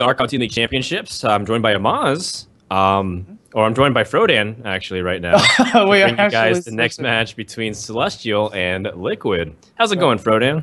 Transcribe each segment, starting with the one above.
Team League Championships. I'm joined by Amaz. Um, or I'm joined by Frodan actually right now. we bring you guys the next match between Celestial and Liquid. How's it going, Frodan?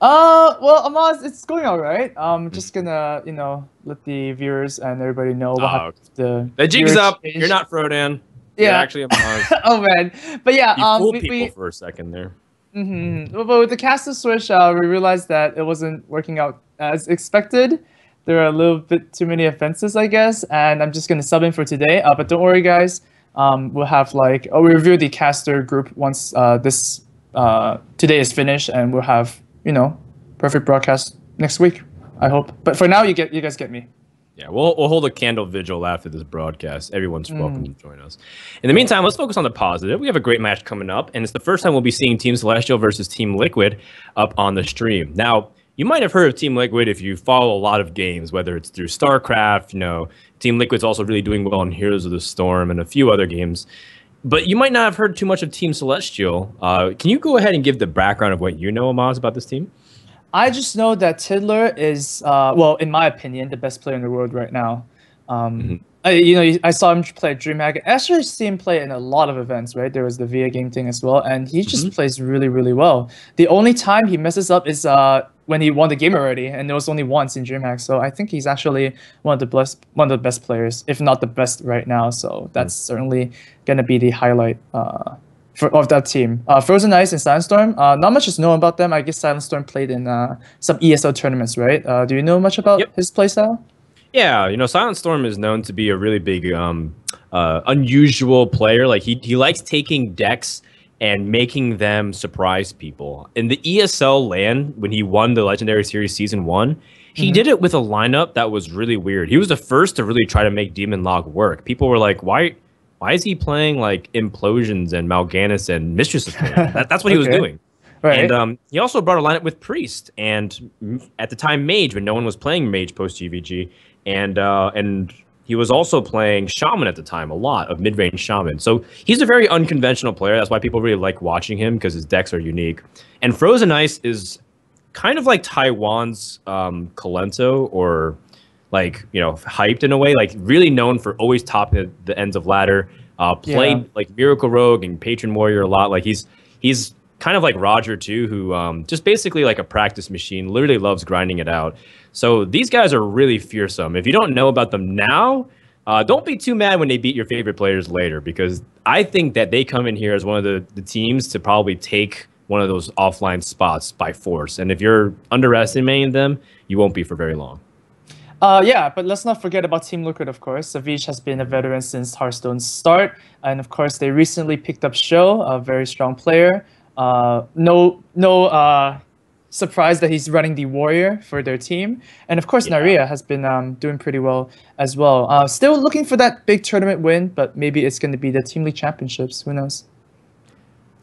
Uh, well, Amaz, it's going all right. I'm just gonna, you know, let the viewers and everybody know what Oh. The The jig's up. change. You're not Frodan. You're Yeah. actually Amaz. oh man, but yeah, You um, fooled we, people we for a second there. mhm. but with the caster switch, uh, we realized that it wasn't working out as expected. There are a little bit too many offenses, I guess, and I'm just gonna sub in for today. Uh, but don't worry, guys. Um, we'll have like oh, we review the caster group once uh, this uh, today is finished, and we'll have you know perfect broadcast next week. I hope. But for now, you get you guys get me. Yeah, we'll, we'll hold a candle vigil after this broadcast. Everyone's Mm. welcome to join us. In the meantime, let's focus on the positive. We have a great match coming up, and it's the first time we'll be seeing Team Celestial versus Team Liquid up on the stream. Now, you might have heard of Team Liquid if you follow a lot of games, whether it's through StarCraft, you know, Team Liquid's also really doing well in Heroes of the Storm and a few other games. But you might not have heard too much of Team Celestial. Uh, can you go ahead and give the background of what you know, Amaz, about this team? I just know that Tiddler is, uh, well, in my opinion, the best player in the world right now. Um, Mhm. I, you know, I saw him play DreamHack. I actually see him play in a lot of events, right? There was the VIA game thing as well, and he just Mhm. plays really, really well. The only time he messes up is uh, when he won the game already, and it was only once in DreamHack. So I think he's actually one of the best, one of the best players, if not the best right now. So that's certainly gonna be the highlight. Uh, for, of that team. Uh, Frozen Ice and Silent Storm. Uh, not much is known about them. I guess Silent Storm played in uh, some ESL tournaments, right? Uh, do you know much about Yep. his playstyle? Yeah, you know, Silent Storm is known to be a really big, um, uh, unusual player. Like he he likes taking decks and making them surprise people. In the ESL land, when he won the Legendary Series Season One, he Mhm. did it with a lineup that was really weird. He was the first to really try to make Demon Lock work. People were like, "Why, why is he playing like Implosions and Mal'Ganis and Mistress of Pain?" that, that's what he was doing. Right. And um, he also brought a lineup with Priest and at the time Mage when no one was playing Mage post GVG, and uh, and he was also playing Shaman at the time a lot of mid range Shaman. So he's a very unconventional player. That's why people really like watching him because his decks are unique. And Frozen Ice is kind of like Taiwan's um, or like you know hyped in a way, like really known for always topping the, the ends of ladder. Uh, played Yeah. like Miracle Rogue and Patron Warrior a lot. Like he's he's kind of like Roger too, who um, just basically like a practice machine. Literally loves grinding it out. So these guys are really fearsome. If you don't know about them now, uh, don't be too mad when they beat your favorite players later, because I think that they come in here as one of the, the teams to probably take one of those offline spots by force. And if you're underestimating them, you won't be for very long. Uh, yeah, but let's not forget about Team Liquid, of course. Savjz has been a veteran since Hearthstone's start, and of course, they recently picked up SjoW, a very strong player. Uh, no, no uh, surprise that he's running the Warrior for their team, and of course, Yeah. Neirea has been um, doing pretty well as well. Uh, still looking for that big tournament win, but maybe it's going to be the Team League Championships. Who knows?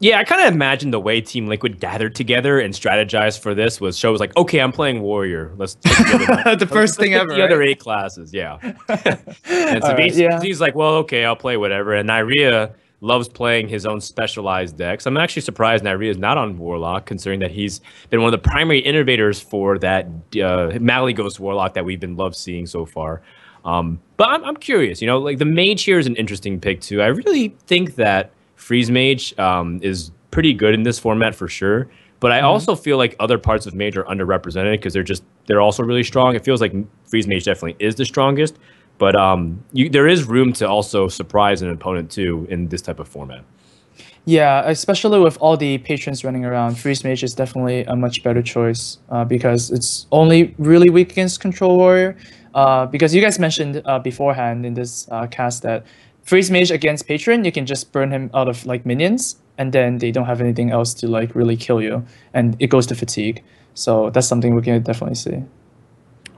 Yeah, I kind of imagine the way Team Liquid gathered together and strategized for this was SjoW was like, okay, I'm playing Warrior. Let's take the, The first let's thing ever, The other eight classes, yeah. And so right, yeah. he's like, well, okay, I'll play whatever. And Neirea loves playing his own specialized decks. I'm actually surprised Neirea is not on Warlock, considering that he's been one of the primary innovators for that uh, Ghost Warlock that we've been love seeing so far. Um, but I'm, I'm curious, you know, like the Mage here is an interesting pick too. I really think that Freeze Mage um, is pretty good in this format for sure. But I also feel like other parts of Mage are underrepresented because they're just they're also really strong. It feels like Freeze Mage definitely is the strongest, but um, you, there is room to also surprise an opponent too in this type of format. Yeah, especially with all the patrons running around, Freeze Mage is definitely a much better choice uh, because it's only really weak against Control Warrior. Uh, because you guys mentioned uh, beforehand in this uh, cast that Freeze Mage against Patron, you can just burn him out of like minions, and then they don't have anything else to like really kill you, and it goes to fatigue. So that's something we can definitely see.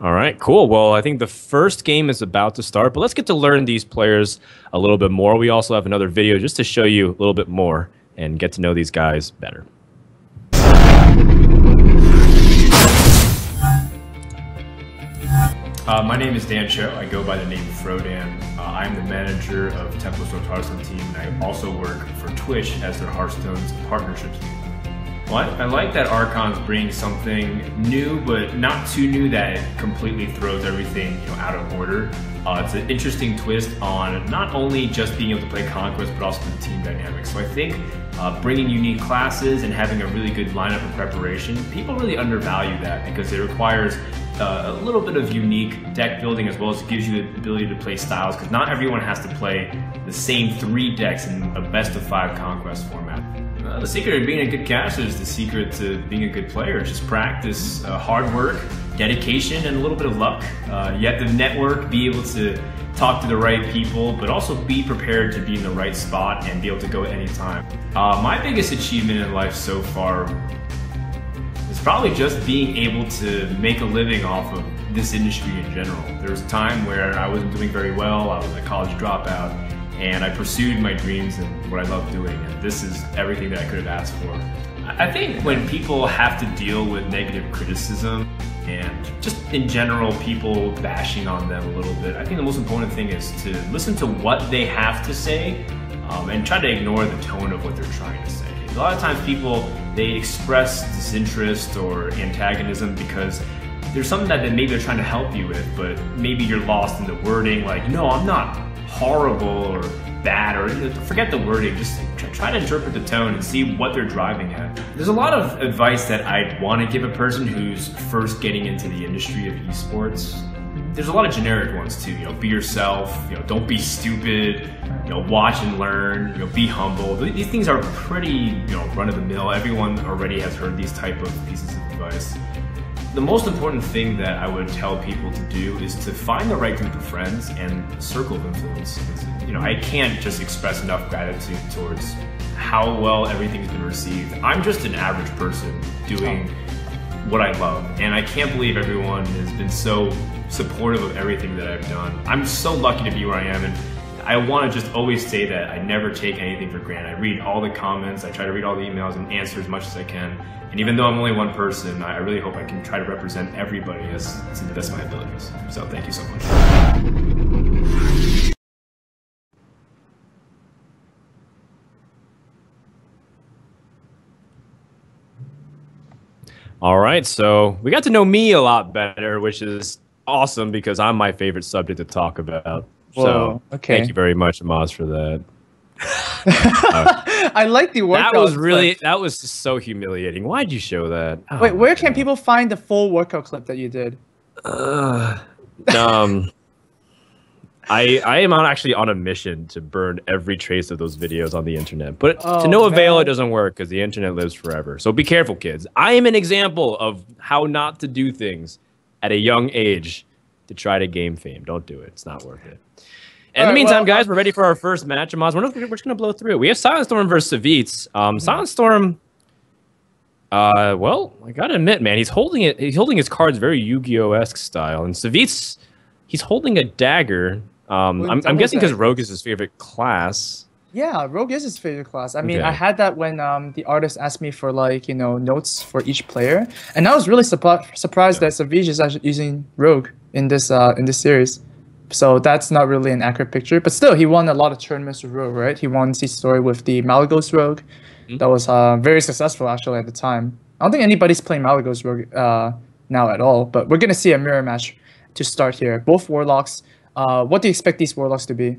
All right, cool. Well, I think the first game is about to start, but let's get to learn these players a little bit more. We also have another video just to show you a little bit more and get to know these guys better. Uh, my name is Dan Cho. I go by the name Frodan. Uh, I'm the manager of Tempo Storm's Hearthstone team, and I also work for Twitch as their Hearthstone's partnerships team. Well, I, like that Archons bring something new, but not too new that completely throws everything you know, out of order. Uh, it's an interesting twist on not only just being able to play Conquest, but also the team dynamics. So I think uh, bringing unique classes and having a really good lineup of preparation, people really undervalue that because it requires uh, a little bit of unique deck building as well as it gives you the ability to play styles because not everyone has to play the same three decks in a best of five conquest format. Uh, the secret of being a good caster is the secret to being a good player. Just practice, uh, hard work, dedication, and a little bit of luck. Uh, you have to network, be able to talk to the right people, but also be prepared to be in the right spot and be able to go at any time. Uh, my biggest achievement in life so far is probably just being able to make a living off of this industry in general. There was a time where I wasn't doing very well, I was a college dropout, and I pursued my dreams and what I love doing, and this is everything that I could have asked for. I think when people have to deal with negative criticism and just in general people bashing on them a little bit, I think the most important thing is to listen to what they have to say um, and try to ignore the tone of what they're trying to say. A lot of times people, they express disinterest or antagonism because there's something that maybe they're trying to help you with, but maybe you're lost in the wording like, no, I'm not horrible or bad or forget the wording just try to interpret the tone and see what they're driving at. There's a lot of advice that i'd want to give a person who's first getting into the industry of esports. There's a lot of generic ones too you know be yourself you know don't be stupid you know watch and learn you know be humble. These things are pretty you know run of the mill everyone already has heard these type of pieces of advice the most important thing that I would tell people to do is to find the right group of friends and circle of influence. You know, I can't just express enough gratitude towards how well everything's been received. I'm just an average person doing what I love, and I can't believe everyone has been so supportive of everything that I've done. I'm so lucky to be where I am, and I want to just always say that I never take anything for granted. I read all the comments, I try to read all the emails and answer as much as I can. And even though I'm only one person, I really hope I can try to represent everybody as to the best of my abilities. So thank you so much. All right, so we got to know me a lot better, which is awesome because I'm my favorite subject to talk about. Whoa, so okay. thank you very much, Maz, for that. I like the workout. That was really clip. that was so humiliating. Why'd you show that? Oh Wait, where can God. people find the full workout clip that you did? Uh, um, I I am on actually on a mission to burn every trace of those videos on the internet, but Oh, to no avail, it doesn't work because the internet lives forever. So be careful, kids. I am an example of how not to do things at a young age to try to game fame. Don't do it. It's not worth it. In All the right, meantime, well, guys, we're ready for our first match. Amaz, we're, we're just gonna blow through. it. We have Silent Storm versus Savjz. Um, Silent Storm. Uh, well, I gotta admit, man, he's holding it. He's holding his cards very Yu-Gi-Oh esque style, and Savjz, he's holding a dagger. Um, I'm, I'm guessing because. Rogue is his favorite class. Yeah, Rogue is his favorite class. I mean, Okay. I had that when um, the artist asked me for like you know notes for each player, and I was really surpri- surprised that Savjz is actually using Rogue in this uh, in this series. So that's not really an accurate picture, but still, he won a lot of tournaments with Rogue, right? He won C story with the Malygos Rogue, that was uh, very successful actually at the time. I don't think anybody's playing Malygos Rogue uh, now at all, but we're gonna see a mirror match to start here. Both warlocks. Uh, what do you expect these warlocks to be?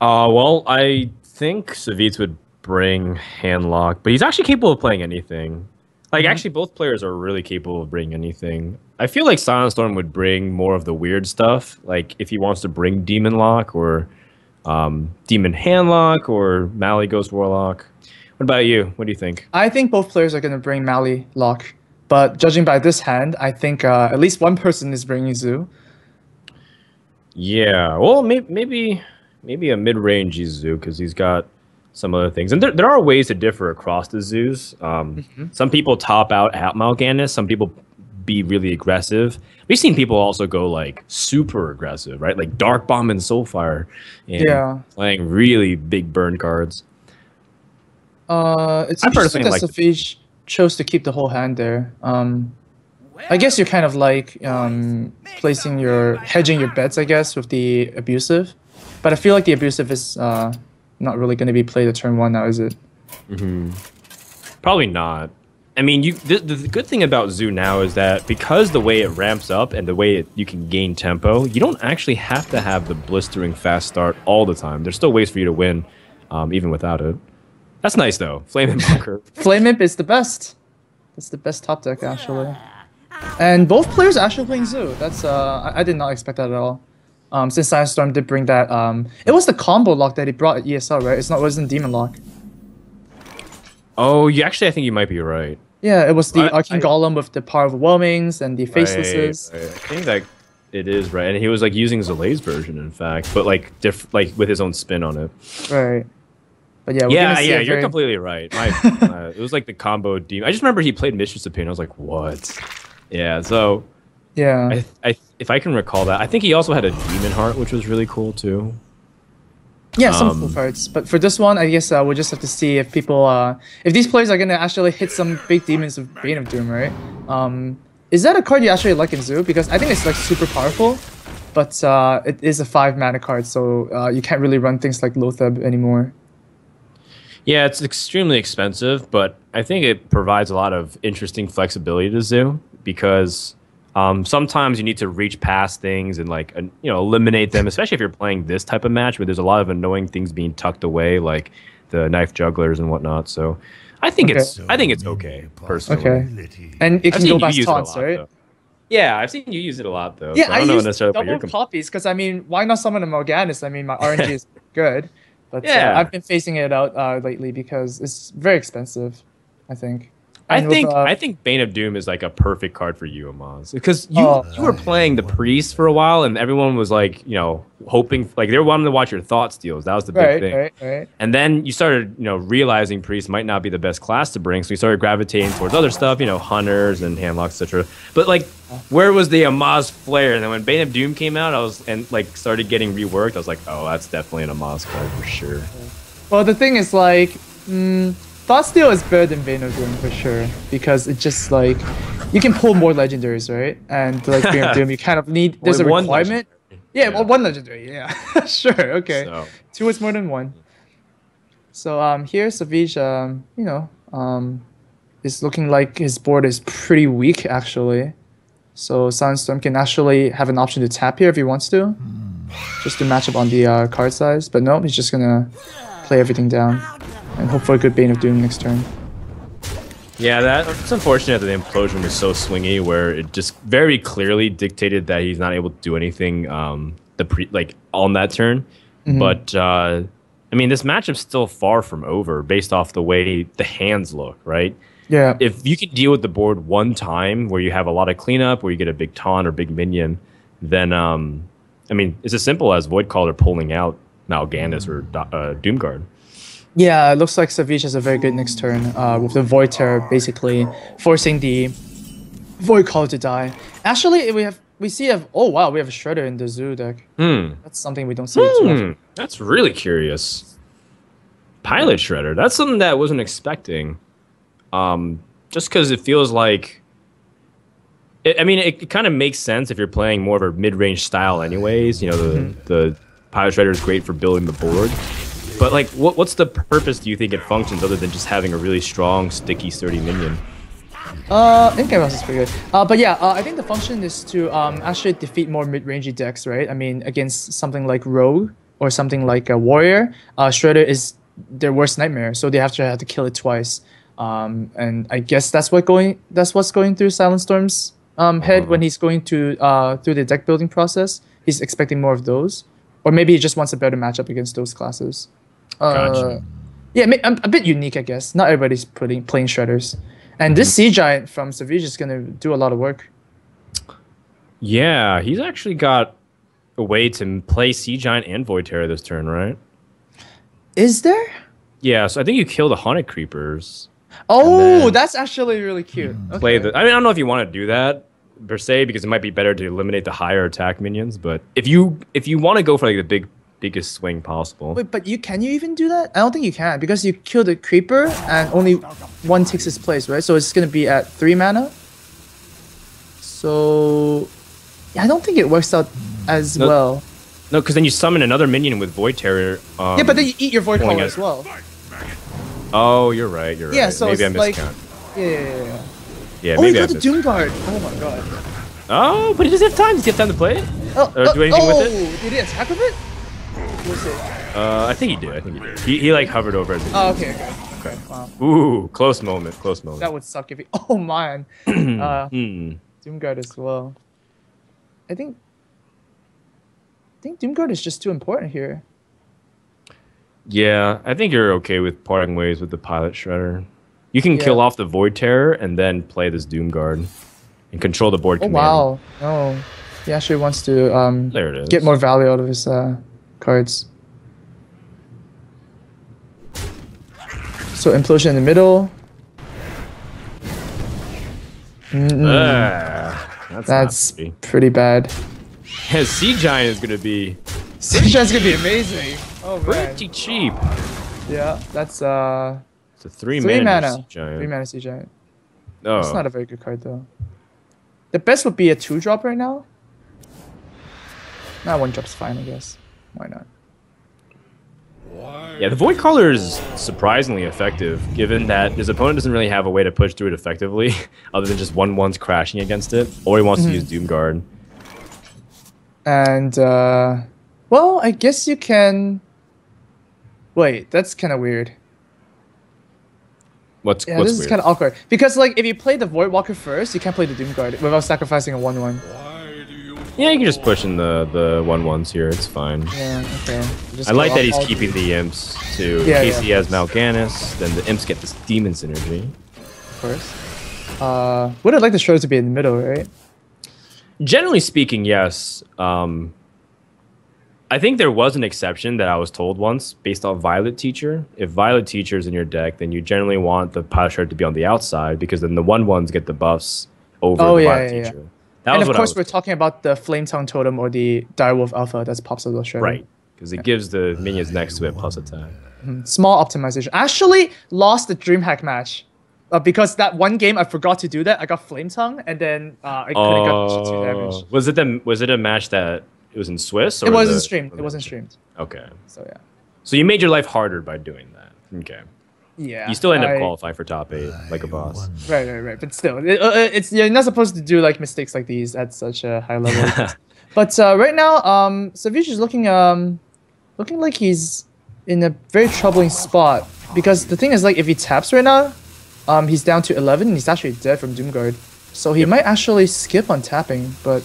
Uh, well, I think Savjz would bring Handlock, but he's actually capable of playing anything. Like, Mhm. actually, both players are really capable of bringing anything. I feel like Silent Storm would bring more of the weird stuff. Like, if he wants to bring Demon Lock or um, Demon Handlock or Malygos Warlock. What about you? What do you think? I think both players are going to bring Mali Lock, but judging by this hand, I think uh, at least one person is bringing Zoo. Yeah, well, maybe maybe maybe a mid-range zoo because he's got some other things, and there, there are ways to differ across the zoos. Um, Some people top out at Mal'Ganis, some people be really aggressive. We've seen people also go like super aggressive, right? Like Dark Bomb and Soulfire, and Yeah. playing really big burn cards. Uh, it's I personally that like- Savjz chose to keep the whole hand there. Um, I guess you're kind of like um, placing your hedging your bets, I guess, with the abusive. But I feel like the abusive is uh, not really going to be played at turn one now, is it? Mm-hmm. Probably not. I mean, you. The, the good thing about Zoo now is that because the way it ramps up and the way it, you can gain tempo, you don't actually have to have the blistering fast start all the time. There's still ways for you to win, um, even without it. That's nice though. Flame and Bunker. Flame Imp is the best. It's the best top deck actually. And both players are actually playing Zoo. That's uh, I, I did not expect that at all. Um, since Sandstorm did bring that, um, it was the combo lock that he brought at ESL, right? It's not, it wasn't Demon Lock. oh, you actually, I think you might be right. Yeah, it was the What? Arcane I- Golem with the power of overwhelmings and the facelesses. Right, right. I think that it is right, and he was like using Zelay's version, in fact, but like diff, like with his own spin on it. Right. But yeah, yeah, see yeah, you're very- completely right. My, uh, it was like the combo demon. I just remember he played Mistress of Pain. I was like, what? Yeah, so Yeah. I, I, if I can recall that, I think he also had a demon heart, which was really cool too. Yeah, some Um, full cards. But for this one, I guess uh, we'll just have to see if people, uh, if these players are gonna actually hit some big demons of Bane of Doom, right? Um, is that a card you actually like in Zoo? Because I think it's like super powerful, but uh, it is a five mana card, so uh, you can't really run things like Loatheb anymore. Yeah, it's extremely expensive, but I think it provides a lot of interesting flexibility to Zoo because um, sometimes you need to reach past things and like uh, you know eliminate them, especially if you're playing this type of match where there's a lot of annoying things being tucked away, like the knife jugglers and whatnot. So I think Okay. it's I think it's okay personally. Okay. And it I've can go seen you past use taunts, lot, right? though. Yeah, I've seen you use it a lot though. Yeah, so I, I don't know use necessarily what double comp- copies because I mean, why not summon a Mal'Ganis? I mean, my RNG is good, but Yeah. uh, I've been facing it out uh, lately because it's very expensive. I think. I And with, think uh, I think Bane of Doom is like a perfect card for you, Amaz, because you Oh. you were playing the priest for a while, and everyone was like, you know, hoping like they were wanting to watch your thought steals. That was the big right, thing. right, right. And then you started, you know, realizing priest might not be the best class to bring, so you started gravitating towards other stuff, you know, hunters and handlocks, etc. But like, where was the Amaz flair? And then when Bane of Doom came out, I was and like started getting reworked. I was like, oh, that's definitely an Amaz card for sure. Well, the thing is, like, mm, Thought Steal is better than of Doom for sure because it just like you can pull more legendaries, right? And like of Doom, you kind of need there's Only a one requirement. Yeah, Yeah. well, one legendary. Yeah, sure, okay. So Two is more than one. So um, here Savjz, um, you know, um, is looking like his board is pretty weak actually. So Sunstorm can actually have an option to tap here if he wants to, just to match up on the uh, card size. But no, he's just gonna play everything down and hope for a good Bane of Doom next turn. Yeah, that it's unfortunate that the implosion was so swingy, where it just very clearly dictated that he's not able to do anything um, the pre like on that turn. But uh, I mean, this matchup's still far from over based off the way the hands look, right? Yeah. If you can deal with the board one time where you have a lot of cleanup, where you get a big taunt or big minion, then um, I mean, it's as simple as Void Caller pulling out Mal'Ganis or uh, Doomguard. Yeah, it looks like Savjz has a very good next turn uh, with the Void Terror basically forcing the Void Caller to die. Actually, we have we see a oh wow we have a Shredder in the Zoo deck. Hmm. That's something we don't see. Hmm, that's really curious. Pilot shredder. That's something that I wasn't expecting. Um, just because it feels like. It, I mean, it, it kind of makes sense if you're playing more of a mid-range style, anyways. You know, the the pilot shredder is great for building the board. But like, what what's the purpose? Do you think it functions other than just having a really strong, sticky, sturdy minion? Uh, Incavos is pretty good. Uh, but yeah, uh, I think the function is to um, actually defeat more mid-rangey decks, right? I mean, against something like Rogue or something like a Warrior, uh, Shredder is their worst nightmare, so they have to have to kill it twice. Um, and I guess that's what going that's what's going through Silent Storm's um, head when he's going to uh, through the deck building process. He's expecting more of those, or maybe he just wants a better matchup against those classes. Uh, Gotcha. yeah, ma- a, a bit unique, I guess. Not everybody's putting playing shredders, and this sea giant from Savjz is gonna do a lot of work. Yeah, he's actually got a way to play Sea Giant and Void Terror this turn, right? Is there? Yeah, so I think you kill the Haunted Creepers. Oh, that's actually really cute. play Okay. the. I mean, I don't know if you want to do that per se because it might be better to eliminate the higher attack minions. But if you if you want to go for like the big biggest swing possible, Wait, but you can you even do that? I don't think you can because you kill the creeper and only one takes its place, right? So it's gonna be at three mana. So yeah, I don't think it works out as No, well. no, because then you summon another minion with Void Terror. Um, yeah, but then you eat your void pulling as well. Oh, you're right. You're Yeah, right. so maybe I like- Yeah, yeah, yeah. yeah. Yeah, oh, maybe I got the Doom Guard. Oh my god. Oh, but he doesn't have time. Does he have time to play it? Oh, Or do anything oh, with it? Did he attack with it? Was it? Uh, I think he did. I think he did. He, he like hovered over it. Oh, okay, okay. Okay. Wow. Ooh, close moment. Close moment. That would suck if he. Oh man. uh, Hmm. Doomguard as well. I think. I think Doomguard is just too important here. Yeah, I think you're okay with parting ways with the pilot shredder. You can Yeah. kill off the void terror and then play this doom guard and control the board Oh command. wow. No. He actually wants to um There it is. get more value out of his uh, cards. So implosion in the middle. Mm, Ah, that's, that's pretty. pretty bad. Yeah, Sea Giant is gonna be Sijan's gonna be amazing. Oh man. pretty cheap. Yeah, that's uh It's a three, three mana, mana. Sea Giant. Three mana Sea Giant. Oh, It's not a very good card though. The best would be a two drop right now. Nah, one drop's fine, I guess. Why not? yeah. The Void Caller is surprisingly effective, given that his opponent doesn't really have a way to push through it effectively, other than just one ones crashing against it, or he wants Mm-hmm. to use Doom Guard. And uh well, I guess you can Wait, that's kind of weird. What's Yeah, what's this is kind of awkward because like if you play the Void Walker first, you can't play the Doom Guard without sacrificing a one-one. Yeah, you can just push in the the one ones here. It's fine. Yeah, okay. Just I like that he's keeping the imps too. Yeah, in case yeah. he has Mal'Ganis, then the imps get this demon synergy. of course. Uh, would have liked the show to be in the middle, right? Generally speaking, yes. Um, I think there was an exception that I was told once based off Violet Teacher. If Violet Teacher is in your deck, then you generally want the Shard to be on the outside because then the one ones get the buffs over Oh, the yeah, Violet yeah, yeah. That and of course, we're talking about the Flame Tongue Totem or the Direwolf Alpha that's pops up the shredder. right because it gives the minions next to it plus attack. Small optimization. Actually lost the DreamHack match. Uh, because that one game I forgot to do that. I got Flame Tongue and then uh, I couldn't get two damage. Oh, was it the was it a match that it was in Swiss? Or It was wasn't streamed. It wasn't streamed. Okay, So yeah. so you made your life harder by doing that. Okay, Yeah. you still end up I- qualifying for top eight like a boss. Right, right, right. But still, it, uh, it's you're not supposed to do like mistakes like these at such a high level. but uh, right now, um, Savjz is looking um, looking like he's in a very troubling spot because the thing is like if he taps right now, um, he's down to eleven. and He's actually dead from Doomguard, so he might actually skip on tapping. But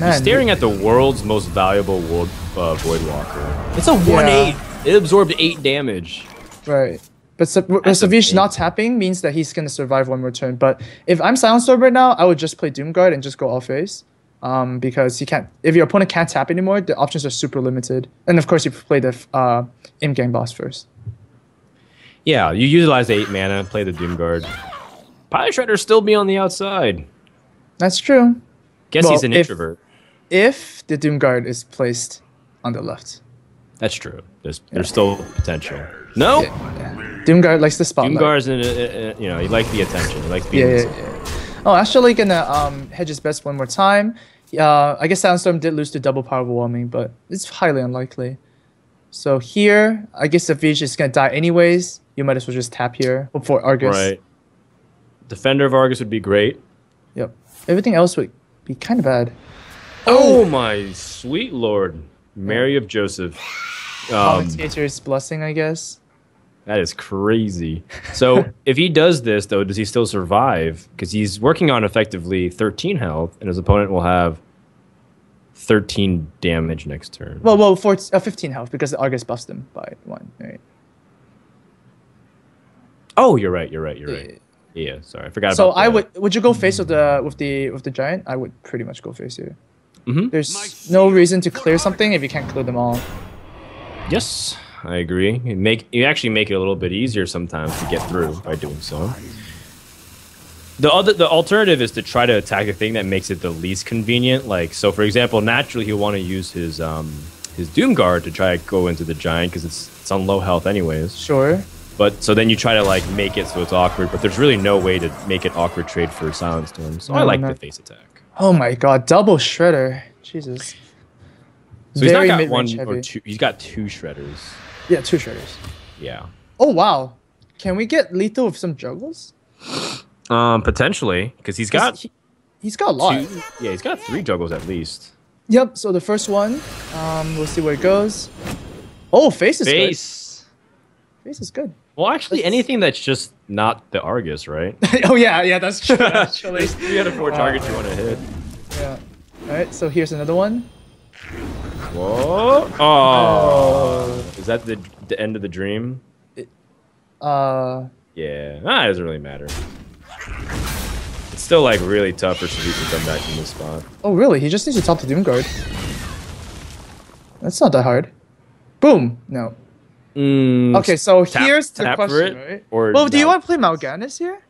man, He's staring at the world's most valuable world, uh, Void Walker. It's a one Yeah. eight. It absorbed eight damage. Right. But Sa- That's Savjz not tapping means that he's gonna survive one more turn. But if I'm Silent Storm right now, I would just play Doomguard and just go all face. Um, because he can't. If your opponent can't tap anymore, the options are super limited. And of course, you play the uh, Imp Gang Boss first. Yeah, you utilize the eight mana, play the Doomguard. Pilot Shredder still be on the outside. That's true. Guess Well, he's an if- introvert. If the Doomguard is placed on the left. That's true. There's there's still potential. No, Doomguard likes the spotlight. Doom Guard's in. A, a, you know, he likes the attention. He likes being. yeah, Yeah, yeah. Oh, actually gonna um hedge his best one more time. Uh, I guess Soundstorm did lose to double power overwhelming, but it's highly unlikely. So here, I guess if Vij is gonna die anyways, you might as well just tap here. For Argus. Right. Defender of Argus would be great. Yep. Everything else would be kind of bad. Oh my sweet lord, Mary of Joseph. Um, Commentator's blessing, I guess. That is crazy. So if he does this though, does he still survive? Because he's working on effectively 13 health, and his opponent will have 13 damage next turn. Well, well, for uh, 15 health because Argus buffs him by one. Right. oh, you're right. You're right. You're right. Yeah. Sorry, I forgot So about. I would. Would you go face with the with the with the giant? I would pretty much go face here. Mhm. There's no reason to clear something if you can't clear them all. Yes, I agree. You make you actually make it a little bit easier sometimes to get through by doing so. The other the alternative is to try to attack a thing that makes it the least convenient. Like so, for example, naturally he'll want to use his um his Doom Guard to try to go into the giant because it's it's on low health anyways. Sure. But so then you try to like make it so it's awkward, but there's really no way to make it awkward trade for Silent Storm. So I No, like the face attack. Oh my god, double shredder. Jesus. So he's not Very got one or two. He's got two shredders. Yeah, two shredders. Yeah. Oh wow, can we get lethal with some juggles? Um, potentially, because he's got He, he's got a lot. two, yeah, he's got three juggles at least. Yep. So the first one, um, we'll see where it goes. Oh, face is Face. good. Face is good. Well, actually, Let's- anything that's just not the Argus, right? oh yeah, yeah, that's true. Actually, three out of four Uh, targets you want to hit. yeah. All right. So here's another one. Whoa! Oh, is that the the end of the dream? Uh, Yeah, ah, it doesn't really matter. It's still like really tough for Savjz to come back from this spot. oh really? He just needs to top the Doom Guard. That's not that hard. Boom. No. Mm, Okay, so tap- here's the question, it, right? or well, do you want to play Mal'Ganis here?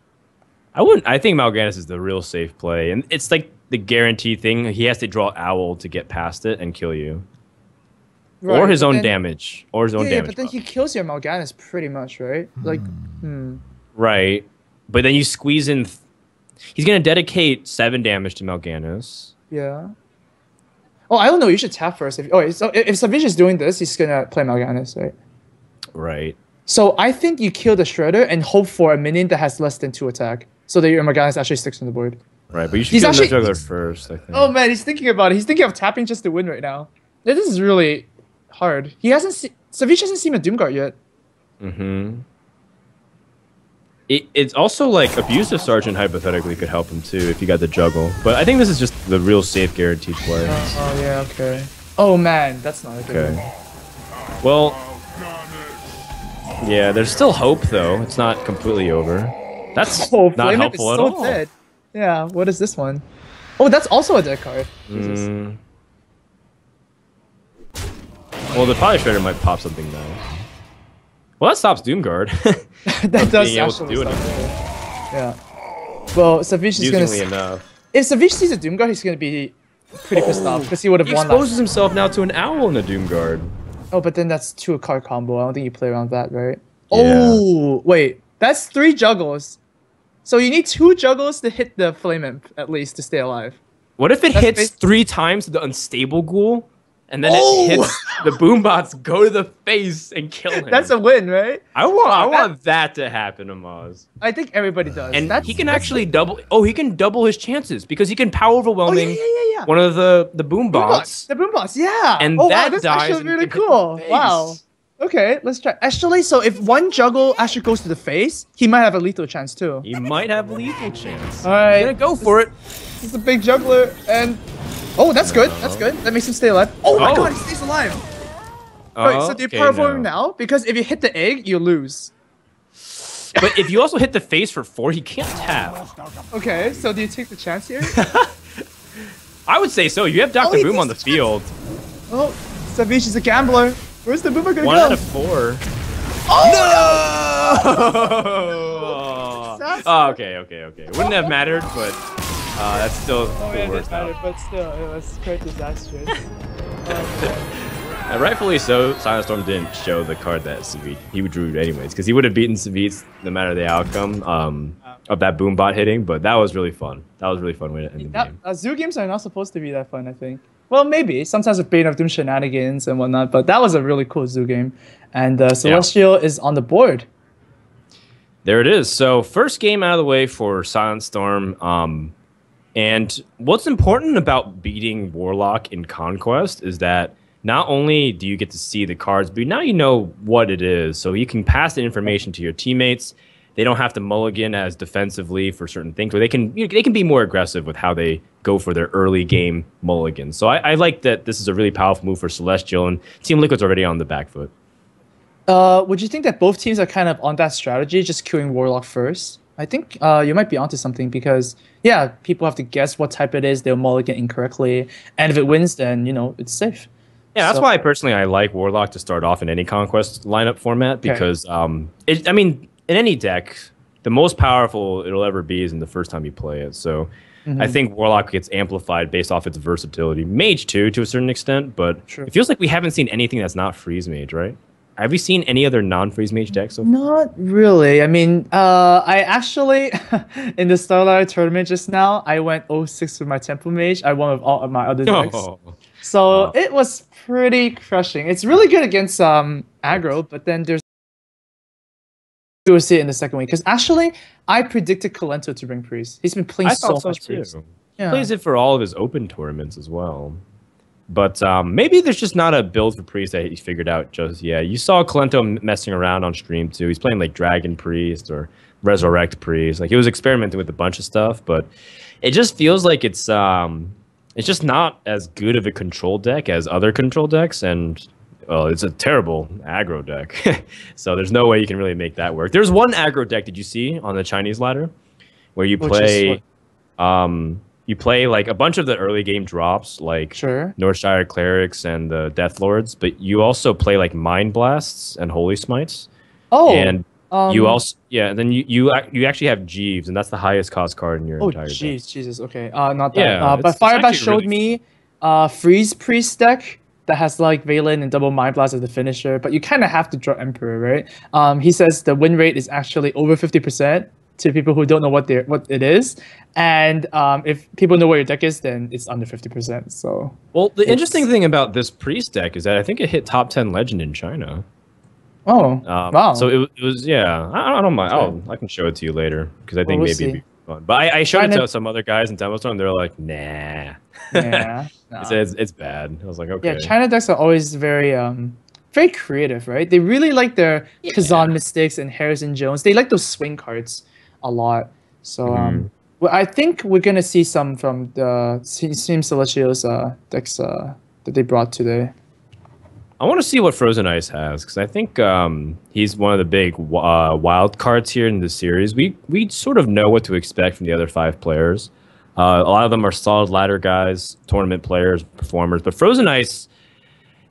I wouldn't. I think Mal'Ganis is the real safe play, and it's like the guarantee thing. He has to draw Owl to get past it and kill you, or his own then- damage, or his own Yeah, yeah, damage. but then he kills your Mal'Ganis pretty much, right? Like, hmm. Right, but then you squeeze in. Th- he's gonna dedicate seven damage to Mal'Ganis. Yeah. Oh, I don't know. You should tap first. If, oh, so if if Savjz is doing this, he's gonna play Mal'Ganis, right? Right. So I think you kill the Shredder and hope for a minion that has less than two attack, so that your Mal'Ganis actually sticks on the board. Right, but you should He's kill actually- the juggler first. I think. Oh man, he's thinking about it. He's thinking of tapping just to win right now. This is really hard. He hasn't. Se- Savjz hasn't seen a Doomguard yet. Mm-hmm. It, it's also like abusive sergeant hypothetically could help him too if you got the juggle. But I think this is just the real safe guaranteed play. Oh yeah, okay. Oh man, that's not a good Okay. one. Well, yeah, there's still hope though. It's not completely over. That's Oh, not Whip is helpful at so all. dead. Yeah, what is this one? Oh, that's also a dead card. Jesus. Mm. Well, the Pilot Shredder might pop something nice. Well, that stops Doomguard. that does being to actually do stop. Yeah. Well, Savjz is gonna. Amusingly s- enough. If Savjz sees a Doomguard, he's gonna be pretty pissed off because he would have He won. exposes himself now to an owl in a Doomguard. Oh, but then that's two card combo. I don't think you play around that, right? Yeah. Oh, wait, that's three juggles. So you need two juggles to hit the Flame Imp at least to stay alive. What if it That's hits three times the unstable ghoul, and then Oh! it hits the boombots go to the face and kill him? That's a win, right? I want. I Wow, that- want that to happen to Maz. I think everybody does. And That's- he can that's- actually double. Oh, he can double his chances because he can power overwhelming Oh yeah, overwhelming yeah, yeah, yeah. one of the the Boombots. boombots. The boombots, yeah. And oh, that wow, that's dies actually really you can hit the cool. Wow. Okay, let's try. Actually, so if one juggle actually goes to the face, he might have a lethal chance too. He might have lethal chance. All right, He's gonna go for it. He's a big juggler, and oh, that's good. That's good. That makes him stay alive. Oh my Oh. god, he stays alive. Wait, so do you Okay, power form no. him now? Because if you hit the egg, you lose. But if you also hit the face for four, he can't tap. Okay, so do you take the chance here? I would say so. You have Dr. Oh, he Boom on the takes field. oh, Savjz is a gambler. Where's the boomer gonna One go? out of four. Oh, No! That's- oh, okay, okay, okay. Wouldn't have mattered, but uh, that's still Oh, the yeah, worst that but still, it was quite disastrous. And rightfully so, Silent Storm didn't show the card that Savjz he would drew anyways, because he would have beaten Savjz no matter the outcome um, of that boombot hitting. But that was really fun. That was a really fun way to end the That, game. uh, zoo games are not supposed to be that fun, I think. Well, maybe sometimes with Bane of Doom shenanigans and whatnot, but that was a really cool zoo game. And uh, Celestial is on the board. There it is. So first game out of the way for Silent Storm. Um, and what's important about beating Warlock in Conquest is that not only do you get to see the cards, but now you know what it is. So you can pass the information to your teammates. They don't have to mulligan as defensively for certain things, or they can you know, they can be more aggressive with how they go for their early game mulligans. So I, I like that this is a really powerful move for Celestial, and Team Liquid's already on the back foot. Uh, would you think that both teams are kind of on that strategy, just queuing Warlock first? I think uh, you might be onto something because, yeah, people have to guess what type it is. They'll mulligan incorrectly. And if it wins, then, you know, it's safe. Yeah, that's So- why personally I like Warlock to start off in any conquest lineup format Okay. because um, it, I mean, in any deck, the most powerful it'll ever be is in the first time you play it. So Mm-hmm. I think Warlock gets amplified based off its versatility. Mage too, to a certain extent, but True. it feels like we haven't seen anything that's not freeze mage, right? Have you seen any other non-freeze mage decks so far? Not really. I mean, uh, I actually, in the Starlight tournament just now, I went 06 with my Tempo Mage. I won with all of my other decks. Oh. So Wow. it was pretty crushing. It's really good against um aggro, but then there's we will see it in the second week. Because actually, I predicted Kolento to bring Priest. He's been playing I so so much too. Priest. Yeah. plays it for all of his open tournaments as well. But um, maybe there's just not a build for Priest that he's figured out just yet. You saw Kolento m- messing around on stream too. He's playing like Dragon Priest or Resurrect Priest. Like he was experimenting with a bunch of stuff, but it just feels like it's um, it's just not as good of a control deck as other control decks, and well, it's a terrible aggro deck. so there's no way you can really make that work. There's one aggro deck. Did you see on the Chinese ladder where you Which play? um you play like a bunch of the early game drops like Sure. Northshire clerics and the Death Lords, but you also play like Mind Blasts and Holy Smites, Oh. and um, you also yeah, and then you you you actually have Jeeves, and that's the highest cost card in your Oh, entire deck. jeez, Jesus. Okay. Uh, not that. Yeah, uh, but actually showed really me uh freeze priest deck that has like Velen and double mind blast as the finisher, but you kind of have to draw Emperor, right? Um, he says the win rate is actually over fifty percent to people who don't know what they what it is, and um, if people know what your deck is, then it's under fifty percent. So Well, the interesting thing about this Priest deck is that I think it hit top ten legend in China. oh Um, wow. So it, it was yeah. I, I don't mind. Okay. Oh, I can show it to you later because I Well, think we'll maybe see. it'd be fun. But I, I showed it to some other guys in Demo and they're like, nah. yeah. nah. It's, it's, it's bad. I was like, okay. Yeah, China decks are always very um very creative, right? They really like their Kezan Mystics and Harrison Jones. They like those swing cards a lot. So Mm-hmm. um well, I think we're gonna see some from the Team Celestials uh decks uh that they brought today. I want to see what Frozen Ice has because I think um, he's one of the big uh, wild cards here in the series. We we sort of know what to expect from the other five players. Uh, a lot of them are solid ladder guys, tournament players, performers. But Frozen Ice,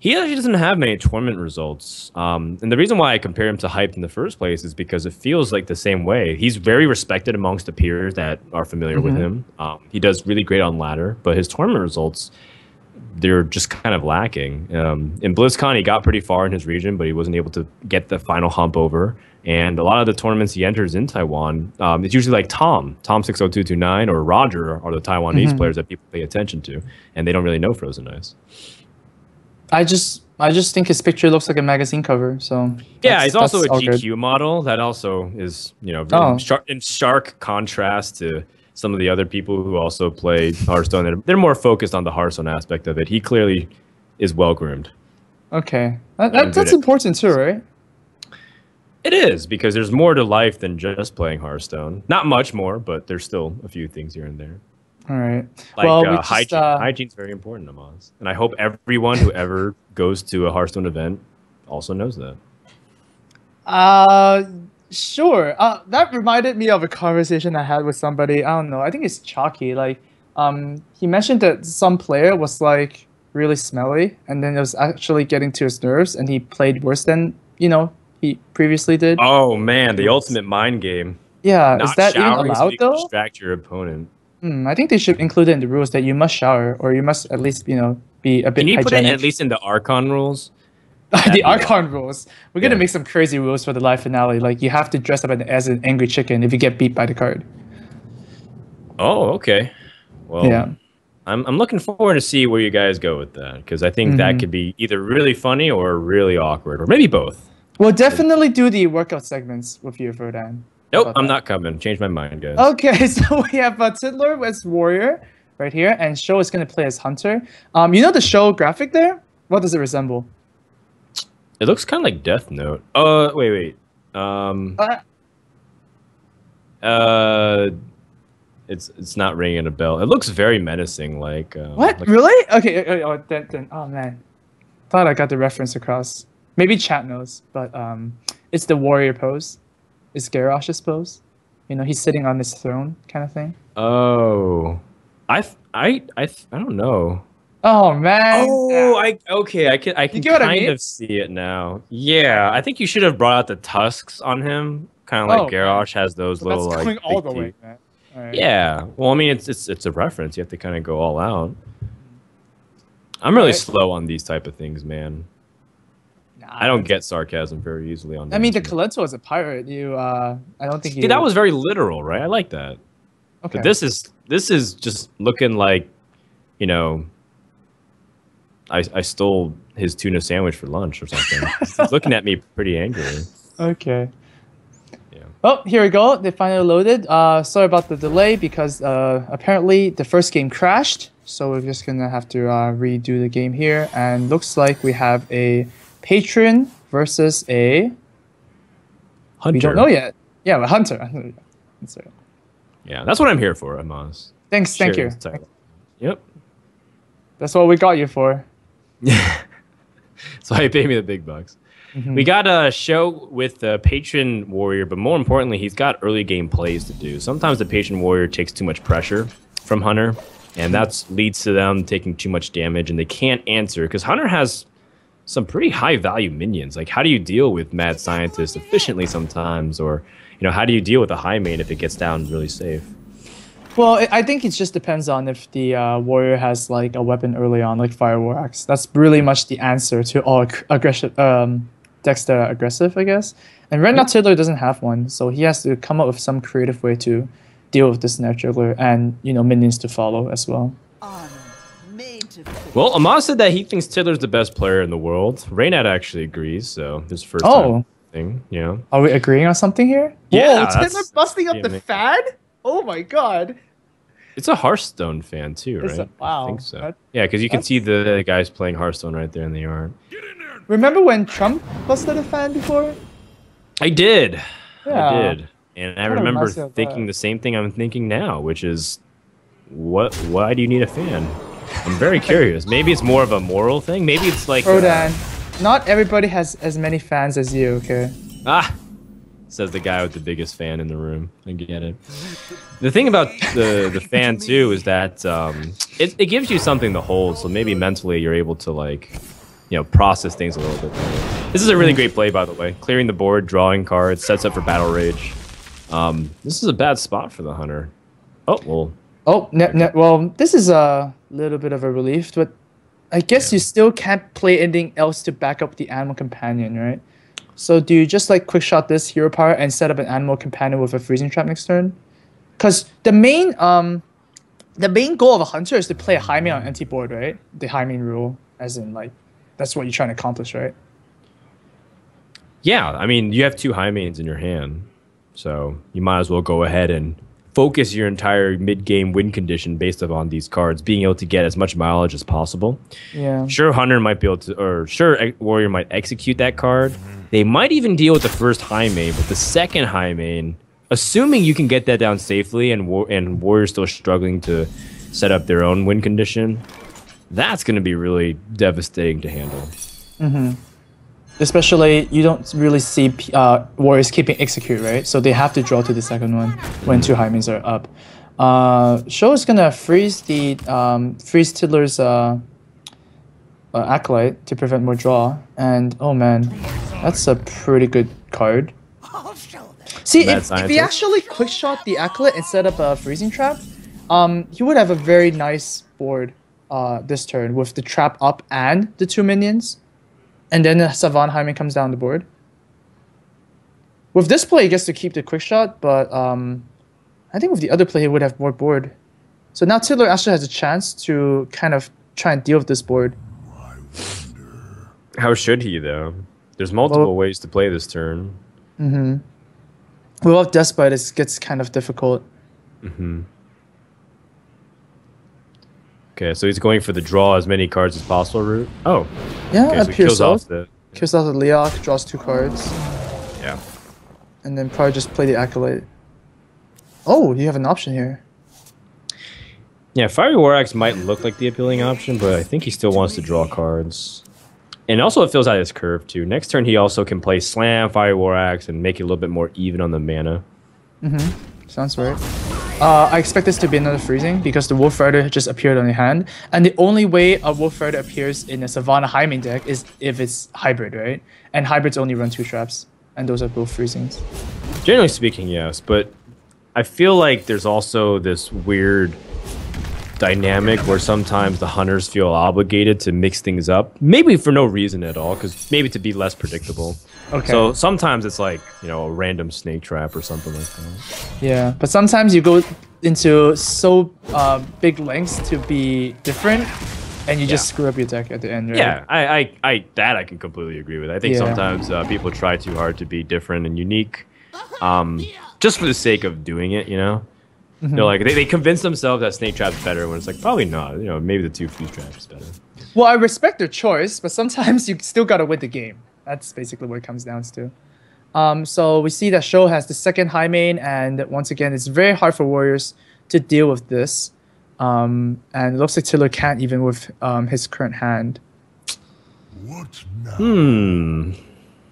he actually doesn't have many tournament results. Um, and the reason why I compare him to Hyped in the first place is because it feels like the same way. He's very respected amongst the peers that are familiar with Mhm. him. Um, he does really great on ladder, but his tournament results they're just kind of lacking. Um, in BlizzCon, he got pretty far in his region, but he wasn't able to get the final hump over. And a lot of the tournaments he enters in Taiwan, um, it's usually like Tom, Tom six hundred two two nine, or Roger are the Taiwanese Mhm. players that people pay attention to, and they don't really know Frozen Ice. I just I just think his picture looks like a magazine cover. So Yeah, he's also a all good. GQ model. That also is, you know, Oh. in, sharp, in stark contrast to some of the other people who also play Hearthstone. They're, they're more focused on the Hearthstone aspect of it. He clearly is well groomed. Okay, that, that, that's important too, right? It is because there's more to life than just playing Hearthstone. Not much more, but there's still a few things here and there. All right. Like well, we uh, just, hygiene. uh, Hygiene's very important, Amaz. And I hope everyone who ever goes to a Hearthstone event also knows that. Uh, sure. Uh, that reminded me of a conversation I had with somebody. I don't know. I think it's Chalky. Like, um, he mentioned that some player was like really smelly, and then it was actually getting to his nerves, and he played worse than you know he previously did. Oh man, the ultimate mind game. yeah, Not is that even allowed though? distract your opponent. Hmm, I think they should include it in the rules that you must shower, or you must at least you know be a bit Can you put it hygienic. at least in the Archon rules? the Archon rules. We're gonna make some crazy rules for the live finale. Like you have to dress up as an angry chicken if you get beat by the card. Oh, okay. Well, yeah. I'm, I'm looking forward to see where you guys go with that because I think that Mhm. could be either really funny or really awkward or maybe both. We'll definitely do the workout segments with you, Frodan. Nope, I'm that? not coming. Change my mind, guys. Okay, so we have uh, Tiddler as warrior right here, and SjoW is going to play as hunter. Um, you know the SjoW graphic there? What does it resemble? It looks kind of like Death Note. Uh, wait, wait. Um, Uh, uh, it's it's not ringing a bell. It looks very menacing. Like uh, what? like- really? Okay. uh, Oh, then, then, oh man, thought I got the reference across. Maybe chat knows, but um, it's the warrior pose. It's Garrosh's pose. You know, he's sitting on his throne, kind of thing. Oh, I th- I I th- I don't know. Oh man. Oh, I okay. I can I can what I kind mean? of see it now. Yeah, I think you should have brought out the tusks on him, kind of like Oh, Garrosh has those So little like all the way, teeth. man. All right. Yeah. Well, I mean, it's it's it's a reference. You have to kind of go all out. I'm really Right. slow on these type of things, man. I don't get sarcasm very easily on. I mean, the. Kolento is a pirate. You, uh, I don't think you. See, that was very literal, right? I like that. okay. But this is this is just looking like, you know, I I stole his tuna sandwich for lunch or something. He's looking at me pretty angrily. Okay. Yeah. Oh, here we go. They finally loaded. Uh, sorry about the delay because uh, apparently the first game crashed. So we're just gonna have to uh, redo the game here. And looks like we have a patron versus a Hunter. we don't know yet. Yeah, a hunter. Yeah, that's what I'm here for, Amaz. Thanks, thank you. title. Yep. That's what we got you for. Yeah. So he paid me the big bucks. Mm-hmm. We got a show with the patron warrior, but more importantly, he's got early game plays to do. Sometimes the patron warrior takes too much pressure from Hunter, and that leads to them taking too much damage, and they can't answer because Hunter has some pretty high value minions. Like, how do you deal with mad scientists efficiently sometimes, or you know, how do you deal with a Highmane if it gets down really safe? Well, I- I think it just depends on if the uh, warrior has like a weapon early on, like Fiery War Axe. That's really much the answer to all ag- aggressive um, decks that are aggressive, I guess. And right now, Tiddler doesn't have one, so he has to come up with some creative way to deal with this net juggler and you know minions to follow as well. Honor made to fit. Well, Amaz said that he thinks Tiddler's the best player in the world. Reynad actually agrees, so this first Oh. thing, you know. Are we agreeing on something here? Yeah, Whoa, that's- Tiddler busting up the make- fan? Oh my god! It's a Hearthstone fan too, right? a- wow, I think so. that- yeah, because you can see the guys playing Hearthstone right there in the yard. Remember when Trump busted a fan before? I did. Yeah. I did. And I Kinda remember reminds me of thinking that. the same thing I'm thinking now, which is what why do you need a fan? I'm very curious. Maybe it's more of a moral thing. Maybe it's like uh, Frodan, not everybody has as many fans as you. Okay. Ah, says the guy with the biggest fan in the room. I get it. The thing about the the fan too is that um, it it gives you something to hold. So maybe mentally you're able to like, you know, process things a little bit. Better. This is a really great play, by the way. Clearing the board, drawing cards, sets up for battle rage. Um, this is a bad spot for the hunter. Oh well, Oh, well, this is a little bit of a relief, but I guess you still can't play anything else to back up the animal companion, right? So do you just like quick shot this hero power and set up an animal companion with a freezing trap next turn? Because the main um, the main goal of a hunter is to play a Highmane on empty board, right? The Highmane rule, as in like, that's what you're trying to accomplish, right? yeah. I mean, you have two Highmanes in your hand, so you might as well go ahead and focus your entire mid-game win condition based upon these cards, being able to get as much mileage as possible. Yeah. Sure, Hunter might be able to, or sure, Warrior might execute that card. Mm-hmm. They might even deal with the first Highmane, but the second Highmane, assuming you can get that down safely, and War- and Warrior's still struggling to set up their own win condition, that's going to be really devastating to handle. Mm-hmm. Especially, you don't really see uh, warriors keeping execute, right? So they have to draw to the second one when two high are up. Uh, SjoW is gonna freeze the um, freeze Tiddler's uh, uh, acolyte to prevent more draw, and oh man, that's a pretty good card. I'll show them. See, if, if he actually quick shot the acolyte and set up a freezing trap, um, he would have a very nice board uh, this turn with the trap up and the two minions, and then the Savannah Highmane comes down the board. With this play, he gets to keep the quick shot, but um, I think with the other play, he would have more board. So now Tiddler actually has a chance to kind of try and deal with this board. How should he though? There's multiple Well- ways to play this turn. Mm-hmm. Without Death's Bite, it gets kind of difficult. hmm Okay, so he's going for the draw as many cards as possible route. Oh, Yeah, okay, so he pure kills off the. Kills out the Leokk, draws two cards, Yeah. and then probably just play the Acolyte. Oh, you have an option here. Yeah, Fiery War Axe might look like the appealing option, but I think he still wants to draw cards. And also, it fills out his curve too. Next turn, he also can play Slam, Fiery War Axe, and make it a little bit more even on the mana. Mm-hmm. Sounds right. Uh, I expect this to be another freezing because the Wolf Rider just appeared on your hand, and the only way a Wolf Rider appears in a Savannah Highmane deck is if it's hybrid, right? And hybrids only run two traps, and those are both freezings. Generally speaking, yes, but I feel like there's also this weird dynamic where sometimes the hunters feel obligated to mix things up, maybe for no reason at all, because maybe to be less predictable. Okay. So sometimes it's like you know a random snake trap or something like that. Yeah, but sometimes you go into so uh, big lengths to be different, and you just screw up your deck at the end, right? Yeah, I, I, I, that I can completely agree with. I think Yeah. sometimes uh, people try too hard to be different and unique, um, just for the sake of doing it. You know, they're like they, they convince themselves that snake trap's better when it's like probably not. You know, maybe the two fuse traps is better. Well, I respect their choice, but sometimes you still gotta win the game. That's basically what it comes down to. Um, so we see that SjoW has the second Highmane, and once again, it's very hard for Warriors to deal with this. Um, and it looks like Tiddler can't even with um, his current hand. What now? Hmm.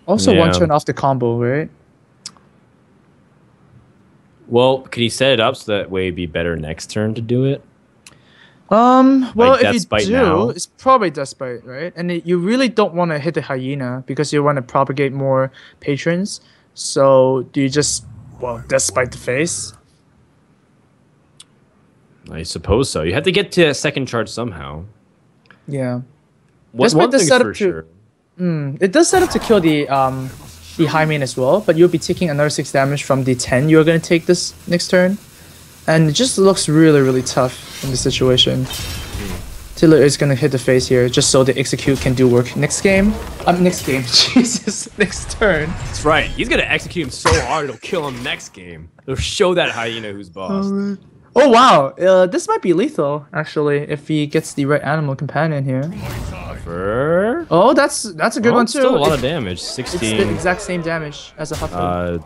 Also, one Yeah. turn off the combo, right? Well, could he set it up so that way it'd be better next turn to do it? Um, well, Like if you do, now? it's probably Death's Bite, right? And it, you really don't want to hit the hyena because you want to propagate more patrons. So do you just well Death's Bite the face? I suppose so. You have to get to a second charge somehow. Yeah. Despite one setup for to- sure. Mm, it does set up to kill the um the Highmane as well, but you'll be taking another six damage from the ten you're gonna take this next turn, and it just looks really really tough in this situation. Tiddler is gonna hit the face here just so the execute can do work next game. Um, next game, Jesus, next turn. That's right. He's gonna execute him so hard it'll kill him next game. It'll show that hyena who's boss. Oh wow, uh, this might be lethal actually if he gets the right animal companion here. Oh, that's that's a good oh, one too. Still a lot It- of damage. Sixteen. it's the exact same damage as a Huffer. Uh,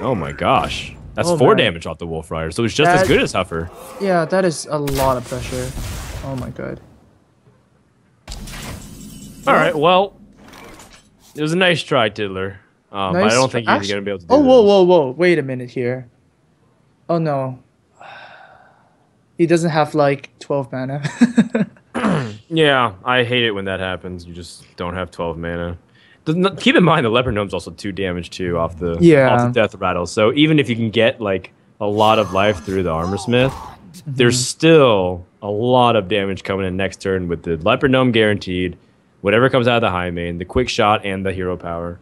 oh my gosh. That's Oh, four man. damage off the Wolf Rider, so it's just That- as good as Huffer. Yeah, that is a lot of pressure. Oh my god. All right, well, it was a nice try, Tiddler. Um, I don't think he's gonna be able to do Oh whoa whoa whoa! Wait a minute here. Oh no. He doesn't have like twelve mana. Yeah, I hate it when that happens. You just don't have 12 mana. Keep in mind the Leper Gnome's also two damage too off the Yeah. off the Death Rattle. So even if you can get like a lot of life through the Armorsmith, there's Mm-hmm. still a lot of damage coming in next turn with the Leper Gnome guaranteed. Whatever comes out of the Highmane, the quick shot and the hero power.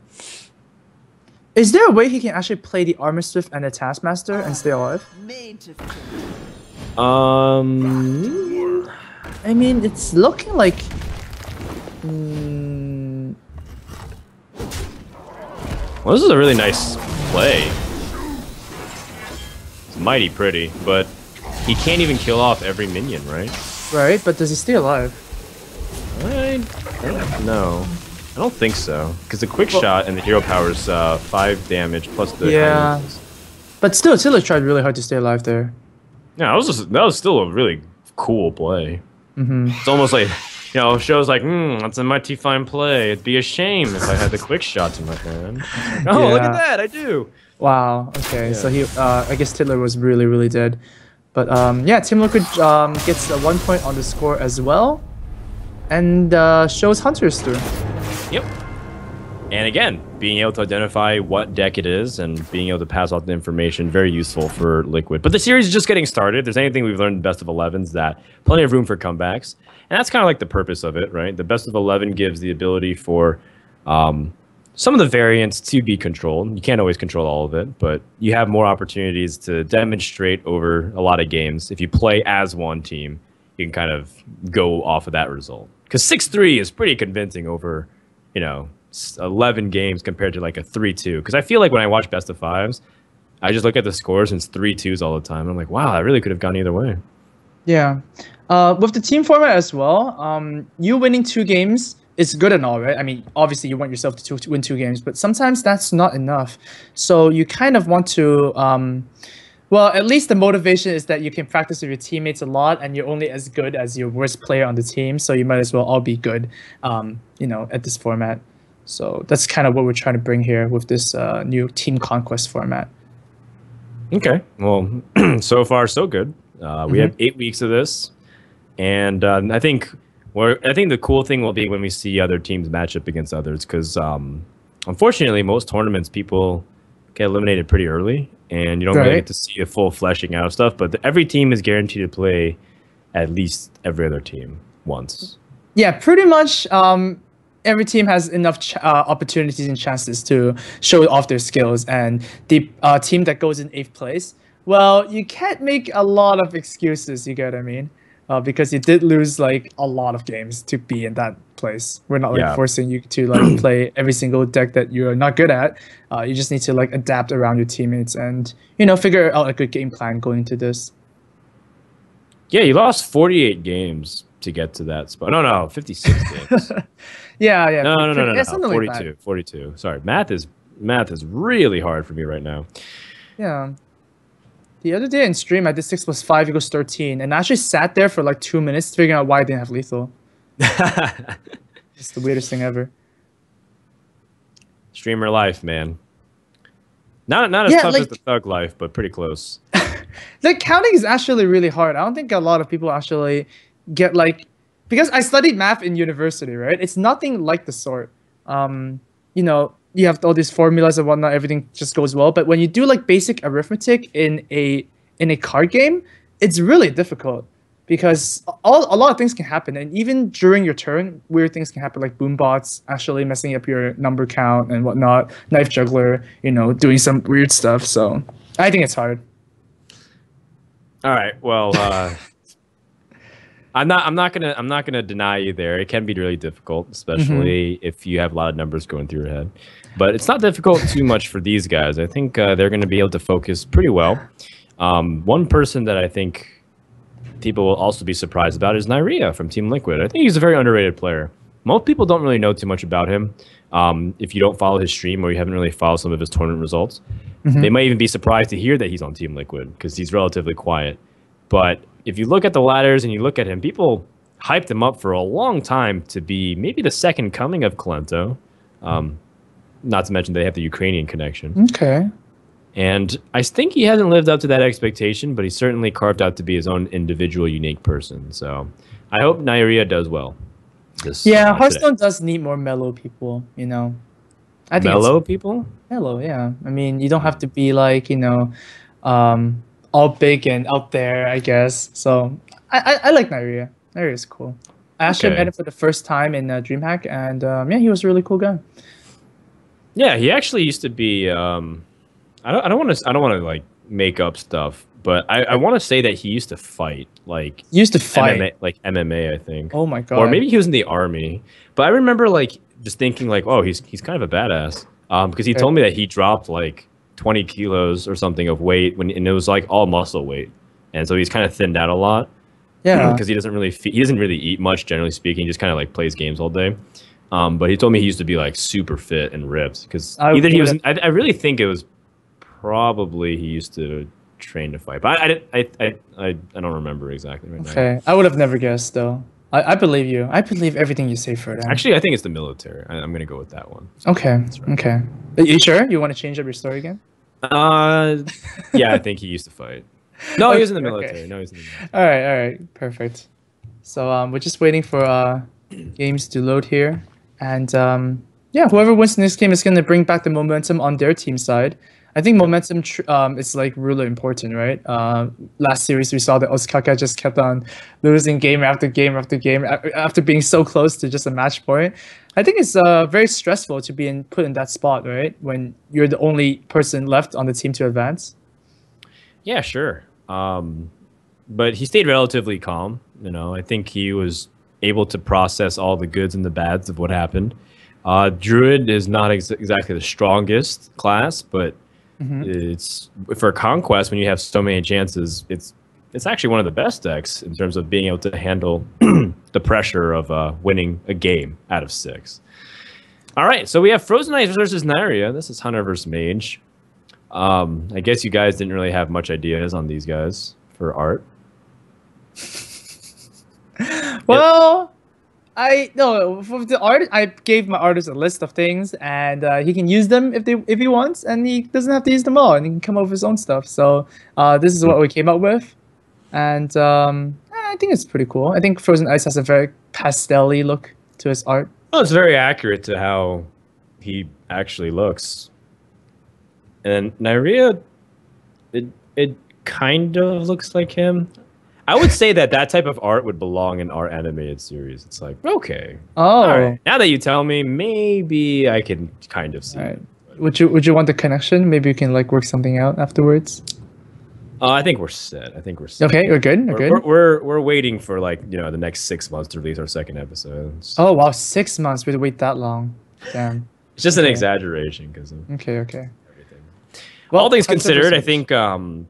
Is there a way he can actually play the Armorsmith and the Taskmaster and stay alive? Made to fit. Um, I mean, it's looking like. Mm, well, this is a really nice play. It's mighty pretty, but he can't even kill off every minion, right? right, but does he stay alive? I don't know. I don't think so. Because the quick shot and the hero power is uh, 5 damage plus the. Yeah. But still, Tiddler tried really hard to stay alive there. Yeah, that was, just, that was still a really cool play. Mm-hmm. It's almost like, you know, shows like, hmm, that's a mighty fine play. It'd be a shame if I had the quick shot in my hand. Oh, look at that, I do. Wow. Okay. So he, uh, I guess Tiddler was really, really dead. But um, yeah, Team Liquid um, gets a one point on the score as well, and uh, shows Hunters through. Yep. And again, being able to identify what deck it is and being able to pass off the information, very useful for Liquid. But the series is just getting started. If there's anything we've learned in Best of 11s, that plenty of room for comebacks. And that's kind of like the purpose of it, right? The Best of 11 gives the ability for um, some of the variants to be controlled. You can't always control all of it, but you have more opportunities to demonstrate over a lot of games. If you play as one team, you can kind of go off of that result. Because 6 3 is pretty convincing over, you know, 11 games compared to like a 3 2. Because I feel like when I watch best of fives, I just look at the scores and it's 3 2s all the time. I'm like, wow, that really could have gone either way. Yeah. Uh, with the team format as well, um, you winning two games is good and all, right? I mean, obviously you want yourself to, to win two games, but sometimes that's not enough. So you kind of want to, um, well, at least the motivation is that you can practice with your teammates a lot, and you're only as good as your worst player on the team. So you might as well all be good, um, you know, at this format. So that's kind of what we're trying to bring here with this uh, new team conquest format. Okay. Well, so far so good. Uh, we have eight weeks of this, and uh, I think where I think the cool thing will be when we see other teams match up against others, because um, unfortunately, most tournaments people get eliminated pretty early, and you don't really get to see a full fleshing out of stuff. But every team is guaranteed to play at least every other team once. Yeah, pretty much. Um, every team has enough ch- uh, opportunities and chances to show off their skills, and the uh, team that goes in eighth place, well, you can't make a lot of excuses. You get what I mean? Uh, because you did lose like a lot of games to be in that place. We're not like Yeah. forcing you to like play every single deck that you're not good at. Uh, you just need to like adapt around your teammates and you know figure out a good game plan going into this. Yeah, you lost 48 games to get to that spot. No, no, 56 games. Yeah, yeah. No, no, no, no, no. something like 42, 42. Sorry, math is math is really hard for me right now. Yeah. The other day in stream, I did six plus five equals thirteen, and I actually sat there for like two minutes figuring out why I didn't have lethal. It's the weirdest thing ever. Streamer life, man. Not not as Yeah, tough as the thug life, but pretty close. Like counting is actually really hard. I don't think a lot of people actually get like because I studied math in university, right? It's nothing like the sort. Um, you know, you have all these formulas and whatnot, everything just goes well. But when you do like basic arithmetic in a in a card game, it's really difficult because all, a lot of things can happen, and even during your turn, weird things can happen, like boom bots actually messing up your number count and whatnot. Knife juggler, you know, doing some weird stuff. So I think it's hard. All right. Well, uh, I'm not. I'm not gonna. I'm not gonna deny you there. It can be really difficult, especially Mm-hmm. if you have a lot of numbers going through your head. But it's not difficult too much for these guys. I think uh, they're going to be able to focus pretty well. Um, one person that I think people will also be surprised about is Neirea from Team Liquid. I think he's a very underrated player. Most people don't really know too much about him. Um, if you don't follow his stream or you haven't really followed some of his tournament results, they might even be surprised to hear that he's on Team Liquid because he's relatively quiet. But if you look at the ladders and you look at him, people hyped him up for a long time to be maybe the second coming of Kolento. Um, not to mention they have the Ukrainian connection. Okay. And I think he hasn't lived up to that expectation, but he's certainly carved out to be his own individual, unique person. So I hope Neirea does well. Yeah, uh, today. Hearthstone does need more mellow people, you know. I think Mellow people? mellow, yeah. I mean, you don't have to be like, you know, um, all big and out there, I guess. So I, I, I like Neirea. Neirea is cool. I actually Okay. met him for the first time in uh, DreamHack, and um, yeah, he was a really cool guy. Yeah, he actually used to be. Um, I don't. I don't want to. I don't want to like make up stuff, but I, I want to say that he used to fight like He used to fight. MMA, like MMA. I think. Oh my god. or maybe he was in the army. But I remember like just thinking like, oh, he's he's kind of a badass. Um, because he Okay. told me that he dropped like 20 kilos or something of weight when and it was like all muscle weight, and so he's kind of thinned out a lot yeah. because he doesn't really fe- he doesn't really eat much generally speaking. He just kind of like plays games all day. Um, but he told me he used to be like super fit and ripped because either he was. I, I really think it was probably he used to train to fight, but I I I I, I, don't remember exactly right now. Okay. I would have never guessed though. I, I believe you. I believe everything you say, Ferdinand. Actually, I think it's the military. I, I'm gonna go with that one. Okay. Okay. Are you sure you want to change up your story again? Uh, yeah, I think he used to fight. No, he was in the Okay, okay. military. No, he was in the military. All right, all right, perfect. So um, we're just waiting for uh, games to load here, and um, yeah, whoever wins the next game is going to bring back the momentum on their team side. I think momentum um, is like really important, right? Uh, last series we saw that Osaka just kept on losing game after game after game after being so close to just a match point. I think it's uh, very stressful to be in, put in that spot, right? When you're the only person left on the team to advance. Yeah, sure. Um, but he stayed relatively calm. You know, I think he was able to process all the goods and the bads of what happened. Uh, Druid is not ex- exactly the strongest class, but it's for conquest when you have so many chances. It's it's actually one of the best decks in terms of being able to handle the pressure of uh, winning a game out of six. All right, so we have Frozen Ice versus Neirea. This is Hunter versus Mage. Um, I guess you guys didn't really have much ideas on these guys for art. Well, I no for the art. I gave my artist a list of things, and uh, he can use them if they if he wants, and he doesn't have to use them all, and he can come up with his own stuff. So uh, this is what we came up with, and um, I think it's pretty cool. I think Frozen Ice has a very pastel-y look to his art. Well, it's very accurate to how he actually looks. And Neirea, it it kind of looks like him. I would say that that type of art would belong in our animated series. It's like okay, Oh, right. Now that you tell me, maybe I can kind of see. All right. it. Would you would you want the connection? Maybe you can like work something out afterwards. Uh, I think we're set. I think we're set. Okay, we're good. We're We're, good. we're, we're, we're waiting for like you know the next six months to release our second episode. Oh wow, six months. We had to wait that long. Damn. it's just an exaggeration because Okay, okay. everything. Well, All things considered, I think um,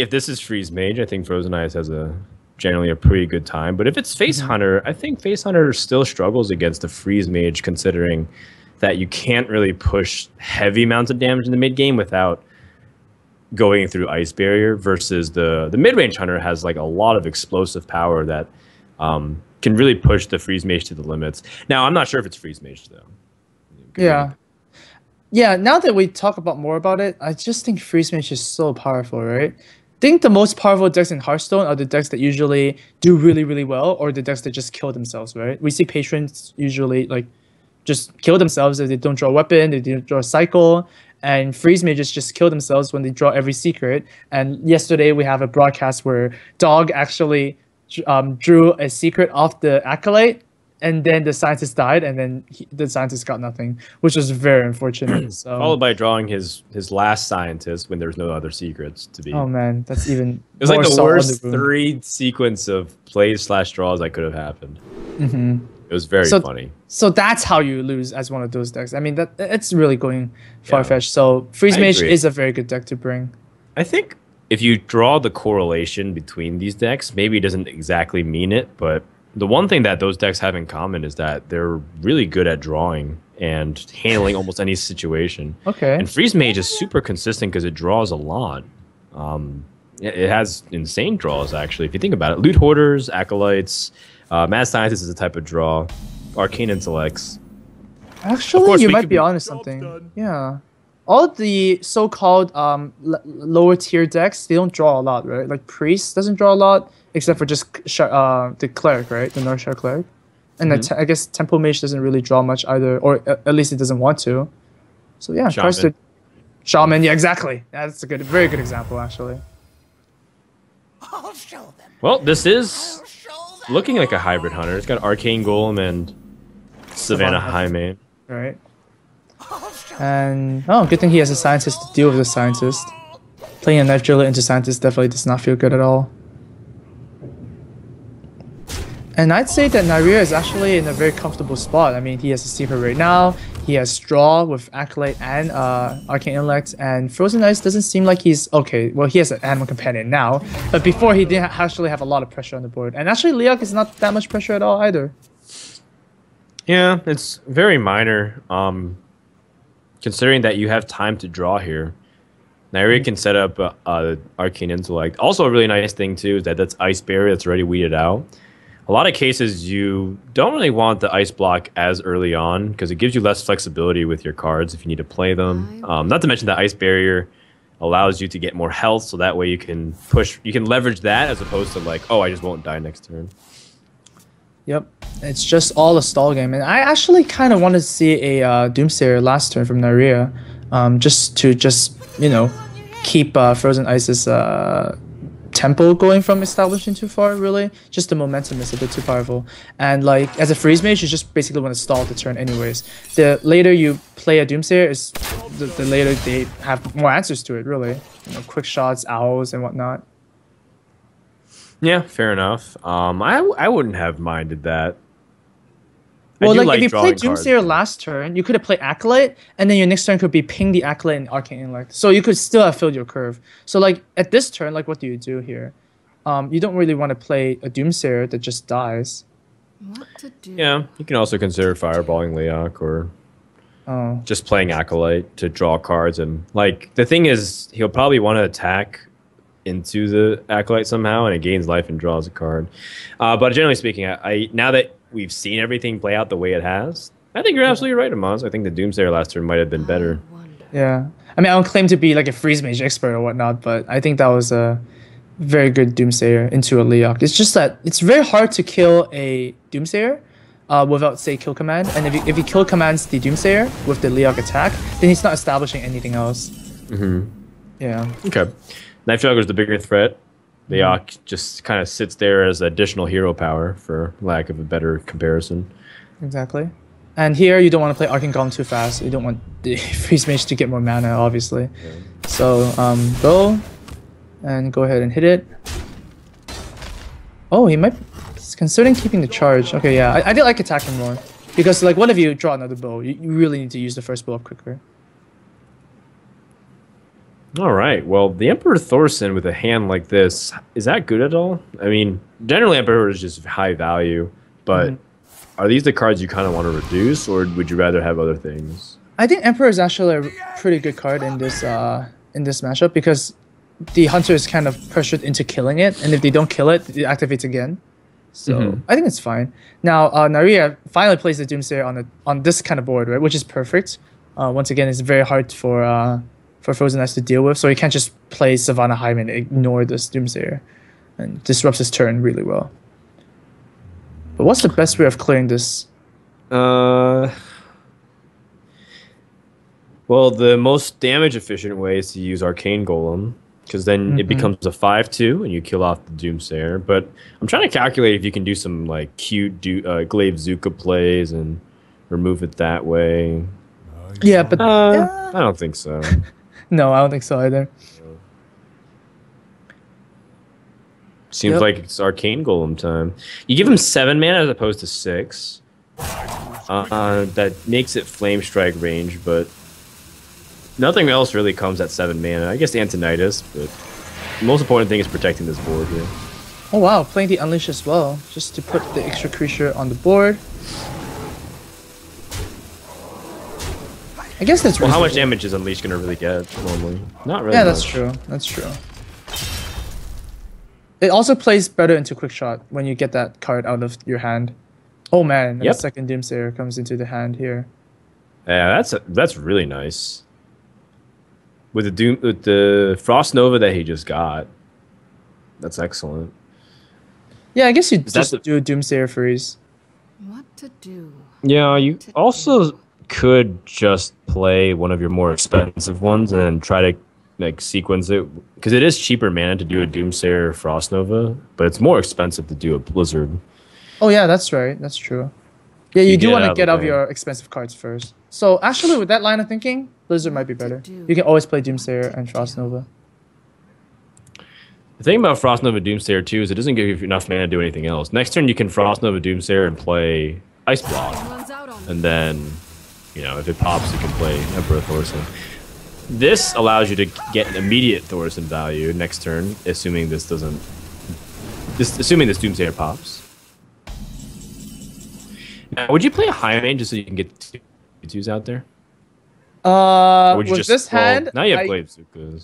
if this is Freeze Mage, I think Frozen Ice has a generally a pretty good time. But if it's Face Mm-hmm. Hunter, I think Face Hunter still struggles against the Freeze Mage, considering that you can't really push heavy amounts of damage in the mid game without going through Ice Barrier. Versus the the mid range Hunter has like a lot of explosive power that um, can really push the Freeze Mage to the limits. Now, I'm not sure if it's Freeze Mage though. Be- Yeah. Yeah, now that we talk about more about it, I just think Freeze Mage is so powerful, right? Think the most powerful decks in Hearthstone are the decks that usually do really, really well, or the decks that just kill themselves, right? We see patrons usually like just kill themselves if they don't draw a weapon, they don't draw a cycle, and freeze mages just kill themselves when they draw every secret. And yesterday we have a broadcast where Dog actually um, drew a secret off the acolyte, and then the scientist died, and then he, the scientist got nothing, which was very unfortunate. So, Followed by drawing his his last scientist when there's no other secrets to be. oh man, that's even it was like the worst wound. three sequence of plays slash draws that could have happened. Mm-hmm. It was very So- funny. So that's how you lose as one of those decks. I mean, that it's really going far fetched. So freeze I mage agree. is a very good deck to bring. I think if you draw the correlation between these decks, maybe it doesn't exactly mean it, but the one thing that those decks have in common is that they're really good at drawing and handling almost any situation. Okay. And Freeze Mage is super consistent because it draws a lot. Um, it, it has insane draws, actually. If you think about it, Loot Hoarders, Acolytes, uh, Mad Scientist is a type of draw, Arcane Intellects. Actually, course, you might be be- onto something. Yeah. All the so-called um, l- lower tier decks, they don't draw a lot, right? Like Priest doesn't draw a lot, except for just uh, the Cleric, right? The Northshire Cleric. And Mm-hmm. te- I guess Tempo Mage doesn't really draw much either, or at least it doesn't want to. So yeah, Shaman. to... Shaman, yeah, exactly. That's a good, very good example, actually. I'll show them. Well, this is I'll show them. looking like a hybrid hunter. It's got Arcane Golem and Savannah Highmane. Right. And oh, good thing he has a scientist to deal with the scientist. Playing a knife driller into scientist definitely does not feel good at all. And I'd say that Neirea is actually in a very comfortable spot. I mean, he has a secret right now. He has Straw with Acolyte and uh, Arcane Intellect. And Frozen Ice doesn't seem like he's okay. Well, he has an Animal Companion now, but before he didn't actually have a lot of pressure on the board. And actually, Leokk is not that much pressure at all either. Yeah, it's very minor. Um, considering that you have time to draw here, Neirea can set up uh, uh, Arcane Intellect. Also, a really nice thing too is that that's Ice Barrier that's already weeded out. A lot of cases you don't really want the ice block as early on because it gives you less flexibility with your cards if you need to play them. Um, not to mention the ice barrier allows you to get more health, so that way you can push, you can leverage that as opposed to like, oh, I just won't die next turn. Yep, it's just all a stall game, and I actually kind of want to see a uh, Doomsayer last turn from Neirea, um, just to just you know keep uh, Frozen Ice's uh, tempo going from establishing too far. Really, just the momentum is a bit too powerful, and like as a freeze mage, you just basically want to stall the turn anyways. The later you play a Doomsayer, is the, the later they have more answers to it. Really, you know, quick shots, owls, and whatnot. Yeah, fair enough. Um, I I wouldn't have minded that. I Well, do like, if you drawing played cards. Doomsayer last turn, you could have played Acolyte, and then your next turn could be ping the Acolyte and Arcane Intellect. So you could still have filled your curve. So like at this turn, like what do you do here? Um, you don't really want to play a Doomsayer that just dies. What to do? Yeah, you can also consider fireballing Leokk or Oh, just playing Acolyte to draw cards. And like the thing is, he'll probably want to attack into the Acolyte somehow, and it gains life and draws a card. Uh, but generally speaking, I, I now that we've seen everything play out the way it has, I think you're absolutely right, Amaz. I think the Doomsayer last turn might have been better. Yeah. I mean, I don't claim to be like a freeze mage expert or whatnot, but I think that was a very good Doomsayer into a Leokk. It's just that it's very hard to kill a Doomsayer. Uh, without say kill command, and if he, if he kill commands the Doomsayer with the Leokk attack, then he's not establishing anything else. Mm-hmm. Yeah. Okay. Knife Juggler's the bigger threat. Leokk just kind of sits there as additional hero power, for lack of a better comparison. Exactly. And here you don't want to play Arcane Golem too fast. You don't want the Freeze Mage to get more mana, obviously. So um, go and go ahead and hit it. Oh, he might. He's considering keeping the charge. Okay, yeah, I, I did like attacking more because like, what if you draw another bow? You, you really need to use the first bow up quicker. All right. Well, the Emperor Thaurissan with a hand like this is that good at all? I mean, generally Emperor is just high value, but are these the cards you kind of want to reduce, or would you rather have other things? I think Emperor is actually a pretty good card in this uh in this matchup because the hunter is kind of pressured into killing it, and if they don't kill it, it activates again. So Mhm. I think it's fine. Now uh, Neirea finally plays the Doomsayer on the on this kind of board, right, which is perfect. Uh, once again, it's very hard for uh, for Frozen Ice to deal with, so he can't just play Savannah Highmane and ignore this Doomsayer, and disrupts his turn really well. But what's the best way of clearing this? Uh, well, the most damage efficient way is to use Arcane Golem, because then it Mhm. becomes a five-two, and you kill off the Doomsayer. But I'm trying to calculate if you can do some like cute do- uh, Glaivezooka plays and remove it that way. Yeah, but Uh, Yeah. I don't think so. no, I don't think so either. Seems Yep. like it's Arcane Golem time. You give him seven mana as opposed to six. Uh, uh, that makes it Flame Strike range, but nothing else really comes at seven mana. I guess Antonidas, but the most important thing is protecting this board here. Oh wow, playing the Unleash as well, just to put the extra creature on the board. I guess that's Well, how much damage is Unleash gonna really get normally? Not really. Yeah, that's much. true. That's true. It also plays better into Quick Shot when you get that card out of your hand. Oh man, and Yep. the second Doomsayer comes into the hand here. Yeah, that's that's really nice. With the Doom, with the Frost Nova that he just got, that's excellent. Yeah, I guess you Is just the- do a Doomsayer freeze. What to do? Yeah, you also could just play one of your more expensive ones and try to like sequence it because it is cheaper mana to do a Doomsayer or Frost Nova, but it's more expensive to do a Blizzard. Oh yeah, that's right. That's true. Yeah, you, You do want to get the out of your expensive cards first. So actually, with that line of thinking, Blizzard might be better. You can always play Doomsayer and Frost Nova. The thing about Frost Nova Doomsayer too is it doesn't give you enough mana to do anything else. Next turn you can Frost Nova Doomsayer and play Ice Block, Runs out on me. and then you know if it pops you can play Emperor Thaurissan. This allows you to get an immediate Thorson value next turn, assuming this doesn't. This, assuming this Doomsayer pops. Now, would you play a Highmane just so you can get two twos out there? Uh, Or would you with just this well, hand, now you have I,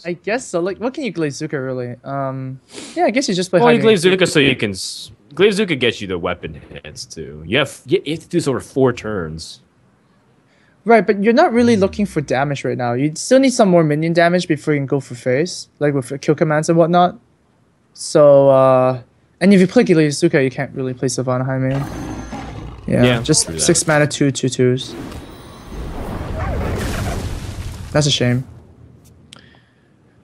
I guess so. Like, what can you Glaivezooka really? Um, yeah, I guess you just play. well, you high Zuka so you can. s- Zuka gets you the weapon hits too. You have you have to do this over four turns. Right, but you're not really looking for damage right now. You still need some more minion damage before you can go for face, like with kill commands and whatnot. So, uh, and if you play Glaivezooka, you can't really play Savannah Highmane. Yeah, Yeah, just that. six mana, two, two twos. That's a shame.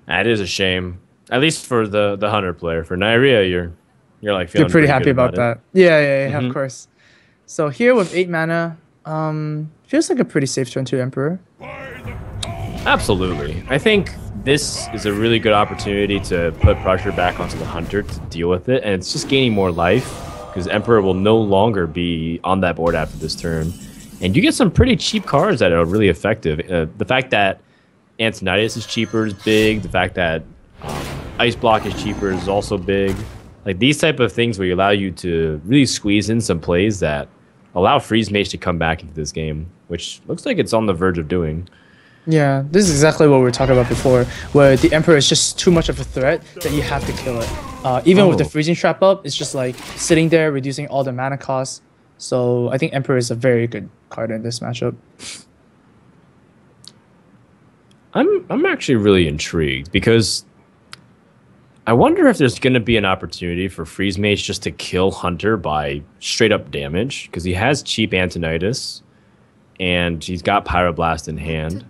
That is a shame. At least for the the hunter player. For Neirea, you're you're like feeling You're pretty happy good about, it. that. Yeah, yeah, yeah, Mhm. of course. So here with eight mana, um, feels like a pretty safe turn to Emperor. Absolutely. I think this is a really good opportunity to put pressure back onto the hunter to deal with it, and it's just gaining more life because Emperor will no longer be on that board after this turn, and you get some pretty cheap cards that are really effective. Uh, the fact that Antonidas is cheaper is big. The fact that um, Ice Block is cheaper is also big. Like these type of things where you allow you to really squeeze in some plays that allow Freeze Mage to come back into this game, which looks like it's on the verge of doing. Yeah, this is exactly what we were talking about before, where the Emperor is just too much of a threat that you have to kill it. Uh, even with the Oh. freezing trap up, it's just like sitting there, reducing all the mana costs. So I think Emperor is a very good card in this matchup. I'm I'm actually really intrigued because I wonder if there's going to be an opportunity for Freeze Mage just to kill Hunter by straight up damage because he has cheap Antonidas and he's got Pyroblast in hand.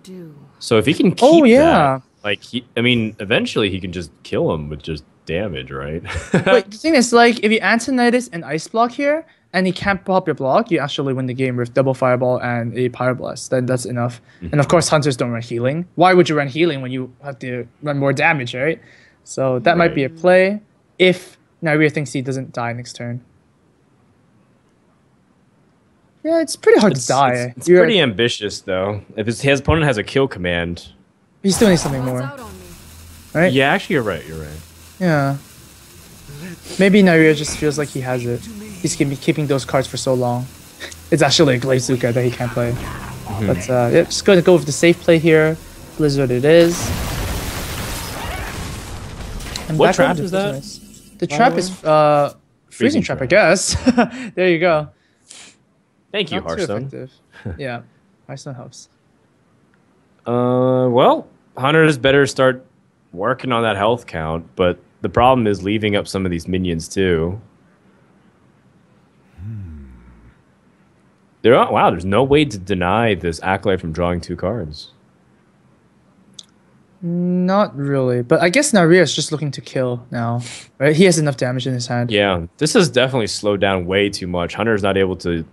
So if he can oh, keep Oh, that, yeah. like he, I mean, eventually he can just kill him with just damage, right? But the thing is, like, if you Antonidas and Ice Block here, and he can't pop your block, you actually win the game with double Fireball and a Pyroblast. Then that's enough. Mm-hmm. And of course, Hunters don't run healing. Why would you run healing when you have to run more damage, right? So that might be a play if Neirea thinks he doesn't die next turn. Yeah, it's pretty hard It's, to die. it's- it's You're- pretty ambitious though. If his, his opponent has a kill command, he still needs something more, out on me? right? yeah, actually you're right. You're right. Yeah. Maybe Neirea just feels like he has it. He's keeping keeping those cards for so long. It's actually a Glaivezooka that he can't play. Mm-hmm. But uh, yeah, just going to go with the safe play here. Blizzard it is. And What trap is that, Blizzard. The trap is uh, freezing, Freezing trap, I guess. there you go. Thank you, Not too Hearthstone. yeah, Hearthstone helps. Uh, well, hunters better start working on that health count, but the problem is leaving up some of these minions too. There are wow. There's no way to deny this acolyte from drawing two cards. Not really, but I guess Neirea is just looking to kill now, right? He has enough damage in his hand. Yeah, this has definitely slowed down way too much. Hunter's not able to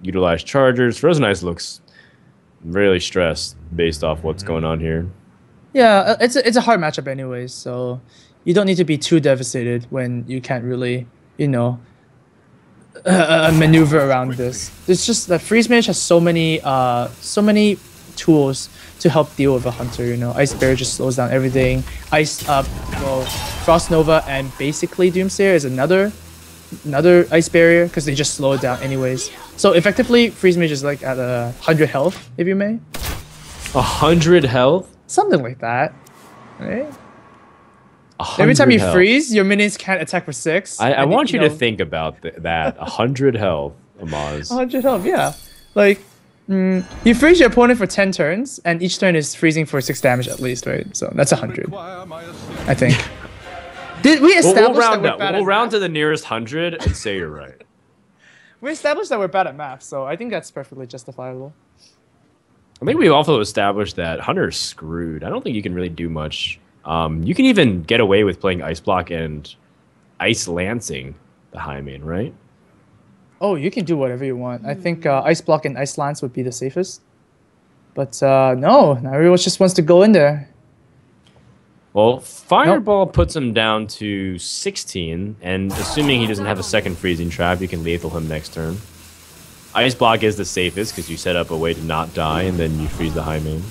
utilize chargers. Frozen Ice looks really stressed based off what's going on here. Yeah, uh, it's a, it's a hard matchup anyway, so you don't need to be too devastated when you can't really, you know, uh, maneuver around this. It's just that Freeze Mage has so many uh so many tools to help deal with a hunter. You know, Ice Barrier just slows down everything. Ice up, well, Frost Nova and basically Doomsayer is another another Ice Barrier because they just slow it down anyways. So effectively, Freeze Mage is like at a hundred health, if you may, A hundred health. something like that, right? Every time you health. freeze, your minions can't attack for six. I, I want you, to think about th- that. A hundred health, Amaz. A 100 health, yeah. Like, mm, you freeze your opponent for 10 turns, and each turn is freezing for 6 damage at least, right? So that's 100, I think. Did we establish We'll, establish we'll round that we're up. bad We'll at round math? to the nearest hundred and say you're right. We established that we're bad at math, so I think that's perfectly justifiable. I think we've also established that Hunter's screwed. I don't think you can really do much. Um, you can even get away with playing Ice Block and Ice Lancing the Highmane, right? Oh, you can do whatever you want. I think uh, Ice Block and Ice Lance would be the safest. But uh, no, Neirea just wants to go in there. Well, Fireball puts him down to 16, and assuming he doesn't have a second freezing trap, you can lethal him next turn. Ice Block is the safest because you set up a way to not die, and then you freeze the Highmane.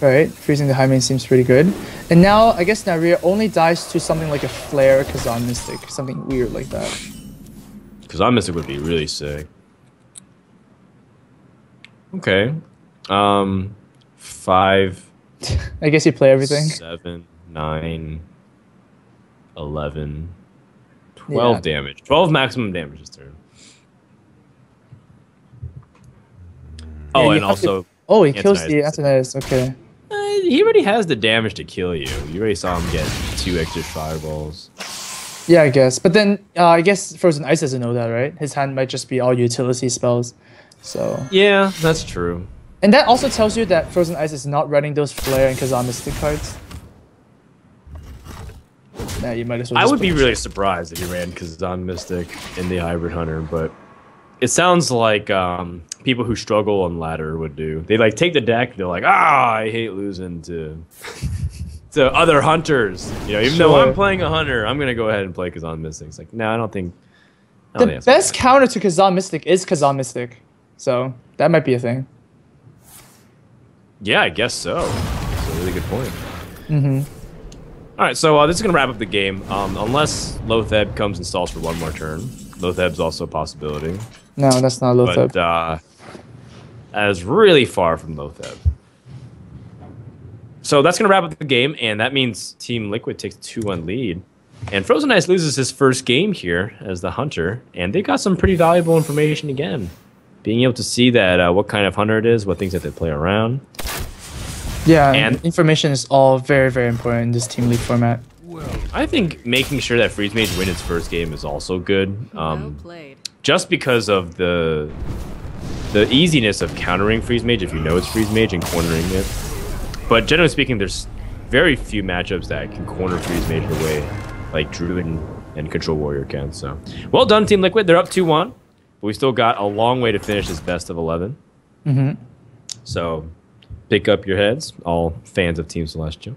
Right, freezing the Highmane seems pretty good. And now, I guess Neirea only dies to something like a Flare Kezan Mystic, something weird like that. Because on Mystic would be really sick. Okay. Um, five, I guess you play everything. seven, nine, 11, 12 Yeah. damage. 12 maximum damage this turn. Oh, and have to- also, Oh, he kills the. Antonidas. Okay. uh, he already has the damage to kill you. You already saw him get two extra fireballs. Yeah, I guess. But then uh, I guess Frozen Ice doesn't know that, right? His hand might just be all utility spells. So, Yeah, that's true. and that also tells you that Frozen Ice is not running those Flare and Kezan Mystic cards. Nah, you might as well. I would be really surprised if he ran Kezan Mystic in the Hybrid Hunter, but it sounds like um, people who struggle on ladder would do. They like take the deck. They're like, ah, I hate losing to to other hunters. You know, even though I'm playing a hunter, I'm gonna go ahead and play Kezan Mystic. It's like, no, I don't think. I don't The think best counter to Kezan Mystic is Kezan Mystic. So, that might be a thing. Yeah, I guess so. That's a really good point. Mm-hmm. All right, so uh, this is gonna wrap up the game. Um, unless Loatheb comes and stalls for one more turn. Loatheb's also a possibility. No, that's not Lothar. but uh, as really far from Loatheb. So that's going to wrap up the game, and that means Team Liquid takes 2 1 lead. And Frozen Ice loses his first game here as the hunter, and they got some pretty valuable information again. Being able to see that uh, what kind of hunter it is, what things that they play around. Yeah, And- and information is all very, very important in this Team League format. I think making sure that Freeze Mage win its first game is also good. Um, just because of the the easiness of countering freeze mage if you know it's freeze mage and cornering it. But generally speaking, there's very few matchups that can corner freeze mage the way like Druid and, Control Warrior can. So well done, Team Liquid. They're up two one, but we still got a long way to finish this best of 11 Mm-hmm. So pick up your heads, all fans of Team Celestial.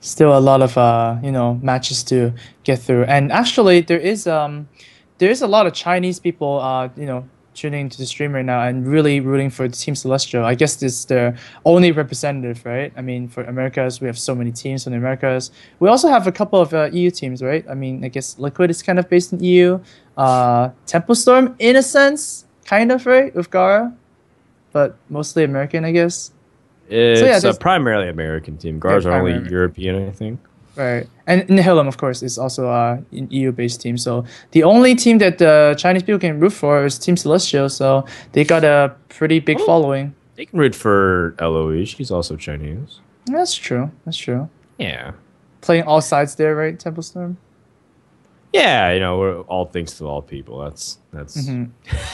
still a lot of uh, you know matches to get through. And actually, there is um, there is a lot of Chinese people uh, you know tuning into the stream right now and really rooting for Team Celestial. I guess this is their only representative, right? I mean, for Americas, we have so many teams from the Americas. We also have a couple of uh, EU teams, right? I mean, I guess Liquid is kind of based in EU. Uh, Tempo Storm, in a sense, kind of, right, with Gara, but mostly American, I guess. It's yeah, a primarily American team. Gars are only. European, I think. Right, and Nihilum, of course, is also uh, an EU-based team. So the only team that the Chinese people can root for is Team Celestial. So they got a pretty big Oh. following. They can root for Eloise. She's also Chinese. That's true. That's true. Yeah. Playing all sides there, right, Tempo Storm? Yeah, you know, we're all things to all people. That's that's Mhm.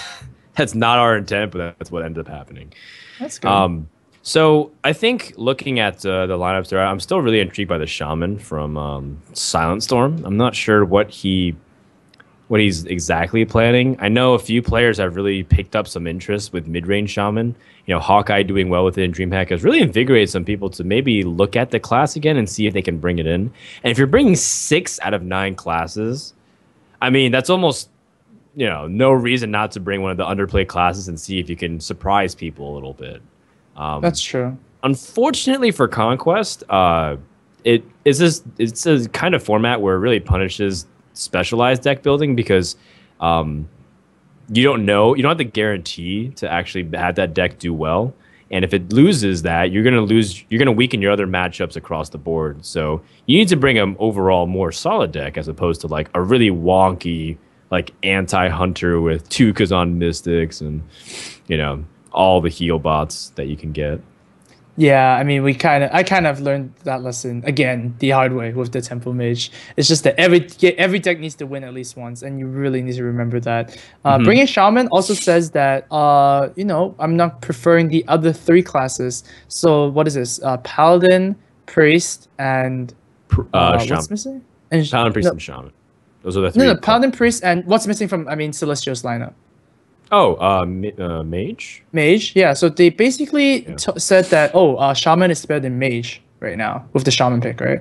that's not our intent, but that's what ended up happening. That's good. Um, so I think looking at uh, the lineups there, I'm still really intrigued by the shaman from um, Silent Storm. I'm not sure what he what he's exactly planning. I know a few players have really picked up some interest with mid-range shaman. You know, Hawkeye doing well with it in DreamHack has really invigorated some people to maybe look at the class again and see if they can bring it in. And if you're bringing six out of nine classes, I mean, that's almost you know no reason not to bring one of the underplayed classes and see if you can surprise people a little bit. Um, That's true. unfortunately for conquest uh it is this it's a kind of format where it really punishes specialized deck building because um you don't know you don't have the guarantee to actually have that deck do well and if it loses that you're going to lose you're going to weaken your other matchups across the board so you need to bring an overall more solid deck as opposed to like a really wonky like anti-hunter with two Kezan mystics and you know all the heal bots that you can get Yeah, I mean, we kind of, I kind of learned that lesson again the hard way with the Tempo Mage. It's just that every every deck needs to win at least once, and you really need to remember that. Uh, Mm-hmm. Bringing Shaman also says that, uh, you know, I'm not preferring the other three classes. So what is this? Uh, Paladin, Priest, and uh, uh, shaman. what's missing? And sh- Paladin, Priest, no, and Shaman. Those are the three. no, no, Paladin, Priest, and what's missing from? I mean, Celestial's lineup. Oh, uh, uh, Mage? Mage, yeah. So they basically Yeah. t- said that oh, uh, Shaman is better than Mage right now with the Shaman pick, right?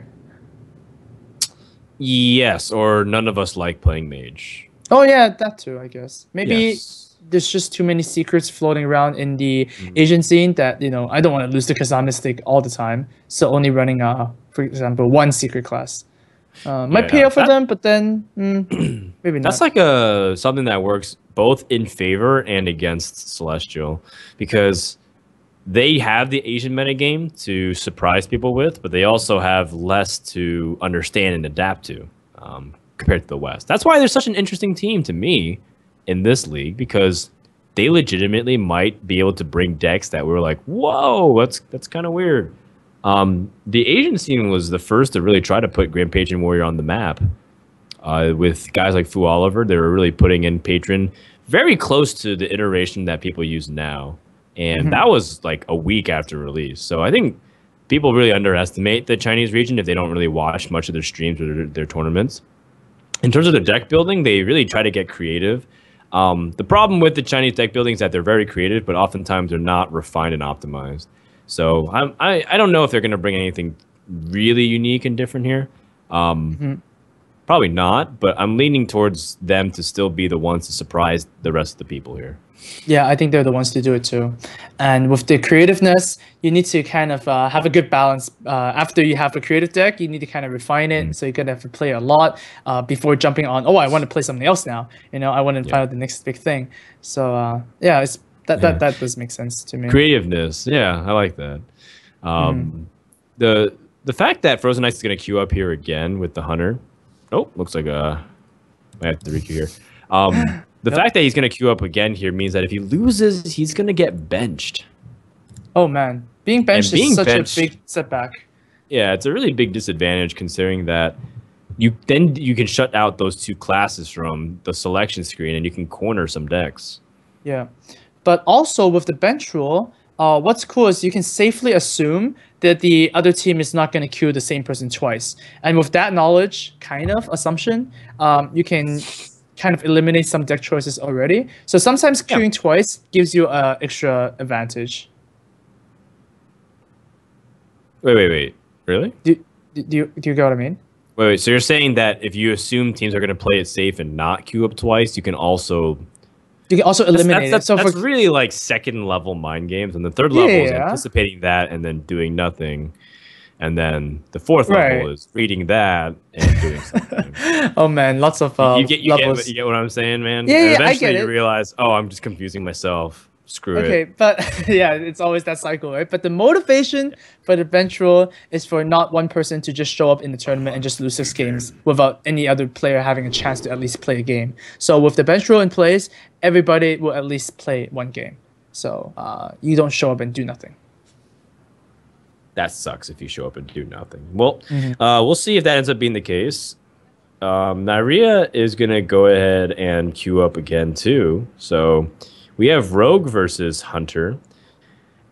Yes, or none of us like playing Mage. Oh yeah, that too. I guess maybe Yes. there's just too many secrets floating around in the Mm. Asian scene that you know I don't want to lose the Kezan Mystic all the time. So only running uh, for example, one secret class uh, might Yeah, pay off for that- them, but then mm, maybe not. That's like a something that works both in favor and against Celestial because they have the Asian metagame to surprise people with, but they also have less to understand and adapt to um, compared to the West. That's why they're such an interesting team to me in this league because they legitimately might be able to bring decks that were like, whoa, that's that's kind of weird. Um, the Asian scene was the first to really try to put Grand Patron Warrior on the map uh, with guys like Fu Oliver, they were really putting in Patron very close to the iteration that people use now. And that was like a week after release. So I think people really underestimate the Chinese region if they don't really watch much of their streams or their, their tournaments. In terms of their deck building, they really try to get creative. Um, the problem with the Chinese deck building is that they're very creative, but oftentimes they're not refined and optimized. So I'm, I, I don't know if they're going to bring anything really unique and different here. Um, Probably not, but I'm leaning towards them to still be the ones to surprise the rest of the people here. Yeah, I think they're the ones to do it too. And with the creativeness, you need to kind of uh, have a good balance. Uh, after you have a creative deck, you need to kind of refine it. So you're gonna have to play a lot uh, before jumping on. Oh, I want to play something else now. You know, I want to find out the next big thing. So uh, yeah, it's that that that does make sense to me. Creativeness, yeah, I like that. Um, The the fact that Frozen Ice is going to queue up here again with the Hunter. Oh, looks like a. I have to requeue here. Um, the fact that he's going to queue up again here means that if he loses, he's going to get benched. Oh man, being benched being is such benched- a big setback. Yeah, it's a really big disadvantage considering that you then you can shut out those two classes from the selection screen and you can corner some decks. Yeah, but also with the bench rule, uh, what's cool is you can safely assume that the other team is not going to queue the same person twice, and with that knowledge, kind of assumption, um, you can kind of eliminate some deck choices already. So sometimes Yeah. queuing twice gives you an extra advantage. Wait, wait, wait. Really? Do, Do do you do you get what I mean? Wait, wait. So you're saying that if you assume teams are going to play it safe and not queue up twice, you can also You can also That's, eliminate that's, it. So that's for really like second level mind games, and the third level is Yeah. anticipating that and then doing nothing, and then the fourth Right. level is reading that and doing something. oh man, lots of uh, you get you get, levels. what- you get what I'm saying, man. Yeah, And yeah, I Eventually, get you realize, oh, I'm just confusing myself. Screw Okay, it. but yeah, it's always that cycle, right? But the motivation for the bench rule is for not one person to just show up in the tournament and just lose six games without any other player having a chance to at least play a game. So with the bench rule in place, everybody will at least play one game. So uh, you don't show up and do nothing. That sucks if you show up and do nothing. Well, Mm-hmm. uh, we'll see if that ends up being the case. Um, Neirea is gonna go ahead and queue up again too. So we have Rogue versus Hunter.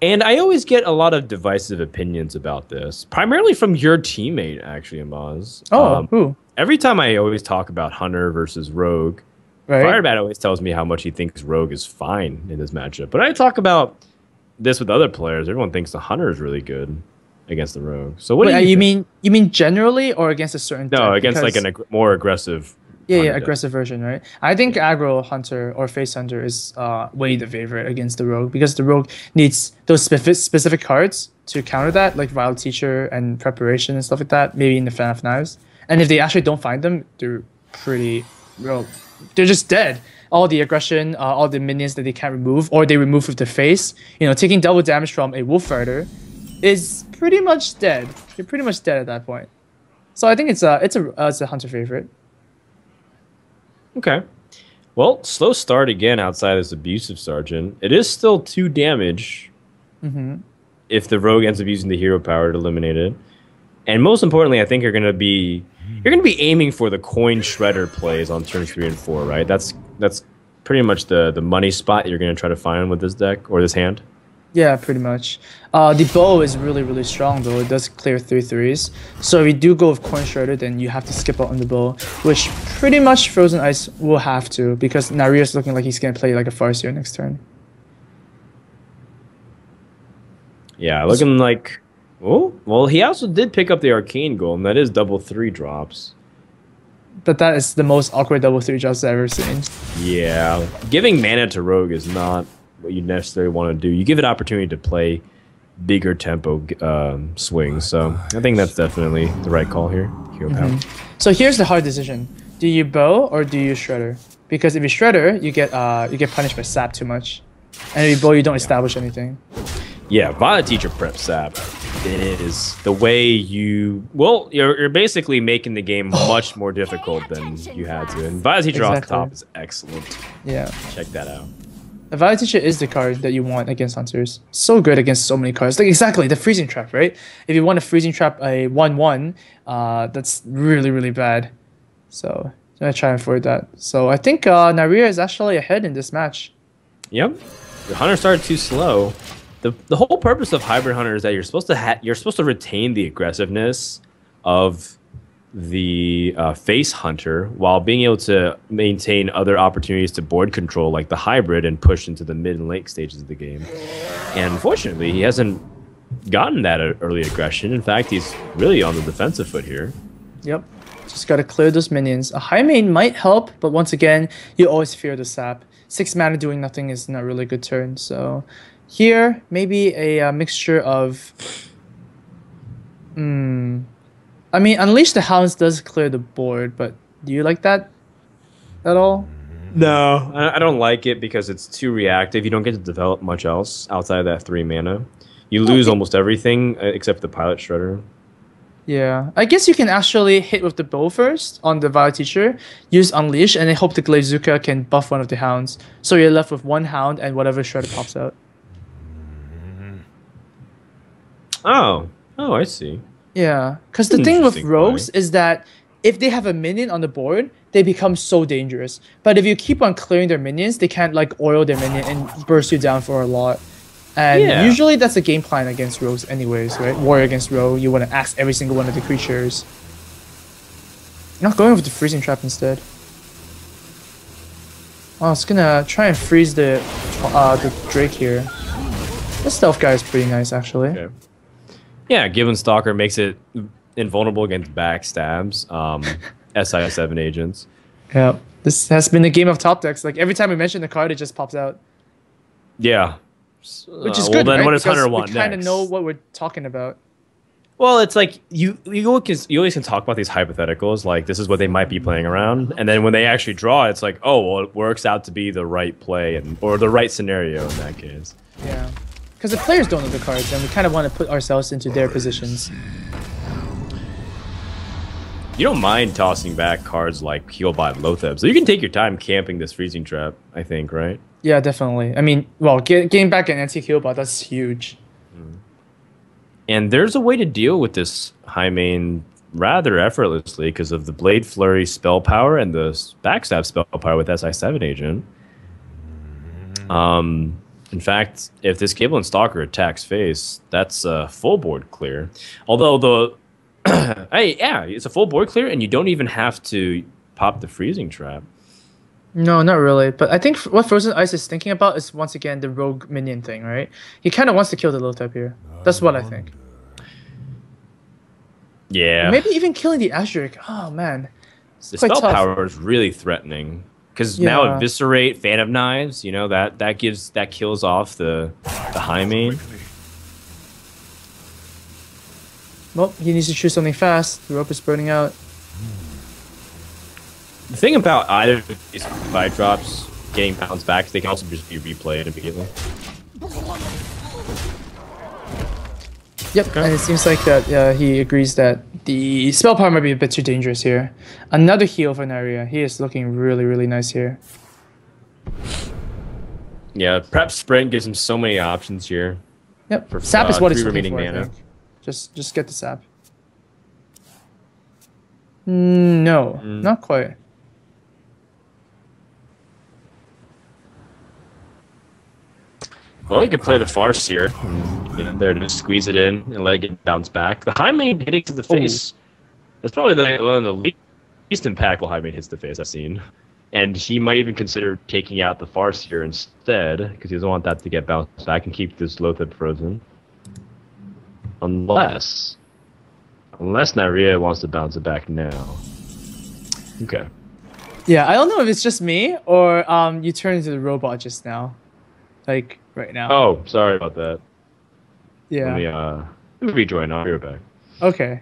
And I always get a lot of divisive opinions about this, primarily from your teammate, actually, Amaz. Oh, Um, who? every time I always talk about Hunter versus Rogue, Right? Firebat always tells me how much he thinks Rogue is fine in this matchup. But I talk about this with other players. Everyone thinks the Hunter is really good against the Rogue. So what Wait, do uh, you, you mean you mean generally or against a certain? No, deck? against like a ag- more aggressive. Yeah, yeah, aggressive version, right? I think aggro hunter or face hunter is uh, way the favorite against the rogue because the rogue needs those specific specific cards to counter that, like Violet Teacher and preparation and stuff like that. Maybe in the Fan of Knives, and if they actually don't find them, they're pretty real. They're just dead. All the aggression, uh, all the minions that they can't remove, or they remove with the face. You know, taking double damage from a wolf rider is pretty much dead. You're pretty much dead at that point. So I think it's a it's a uh, it's a hunter favorite. Okay. Well, slow start again outside this abusive sergeant. It is still two damage Mm-hmm. if the rogue ends up using the hero power to eliminate it. And most importantly, I think you're gonna be you're gonna be aiming for the coin shredder plays on turns three and four, right? That's that's pretty much the the money spot you're gonna try to find with this deck or this hand. Yeah, pretty much. Uh, the bow is really, really strong though. It does clear three threes. So if you do go with Coin Shredder, then you have to skip out on the bow, which pretty much Frozen Ice will have to because Neirea's looking like he's gonna play like a Farseer next turn. Yeah, looking like oh well he also did pick up the arcane golem. That is double three drops. But that is the most awkward double three drops I've ever seen. Yeah, giving mana to rogue is not what you necessarily want to do. You give it opportunity to play bigger tempo um, swings. So I think that's definitely the right call here. Hero power. So here's the hard decision: Do you bow or do you Shredder? Because if you Shredder, you get uh you get punished by sap too much, and if you bow, you don't establish anything. Yeah, Violet Teacher prep sap. It is the way you well, you're, you're basically making the game much more difficult than you had to. And Violet Teacher off the top is excellent. Yeah. Check that out. Violet Teacher is the card that you want against hunters. So good against so many cards. Like exactly the freezing trap, right? If you want to freezing trap a one-one, uh, that's really really bad. So I'm gonna try and avoid that. So I think uh, Neirea is actually ahead in this match. Yep. the hunter started too slow. The, the whole purpose of hybrid hunter is that you're supposed to ha- you're supposed to retain the aggressiveness of the uh, face hunter while being able to maintain other opportunities to board control like the hybrid and push into the mid and late stages of the game. And unfortunately, he hasn't gotten that uh, early aggression. In fact, he's really on the defensive foot here. Yep. Just gotta clear those minions. A Highmane might help, but once again, you always fear the sap. Six mana doing nothing is not really good turn. So here, maybe a uh, mixture of. Hmm. I mean, Unleash the Hounds does clear the board, but do you like that at all? No, I don't like it because it's too reactive. You don't get to develop much else outside of that three mana. You lose Okay. almost everything uh, except the pilot shredder. Yeah, I guess you can actually hit with the bow first on the Violet Teacher, use Unleash, and then hope the Glaivezooka can buff one of the hounds. So you're left with one hound and whatever shredder pops out. Oh, oh, I see. Yeah, because the thing with rogues is that if they have a minion on the board, they become so dangerous. But if you keep on clearing their minions, they can't like oil their minion and burst you down for a lot. And Yeah. usually that's a game plan against rogues, anyways, right? Warrior against rogue, you want to axe every single one of the creatures. Not going with the freezing trap instead. Oh, it's gonna try and freeze the uh, the Drake here. This stealth guy is pretty nice, actually. Okay. Yeah, given Stalker makes it invulnerable against backstabs. Um, SI7 agents. Yeah. This has been a game of top decks. Like every time we mention the card, it just pops out, Yeah. which is Uh, good. Well, then right? what does Because Hunter want We kind of next? know what we're talking about. Well, it's like you you always you always can talk about these hypotheticals, like this is what they might be playing around, and then when they actually draw, it's like, oh, well, it works out to be the right play and or the right scenario in that case. Yeah. Because the players don't know the cards, and we kind of want to put ourselves into their positions. You don't mind tossing back cards like Healbot Loatheb, so you can take your time camping this freezing trap. I think, right? Yeah, definitely. I mean, well, get, getting back an anti kill bot, that's huge. And there's a way to deal with this Highmane rather effortlessly because of the Blade Flurry spell power and the backstab spell power with SI7 agent. Um, in fact, if this Cable and Stalker attacks face, that's a full board clear. Although the hey, yeah, it's a full board clear, and you don't even have to pop the freezing trap. No, not really. But I think f- what Frozen Ice is thinking about is once again the rogue minion thing, right? He kind of wants to kill the little type here. That's what I think. Yeah, Maybe even killing the Azuric. Oh man, the spell tough. power is really threatening because now eviscerate fan of knives you know that that gives that kills off the the Highmane well, he needs to choose something fast. The rope is burning out. the thing about either of these five drops getting bounced back they can also just be replayed immediately Yep, and it seems like that uh, he agrees that the spell power might be a bit too dangerous here. Another heal for Neirea. He is looking really, really nice here. yeah prep sprint gives him so many options here Yep, For, sap is uh, what he's looking remaining for. Mana. Just, just get the sap. Mm, No, Mm. not quite. Well he could play the Farseer you know, there to squeeze it in and let it bounce back the Highmane hitting to the face that's probably the, one of the least impactful Highmane hits to the face i've seen and he might even consider taking out the Farseer instead because he doesn't want that to get bounced back and keep this Loatheb frozen. Unless, unless Neirea wants to bounce it back now. Okay. Yeah, I don't know if it's just me or um you turned into the robot just now, like right now. Oh, sorry about that. yeah. Let me uh, let me rejoin. I'll be right back. Okay.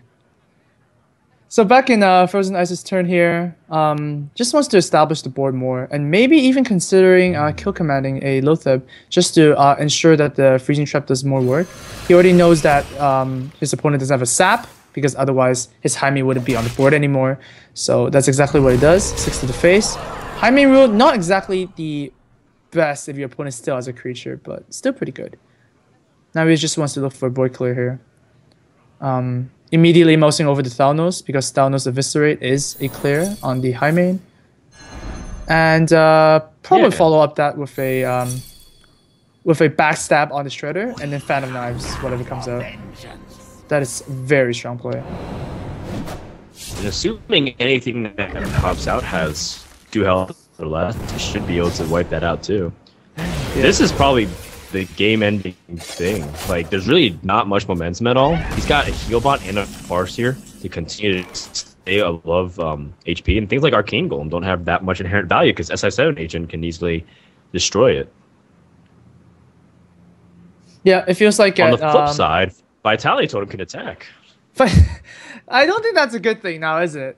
So back in uh, Frozen Ice's turn here, um, just wants to establish the board more, and maybe even considering uh, kill commanding a Loatheb just to uh, ensure that the freezing trap does more work. He already knows that um, his opponent doesn't have a sap because otherwise his Jaime wouldn't be on the board anymore. So that's exactly what he does. Six to the face. Jaime rule not exactly the best if your opponent still has a creature, but still pretty good. Now he just wants to look for a board clear here um, immediately mousing over to Thalnos because Thalnos Eviscerate is a clear on the Highmane. And uh, probably Yeah. follow up that with a um, with a backstab on the Shredder and then Fan of Knives, whatever comes out. That is very strong play. And assuming anything that pops out has two health or less, he should be able to wipe that out too. This is probably the game-ending thing. Like, there's really not much momentum at all. He's got a heal bot and a Farseer to continue to stay above um, HP, and things like Arcane Golem don't have that much inherent value because SI7 agent can easily destroy it. Yeah, it feels like On at, the flip um, side, Vitality Totem can attack. But I don't think that's a good thing now, is it?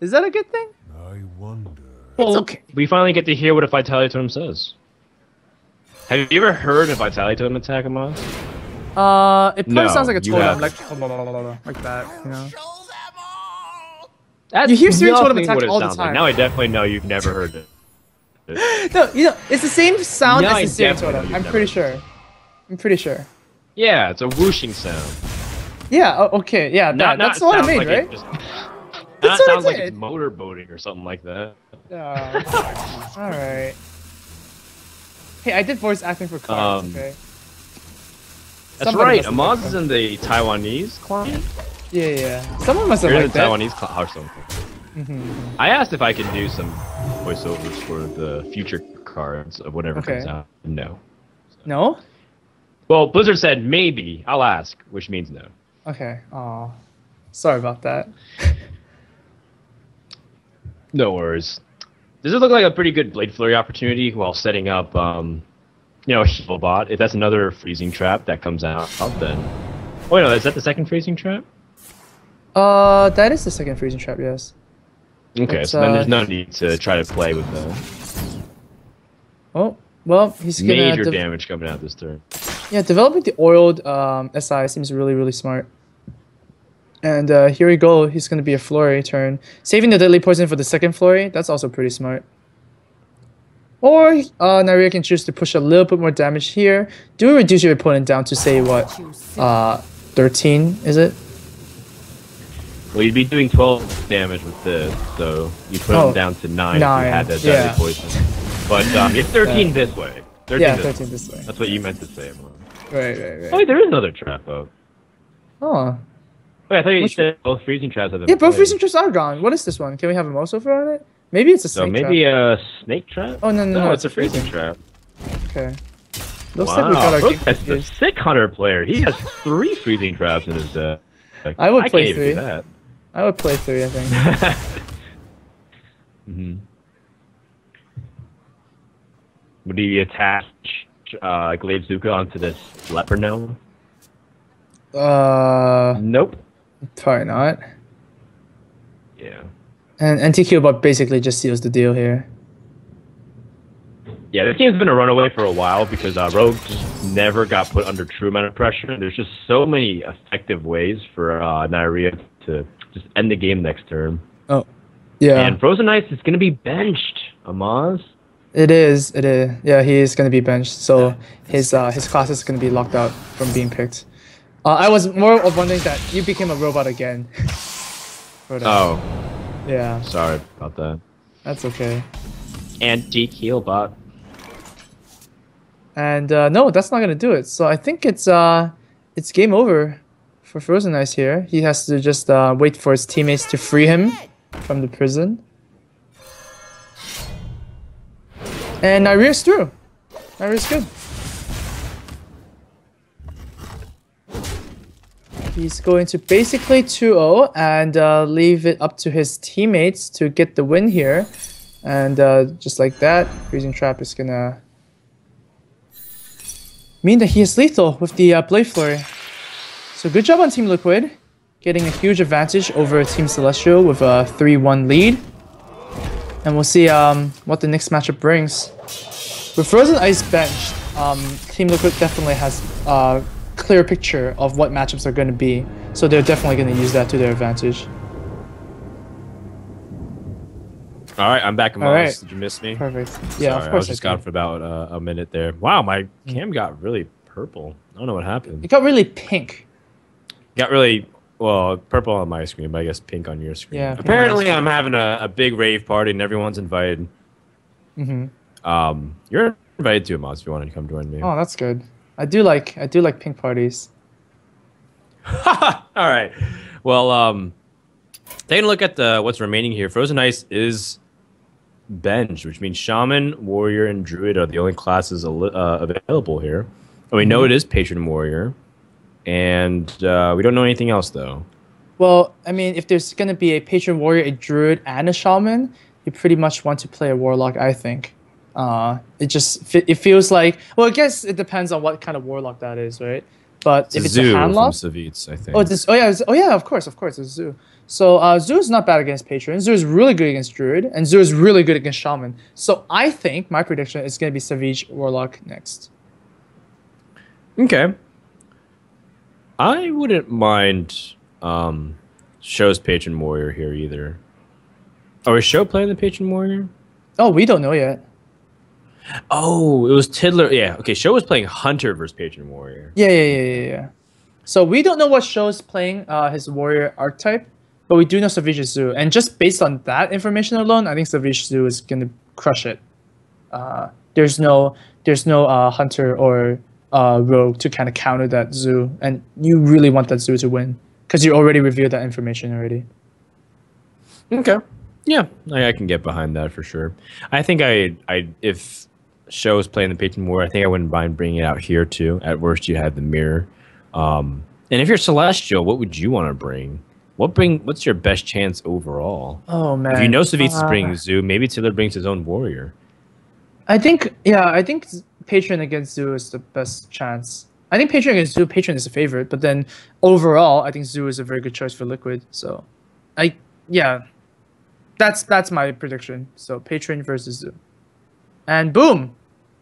Is that a good thing? I wonder. Well, okay. We finally get to hear what a Vitality Totem says. Have you ever heard a Vitality Totem attack, Amaz? Uh, it probably No, sounds like a you totem, haven't. like like that, you know. That's You hear Searing Totem nothing attack all the sounds like. time. Now I definitely know you've never heard it. No, you know, it's the same sound Yeah, I as the Searing definitely Totem. I'm pretty sure. I'm pretty sure. Yeah, it's a whooshing sound. Yeah. Oh, okay. Yeah. Not, That, not that's what I sounds mean, like right? It just, that That's what I sounds like did. it's motorboating or something like that. Yeah. All right. Hey, I did voice acting for cards. Um, okay. That's Somebody right. Amaz is in the Taiwanese clan. Yeah, yeah. Someone must have You're in the that. Taiwanese cl- Hearthstone. Mhm. I asked if I could do some voiceovers for the future cards of whatever Okay. comes out. No. No. Well, Blizzard said maybe. I'll ask, which means no. Okay. Oh. Sorry about that. No worries. Does it look like a pretty good Blade Flurry opportunity while setting up, um, you know, a bot? If that's another freezing trap that comes out, then. Oh, wait, no, is that the second freezing trap? Uh, that is the second freezing trap. Yes. Okay, It's, so then there's uh, no need to try to play with the Oh well, he's gonna major damage coming out this turn. Yeah, developing the oiled um, SI seems really, really smart. And uh, here we go. He's going to be a flurry turn. Saving the deadly poison for the second flurry. That's also pretty smart. Or uh, Neirea can choose to push a little bit more damage here. Do reduce your opponent down to say what? Uh, 13 is it? Well, you'd be doing 12 damage with this, so you put Oh, him down to 9 if nine, you had that yeah. deadly poison. But um, it's 13 this way. 13 Yeah, this 13 this way. That's what you meant to say, Amon. Right, right, Oh, wait, there is another trap, though. Oh. Wait, I thought you Which- said both freezing traps have been Yeah, both played. freezing traps are gone. What is this one? Can we have a mouse over on it? Maybe it's a So snake maybe trap. a snake trap? Oh, no, no, no, it's a freezing freezing. trap. Okay. Looks wow, like we got our game Protest is a sick hunter player. He has three freezing traps in his deck. I would I play can't even do three. that. I would play three, I think. mm -hmm. Would he attach uh, Glaivezooka onto this leper now? Uh, Nope. Probably not. Yeah. And NTQ bot basically just seals the deal here. Yeah, this game's been a runaway for a while because uh, Rogue just never got put under true amount of pressure. There's just so many effective ways for uh, Neirea to just end the game next turn. Oh, yeah, And Frozen Ice is going to be benched, Amaz. it is. It is. Yeah, he is gonna be benched, so his uh, his class is gonna be locked out from being picked. Uh, I was more of wondering that you became a robot again. For that. Oh, yeah, sorry about that. that's okay. Antique heal bot. And uh, no, that's not gonna do it. So I think it's uh, it's game over for Frozen Ice here. He has to just uh, wait for his teammates to free him from the prison. And Neirea's through. Neirea's good. He's going to basically 2-0 and uh, leave it up to his teammates to get the win here. And uh, just like that, Freezing Trap is gonna mean that he is lethal with the uh, Blade Flurry. So good job on Team Liquid, getting a huge advantage over Team Celestial with a 3-1 lead. And we'll see um, what the next matchup brings. With Frozen Ice benched, um, Team Liquid definitely has a clear picture of what matchups are going to be. So they're definitely going to use that to their advantage. All right, I'm back, Amaz. All right. Did you miss me? Perfect. Yeah, Sorry, of I was just I gone for about uh, a minute there. Wow, my cam got really purple. I don't know what happened. It got really pink. Got really well purple on my screen, but I guess pink on your screen. Yeah, Apparently, I'm having a, a big rave party and everyone's invited. Mm-hmm. Um, you're invited to Amaz if you want to come join me. Oh, that's good. I do like I do like pink parties. All right. Well, um, taking a look at the what's remaining here, Frozen Ice is bench, which means Shaman, Warrior, and Druid are the only classes uh, available here. And we know it is Patron Warrior, and uh, we don't know anything else though. Well, I mean, if there's gonna be a patron warrior, a druid, and a shaman, you pretty much want to play a warlock. I think. Uh, it just it feels like. Well, I guess it depends on what kind of warlock that is, right? But It's if it's Zoo a from handlock, Savjz, I think. oh, it's, oh yeah, oh yeah, of course, of course, it's Zoo. So uh, Zoo is not bad against patron. Zoo is really good against druid, and Zoo is really good against shaman. So I think my prediction is gonna be Savjz warlock next. Okay. I wouldn't mind um, SjoW's Patron Warrior here either. Oh, we SjoW playing the Patron Warrior? Oh, we don't know yet. Oh, it was Tiddler. Yeah, okay. SjoW was playing Hunter versus Patron Warrior. Yeah, yeah, yeah, yeah, yeah. So we don't know what SjoW is playing uh, his warrior archetype, but we do know Savjz Zoo. And just based on that information alone, I think Savjz Zoo is gonna crush it. Uh, there's no there's no uh, hunter or uh, rogue to kind of counter that zoo, and you really want that zoo to win because you already revealed that information already. Okay. Yeah, I, I can get behind that for sure. I think I, I if SjoW is playing the Patron War, I think I wouldn't mind bringing it out here too. At worst, you have the mirror. Um, and if you're Celestial, what would you want to bring? what bring? What's your best chance overall? Oh man. If you know Savjz is Uh, bringing Zoo, maybe Taylor brings his own warrior. I think yeah, I think Patron against Zoo is the best chance. I think Patron against Zoo, Patron is a favorite, but then overall, I think Zoo is a very good choice for Liquid. So, I yeah, that's that's my prediction. So Patron versus Zoo, and boom,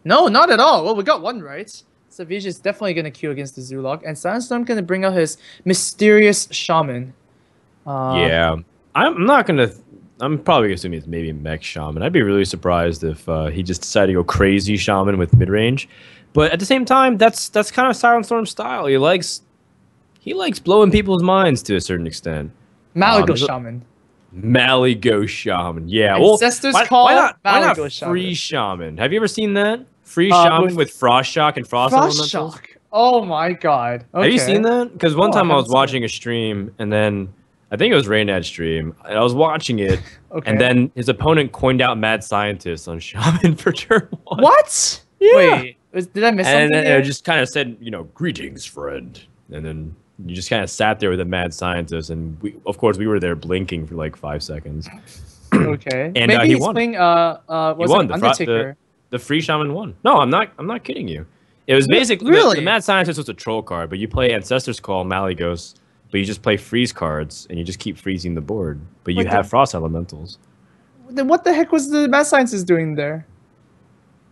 no, not at all. Well, we got one right. Savjz is definitely gonna queue against the Zoolock, and Sandstorm gonna bring out his mysterious shaman. Uh, yeah, I'm not gonna. I'm probably assuming it's maybe mech shaman. I'd be really surprised if uh, he just decided to go crazy shaman with mid range. But at the same time, that's that's kind of Silent Storm's style. He likes he likes blowing people's minds to a certain extent. Malygos Um, shaman. Malygos shaman, yeah. Well, Ancestors why, call why not, why not shaman. free shaman? Have you ever seen that free Uh, shaman with- with, frost shock and frost, Frost elementals? shock. Oh my god. Have you seen that? Because one I time I, was haven't it. watching a stream, and then I think it was Reynad's stream, and I was watching it, Okay. and then his opponent coined out Mad Scientist on Shaman for turn one. What? Yeah. Wait, was, did I miss And something? then it just kind of said, you know, greetings, friend, and then you just kind of sat there with a Mad Scientist, and we, of course, we were there blinking for like five seconds. okay. and, Maybe uh, he he's won. playing. Uh, uh, was won the fro- The free Shaman won. No, I'm not. I'm not kidding you. It was basically the- really? the, Mad Scientist was a troll card, but you play Ancestors Call, Malygos, but you just play freeze cards and you just keep freezing the board. But you What the- have Frost Elementals. Then what the heck was the Mad Scientist doing there?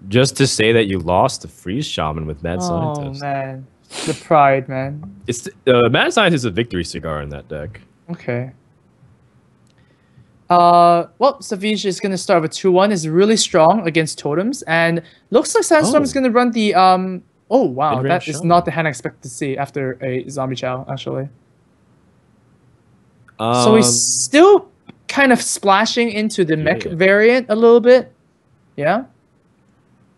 Just to say that you lost the freeze shaman with Mad Oh Scientist. man, the pride, man. It's uh, Mad Scientist is a victory cigar in that deck. Okay. Uh, well, Savjz is gonna start with two one. is really strong against totems, and looks like Sandstorm is Oh. gonna run the um. Oh wow, that is not the hand I expected to see after a zombie chow actually. Um, So he's still kind of splashing into the mech Yeah. variant a little bit. Yeah.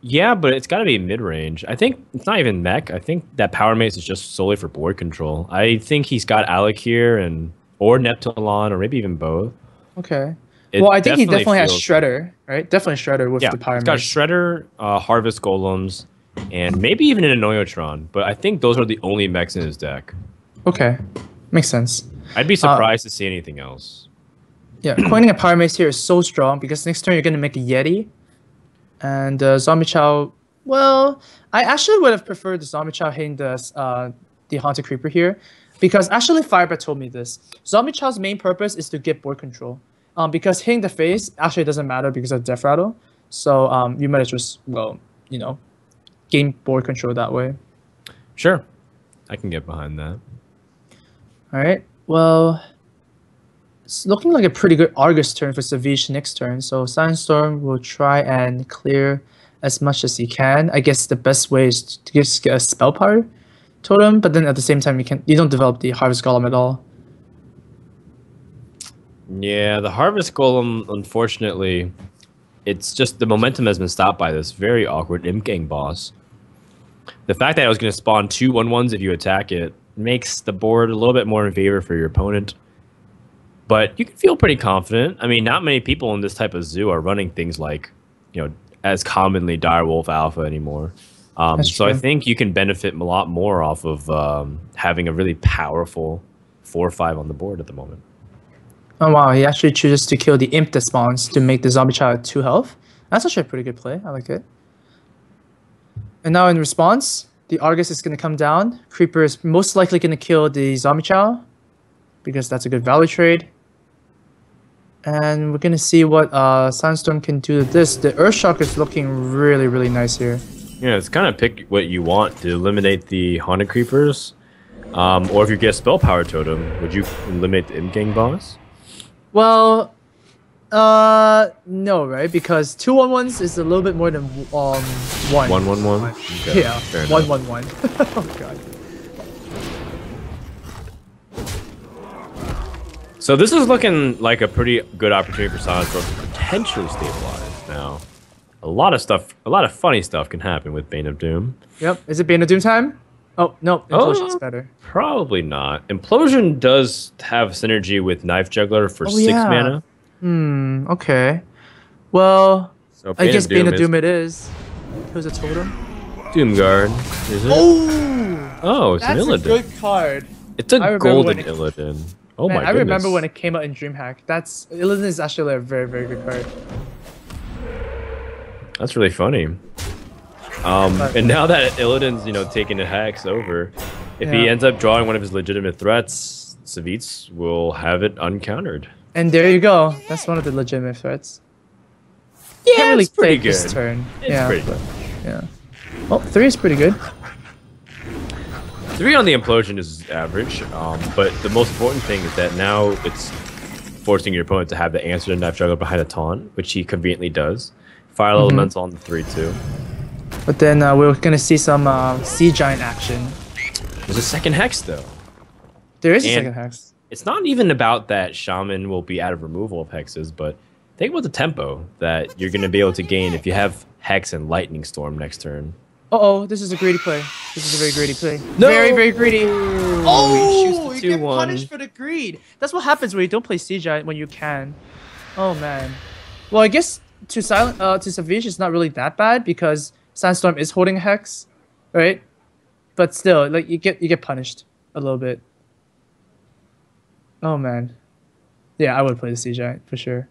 Yeah, but it's got to be mid range. I think it's not even mech. I think that Power Mace is just solely for board control. I think he's got Al'Akir and or Neptulon or maybe even both. Okay. It well, I think he definitely has Shredder, right? Definitely Shredder with Yeah, the Power it's got Mace. Shredder, uh, Harvest Golems, and maybe even an Annoyotron. But I think those are the only mechs in his deck. okay, makes sense. I'd be surprised to see anything else. Yeah, coining a Power Mace here is so strong because next turn you're gonna make a Yeti, and uh, Zombie Chow. Well, I actually would have preferred the Zombie Chow hitting the uh, the Haunted Creeper here, because actually Firebat told me this. Zombie Chow's main purpose is to get board control. Um, because hitting the face actually doesn't matter because of Death Rattle. So um, you might as just well, you know, gain board control that way. Sure, I can get behind that. All right. Well, it's looking like a pretty good Argus turn for Savjz next turn. So Sandstorm will try and clear as much as he can. I guess the best way is to just get a spell power totem, but then at the same time you can you don't develop the Harvest Golem at all. Yeah, the Harvest Golem, unfortunately, it's just the momentum has been stopped by this very awkward Imp Gang boss. The fact that it was going to spawn two one ones if you attack it makes the board a little bit more in favor for your opponent. But you can feel pretty confident. I mean, not many people in this type of zoo are running things like, you know, as commonly Direwolf Alpha anymore. Um, so I think you can benefit a lot more off of um, having a really powerful four or five on the board at the moment. Oh wow, he actually chooses to kill the imp that spawns to make the Zombie Chow two health. That's actually a pretty good play. I like it. And now in response, the Argus is gonna come down. Creeper is most likely gonna kill the Zombie Chow because that's a good value trade. And we're gonna see what uh, Sandstorm can do to this. The Earthshock is looking really, really nice here. Yeah, it's kind of pick what you want to eliminate the haunted creepers, um, or if you get a spell power totem, would you eliminate the boss? Well, uh, no, right? Because two one ones is a little bit more than um one. One one one. Okay, Yeah, fair one one one. oh god. So this is looking like a pretty good opportunity for Silent Storm to potentially stabilize. Now, a lot of stuff, a lot of funny stuff can happen with Bane of Doom. Yep. Is it Bane of Doom time? Oh no, Implosion's Oh. better. Probably not. Implosion does have synergy with Knife Juggler for Oh, six yeah. mana. Hmm. Okay. Well, So I guess Bane of is Doom it is. Who's a totem? Doomguard. Is it? Oh, Oh, it's an that's a good card. It's a I remember golden when it- Illidan. Oh Man, my I goodness. remember when it came out in DreamHack. That's Illidan is actually a very very good card. That's really funny. Um, But- and now that Illidan's, you know, taking the hex over, if he ends up drawing one of his legitimate threats, Savjz will have it uncountered. And there you go. That's one of the legitimate threats. Yeah, Can't really it's pretty play this good. turn. It's yeah, pretty but- yeah. Well, three is pretty good. Three on the implosion is average, um, but the most important thing is that now it's forcing your opponent to have the answer to knife juggler behind a taunt, which he conveniently does. Fire Mm-hmm. elemental on the three two. But then uh, we're gonna see some uh, sea giant action. There's a second hex though. There is a second hex. It's not even about that shaman will be out of removal of hexes, but think about the tempo that you're going to be able to gain if you have hex and lightning storm next turn. Uh oh, this is a greedy play. This is a very greedy play. No! Very, very greedy. Oh, the you get 2-1. punished for the greed. That's what happens when you don't play Sea Giant when you can. Oh man. Well, I guess to silent uh, to Savjz it's not really that bad because Sandstorm is holding hex, right? But still, like you get you get punished a little bit. Oh man. Yeah, I would play the Sea Giant for sure.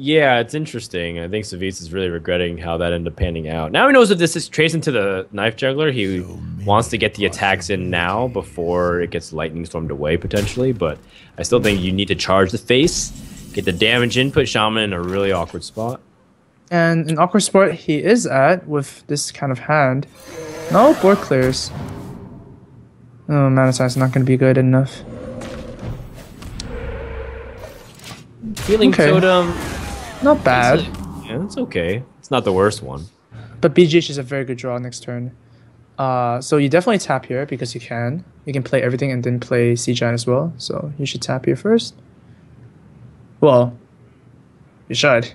Yeah, it's interesting. I think Savjz is really regretting how that ended up panning out. Now he knows if this is traced to the knife juggler, he wants to get the attacks in now before it gets lightning stormed away potentially. But I still think you need to charge the face, get the damage in, put Shaman in a really awkward spot. And an awkward spot he is at with this kind of hand. No, board clears. Oh, mana size not going to be good enough. Healing Okay. totem. Not bad, Yeah, it's okay. It's not the worst one. but BGH is a very good draw next turn. Uh, so you definitely tap here because you can. You can play everything and then play Sea Giant as well. So you should tap here first. Well, you should.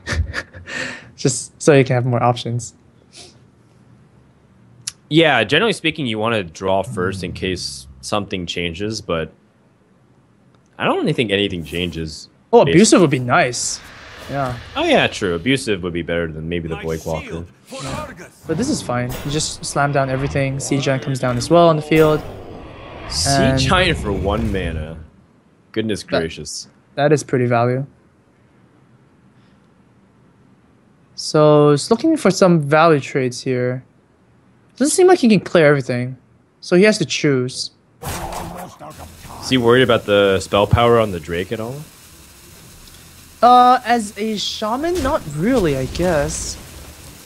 Just so you can have more options. Yeah, generally speaking, you want to draw first in case something changes, but I don't really think anything changes. Oh, abusive would be nice. Yeah, Oh yeah, true. Abusive would be better than maybe the Void Walker. but this is fine. You just slam down everything. Sea Giant comes down as well on the field. Sea Giant for one mana. Goodness gracious. That is pretty value. So it's looking for some value trades here. Doesn't seem like he can clear everything. So he has to choose. Is he worried about the spell power on the Drake at all? Uh, as a shaman, not really, I guess.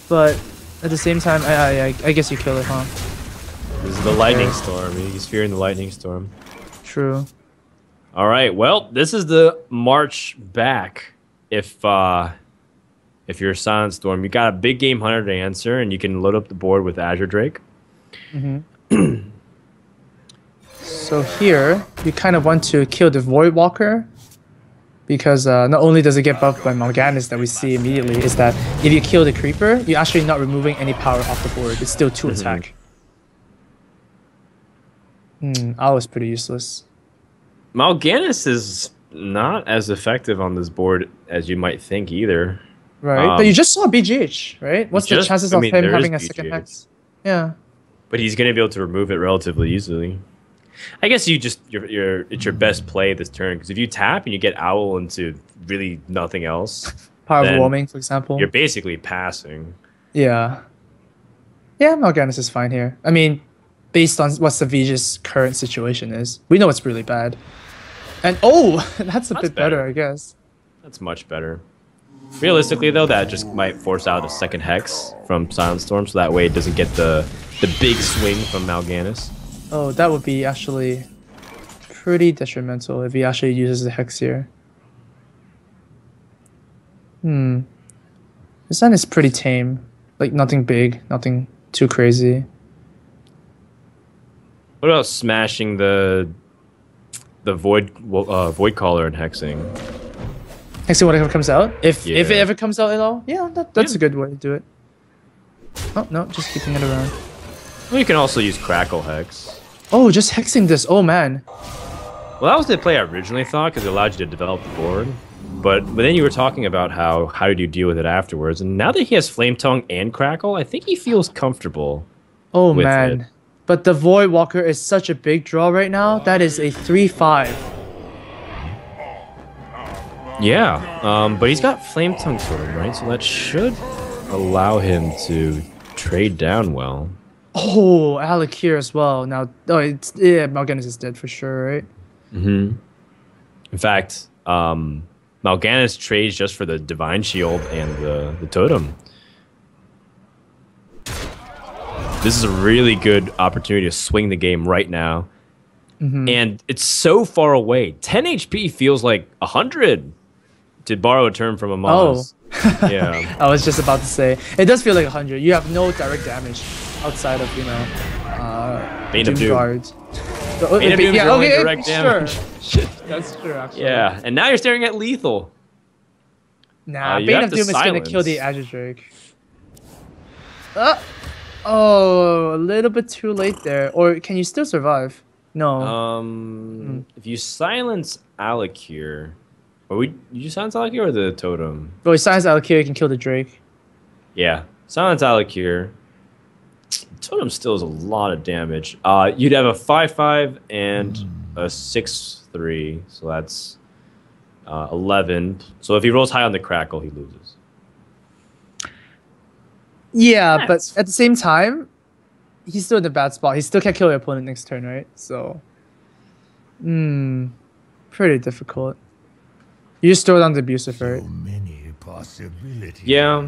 But at the same time, I, I, I- I guess you kill it, huh? This is the lightning storm. He's fearing the lightning storm. True. All right. Well, this is the march back. If uh if you're a Silent Storm, you got a big game hunter to answer, and you can load up the board with Azure Drake. Mhm. So here, you kind of want to kill the Void Walker. Because uh, not only does it get buffed by Mal'Ganis that we see immediately, is that if you kill the Creeper, you're actually not removing any power off the board. It's still 2 attack. Hmm, Owl is pretty useless. Mal'Ganis is not as effective on this board as you might think either. Right? Um, but you just saw BGH, right? What's the chances I of him having a is second BGH. hex? Yeah. But he's going to be able to remove it relatively easily. I guess you just you're, you're it's your best play this turn because if you tap and you get owl into really nothing else, Power Overwhelming, for example. you're basically passing. Yeah. Yeah, Mal'Ganis is fine here. I mean, based on what Savjz's current situation is, we know it's really bad. And oh, that's a That's bit better, better. I guess. That's much better. Realistically, though, that just might force out a second hex from Silent Storm, so that way it doesn't get the the big swing from Mal'Ganis. Oh, that would be actually pretty detrimental if he actually uses the hex here. Hmm. This one is pretty tame. Like nothing big, nothing too crazy. What about smashing the the void uh, void caller and hexing? Hexing whatever comes out. If if it ever comes out at all, yeah, that, that's Yeah. a good way to do it. Oh no, just keeping it around. Well, you can also use crackle hex. Oh, just hexing this. Oh man. Well, that was the play I originally thought because it allowed you to develop the board. But but then you were talking about how how did you deal with it afterwards, and now that he has flame tongue and crackle, I think he feels comfortable. Oh man. it. But the Void Walker is such a big draw right now. That is a 3-5. Yeah, um, but he's got Flame Tongue Sword, right? So that should allow him to trade down well. Oh, Al'Akir as well. Now, oh, it's, yeah, Mal'Ganis is dead for sure, right? Mm-hmm. In fact, um, Mal'Ganis trades just for the Divine Shield and the, the Totem. This is a really good opportunity to swing the game right now. And it's so far away. 10 HP feels like 100 to borrow a term from Amaz. yeah. I was just about to say, it does feel like 100. You have no direct damage outside of, you know, uh, Bane of Doom. guards. So, uh, Bane of Doom's yeah, only okay, direct sure. damage. That's true, actually. Yeah. And now you're staring at lethal. Nah, Uh, Bane of Doom is gonna kill the. Azure Drake. Uh, oh, a little bit too late there. Or can you still survive? No. Um, if you silence Al'Akir, or we did you silence Al'Akir or the totem? With Science Al'Akir, you can kill the Drake. Yeah, silence Al'Akir. Totem still is a lot of damage. Uh, you'd have a five five and a six three, so that's uh, eleven. So if he rolls high on the crackle, he loses. Yeah, That's- but at the same time, he's still in a bad spot. He still can't kill your opponent next turn, right? So, hmm, pretty difficult. You just throw down the abusive, right? So many possibilities. Yeah.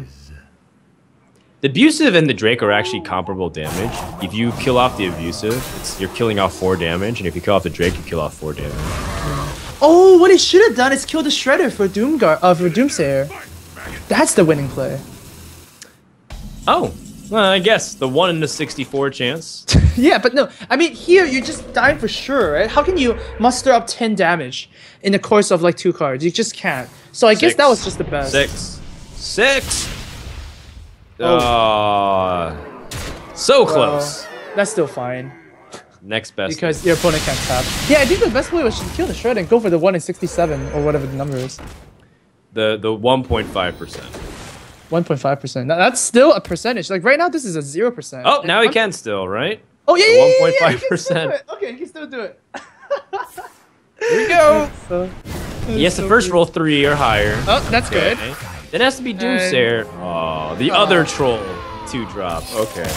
The abusive and the Drake are actually comparable damage. If you kill off the abusive, it's, you're killing off four damage, and if you kill off the Drake, you kill off four damage. Oh, what it should have done is kill the Shredder for Doomguard, uh, for Doomsayer. That's the winning play. Oh, well, I guess the one in the 64 chance. yeah, but no, I mean here you're just dying for sure, right? How can you muster up ten damage in the course of like two cards? You just can't. So I guess that was just the best. Six. Six. Oh. Oh. so Well, close. that's still fine Next best. because your opponent can't tap. Yeah, I think the best play was to kill the shred and go for the one in sixty-seven or whatever the number is. the the 1.5 percent. One point five percent. That's still a percentage. Like right now, this is a zero percent. Oh, now he can still, right? Oh yeah, the yeah, yeah, yeah, yeah, he 1.5%. still do. Okay, he can still do it. Here we go. So, He has to first roll three or higher. oh, that's good. Okay. Then it has to be Doomsayer. Oh, the other troll. Two drop. Okay.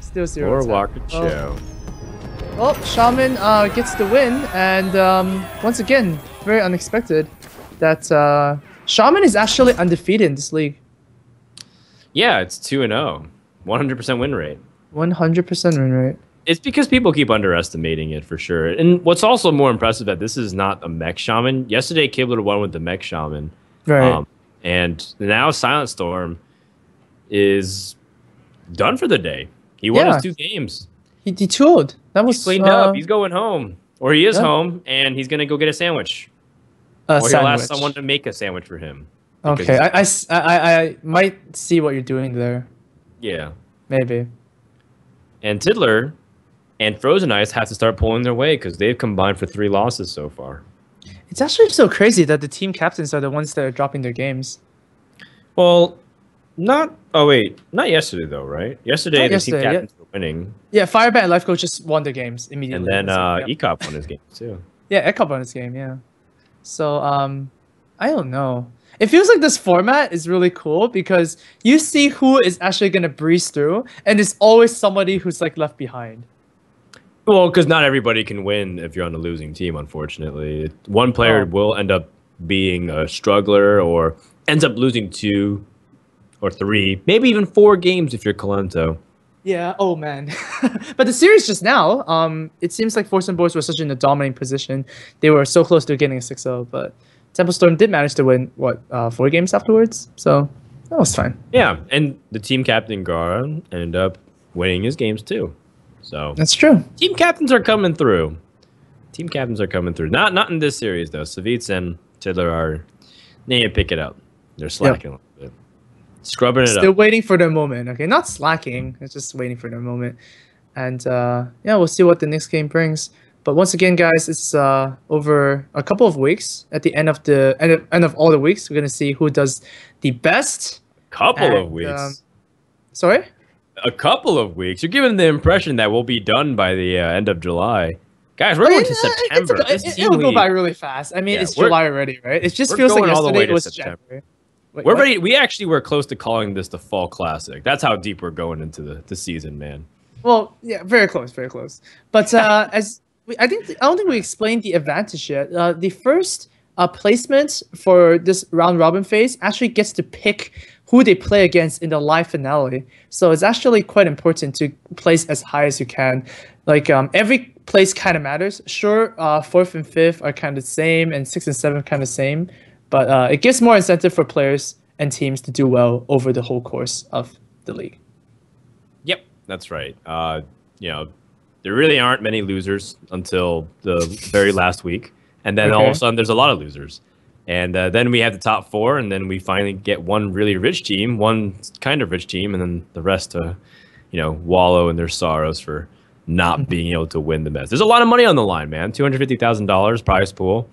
Still zero. Or attack. Walker Oh. Cho. Well, Shaman uh, gets the win, and um, once again, very unexpected that uh, Shaman is actually undefeated in this league. Yeah, it's 2 and 0. 100% win rate. 100% win rate. It's because people keep underestimating it for sure. And what's also more impressive that this is not a mech shaman. Yesterday, Kibler won with the mech shaman. Right. Um, and now Silent Storm is done for the day. He won Yeah. his two games. he detooled. That was He's cleaned uh, up. He's going home. Or he is yeah. home and he's going to go get a sandwich. a or he'll ask someone to make a sandwich for him. Okay, I, I, I s- I- I- I might see what you're doing there. Yeah. Maybe. And Tiddler and Frozen Ice have to start pulling their way because they've combined for three losses so far. It's actually so crazy that the team captains are the ones that are dropping their games. Well, not. Oh wait, not yesterday though, right? Yesterday Not the yesterday, team yeah. captains were winning, Yeah, Firebat and Life Coach just won their games immediately. and then uh, yeah. Ecop won his game too. Yeah, Ecop won bonus game, yeah. So um I don't know. It feels like this format is really cool because you see who is actually gonna breeze through, and it's always somebody who's like left behind. Well, because not everybody can win if you're on a losing team. Unfortunately, one player Oh. will end up being a struggler or ends up losing two or three, maybe even four games if you're Kolento. Yeah, oh man. but the series just now, um, it seems like Force and Boys were such in a dominating position. They were so close to getting a 6-0, but Tempo Storm did manage to win what, uh, four games afterwards? So that was fine. Yeah, and the team captain Gara ended up winning his games too. So That's true. team captains are coming through. Team captains are coming through. Not not in this series though. Savjz and Tiddler are need to pick it up. They're slacking a little bit. Scrubbing it Still up. waiting for their moment. Okay, not slacking. It's just waiting for their moment. And uh, yeah, we'll see what the next game brings. But once again, guys, it's uh, over a couple of weeks. At the end of the end of, end of all the weeks, we're gonna see who does the best. Couple and, of weeks. um, Sorry. A couple of weeks. You're giving the impression that we'll be done by the uh, end of July. Guys, we're I going to it's September. a- This it'll go by really fast. I mean, Yeah, it's July already, right? It just feels like going all the way yesterday it was September. January. Wait, We're what? ready. We actually were close to calling this the fall classic. That's how deep we're going into the, the season, man. Well, yeah, very close, very close. But uh, as we, I think, I don't think we explained the advantage yet. Uh, the first uh, placement for this round robin phase actually gets to pick who they play against in the live finale. So it's actually quite important to place as high as you can. Like um, every place kind of matters. Sure, uh, fourth and fifth are kind of the same, and sixth and seventh kind of same. But uh, it gives more incentive for players and teams to do well over the whole course of the league. Yep, that's right. Uh, you know, there really aren't many losers until the very last week, and then all of a sudden there's a lot of losers, and uh, then we have the top four, and then we finally get one really rich team, one kind of rich team, and then the rest, uh, you know, wallow in their sorrows for not being able to win the mess. There's a lot of money on the line, man. Two hundred fifty thousand dollars prize pool,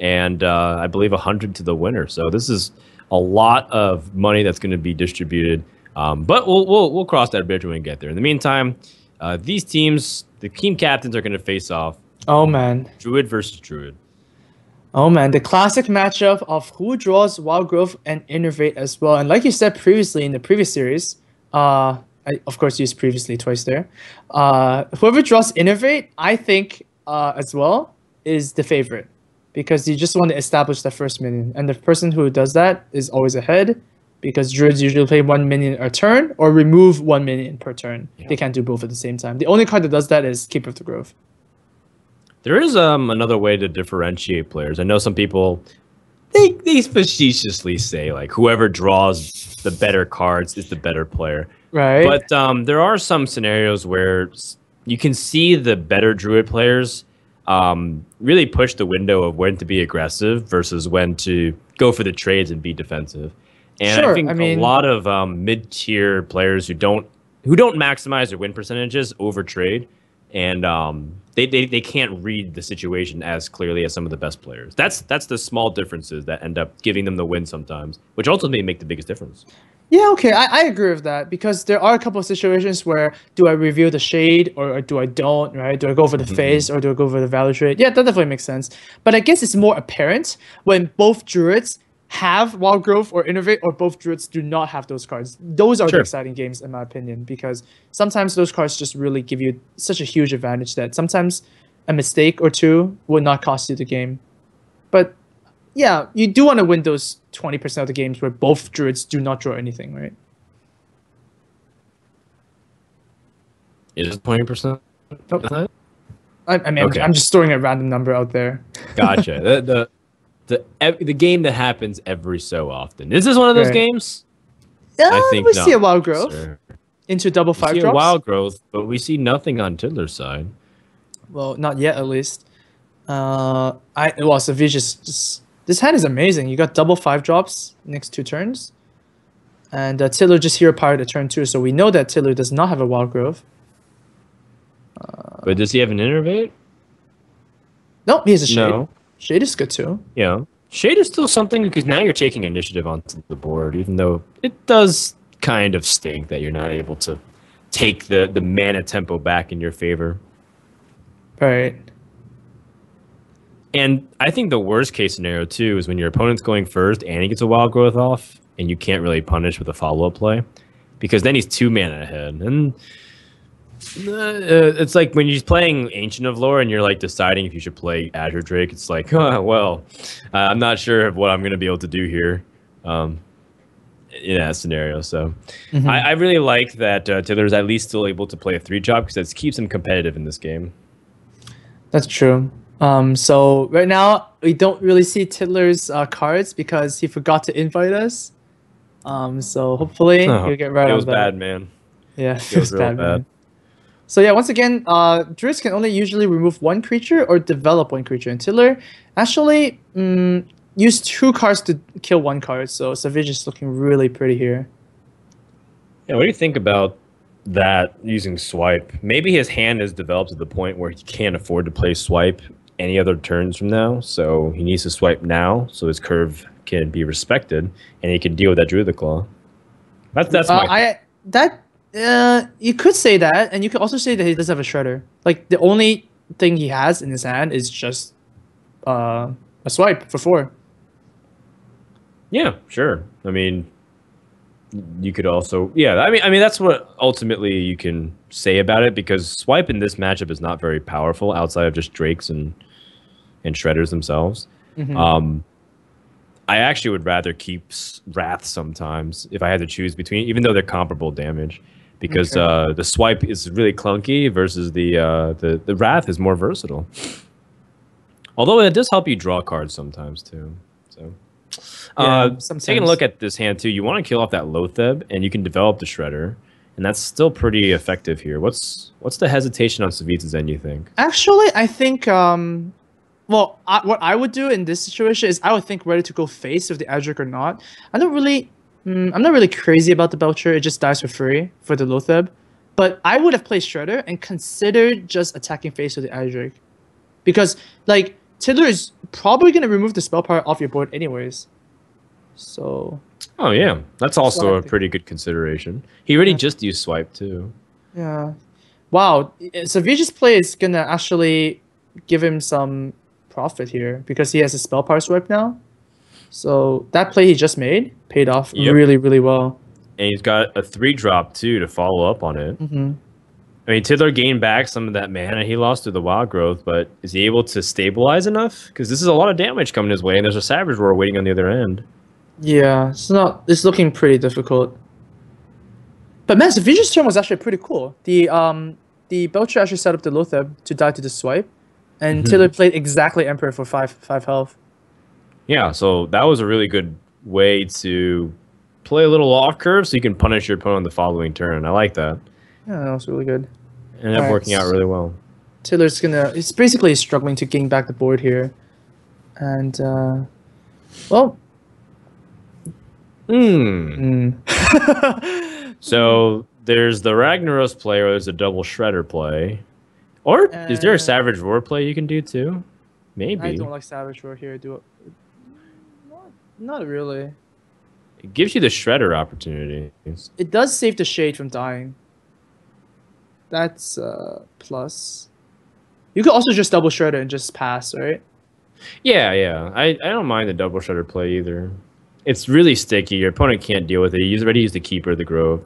and uh, I believe a hundred to the winner. So this is a lot of money that's going to be distributed. Um, but we'll, we'll we'll cross that bridge when we get there. In the meantime, uh, these teams, the team captains, are going to face off Oh man, Druid versus Druid. Oh man, the classic matchup of who draws Wild Growth and Innervate as well. And like you said previously in the previous series, uh, I of course used previously twice there. Uh, whoever draws Innervate, I think uh, as well is the favorite because you just want to establish the first minion, and the person who does that is always ahead because druids usually play one minion a turn or remove one minion per turn. They can't do both at the same time. The only card that does that is Keeper of the Grove. There is um another way to differentiate players. I know some people they they facetiously say like whoever draws the better cards is the better player. Right. But um, there are some scenarios where you can see the better druid players um, really push the window of when to be aggressive versus when to go for the trades and be defensive. And I Sure, think I mean- a lot of um, mid-tier players who don't who don't maximize their win percentages over trade, and um, they, they they can't read the situation as clearly as some of the best players. That's that's the small differences that end up giving them the win sometimes, which ultimately make the biggest difference. Yeah, okay, I, I agree with that because there are a couple of situations where do I reveal the shade or, or do I don't, right? Do I go for the mm-hmm. face or do I go for the value trade? Yeah, that definitely makes sense. But I guess it's more apparent when both druids have wild growth or innervate or both druids do not have those cards. Those are Sure. the exciting games in my opinion because sometimes those cards just really give you such a huge advantage that sometimes a mistake or two would not cost you the game. But yeah, you do want to win those 20% of the games where both druids do not draw anything, right? Is it twenty percent? Nope. I, I mean, Okay. I'm just throwing a random number out there. Gotcha. the, the the the game that happens every so often. Is this one of those Right. games? Yeah, I think we see a wild growth sir. into double We five see a drops. wild growth, but we see nothing on Tiddler's side. Well, not yet, at least. Uh, I well, Savjz is just this hand is amazing. You got double five drops next two turns, and uh, Tiddler just hero powered at turn two, so we know that Tiddler does not have a wild growth. But does he have an innervate? Nope, he has a shade. No. Shade is good too. Yeah. Shade is still something because now you're taking initiative onto the board, even though it does kind of stink that you're not able to take the, the mana tempo back in your favor. Right. And I think the worst case scenario too is when your opponent's going first and he gets a wild growth off, and you can't really punish with a follow up play, because then he's two mana ahead, and it's like when you're playing Ancient of Lore and you're like deciding if you should play Azure Drake. It's like, huh, well, uh, I'm not sure of what I'm gonna be able to do here. Um, in that scenario, so I, I really like that uh, Taylor's at least still able to play a three job because that keeps him competitive in this game. That's true. Um, so right now we don't really see Tiddler's uh, cards because he forgot to invite us. Um, so hopefully Oh, he'll get right it was that. bad, man. Yeah, Feels feels real bad, bad. man. So yeah, once again, uh, druids can only usually remove one creature or develop one creature. And Tiddler actually mm, used two cards to kill one card. So Savjz is looking really pretty here. Yeah, what do you think about that using swipe? Maybe his hand has developed to the point where he can't afford to play swipe any other turns from now, so he needs to swipe now so his curve can be respected and he can deal with that Druid the Claw. That's that's Uh, my I that Uh, you could say that, and you could also say that he does have a shredder. Like the only thing he has in his hand is just uh, a swipe for four. Yeah, sure. I mean, you could also, yeah. I mean, I mean that's what ultimately you can say about it because swipe in this matchup is not very powerful outside of just drakes and and shredders themselves. Um, I actually would rather keep wrath sometimes if I had to choose between, even though they're comparable damage, because Okay. uh, the swipe is really clunky versus the uh, the the wrath is more versatile. Although it does help you draw cards sometimes too. So. Yeah, Uh, taking a look at this hand too, you want to kill off that Loatheb, and you can develop the Shredder, and that's still pretty effective here. What's what's the hesitation on Savjz's end? You think? Actually, I think um, well, I, what I would do in this situation is I would think whether to go face with the Edric or not. I don't really, mm, I'm not really crazy about the Belcher. It just dies for free for the Loatheb, but I would have played Shredder and considered just attacking face with the Edric, because like Tiddler is probably gonna remove the spell power off your board anyways. So Oh yeah, that's also a pretty good consideration. He already Yeah. just used swipe too. Yeah. Wow. Savjz's play is gonna actually give him some profit here because he has a spell power swipe now. So that play he just made paid off Yep. really, really well. And he's got a three drop too to follow up on it. hmm I mean, Tiddler gained back some of that mana he lost through the wild growth, but is he able to stabilize enough? Because this is a lot of damage coming his way, and there's a Savage Roar waiting on the other end. Yeah, it's not. It's looking pretty difficult. But man, Savjz's turn was actually pretty cool. The um the Belcher actually set up the Loatheb to die to the swipe, and Mhm. Taylor played exactly Emperor for five five health. Yeah, so that was a really good way to play a little off curve so you can punish your opponent the following turn. I like that. Yeah, that was really good. Ended up Alright. working out really well. Taylor's gonna. It's basically struggling to gain back the board here. And uh well Hmm. mm. So there's the Ragnaros play, or there's a double Shredder play. Or is there Uh, a Savage Roar play you can do too? Maybe. I don't like Savage Roar here, do it. Not, really. It gives you the Shredder opportunity. It does save the shade from dying. That's uh plus. You could also just double shredder and just pass, right? Yeah, yeah. I, I don't mind the double Shredder play either. It's really sticky. Your opponent can't deal with it. He's already used the Keeper of the Grove.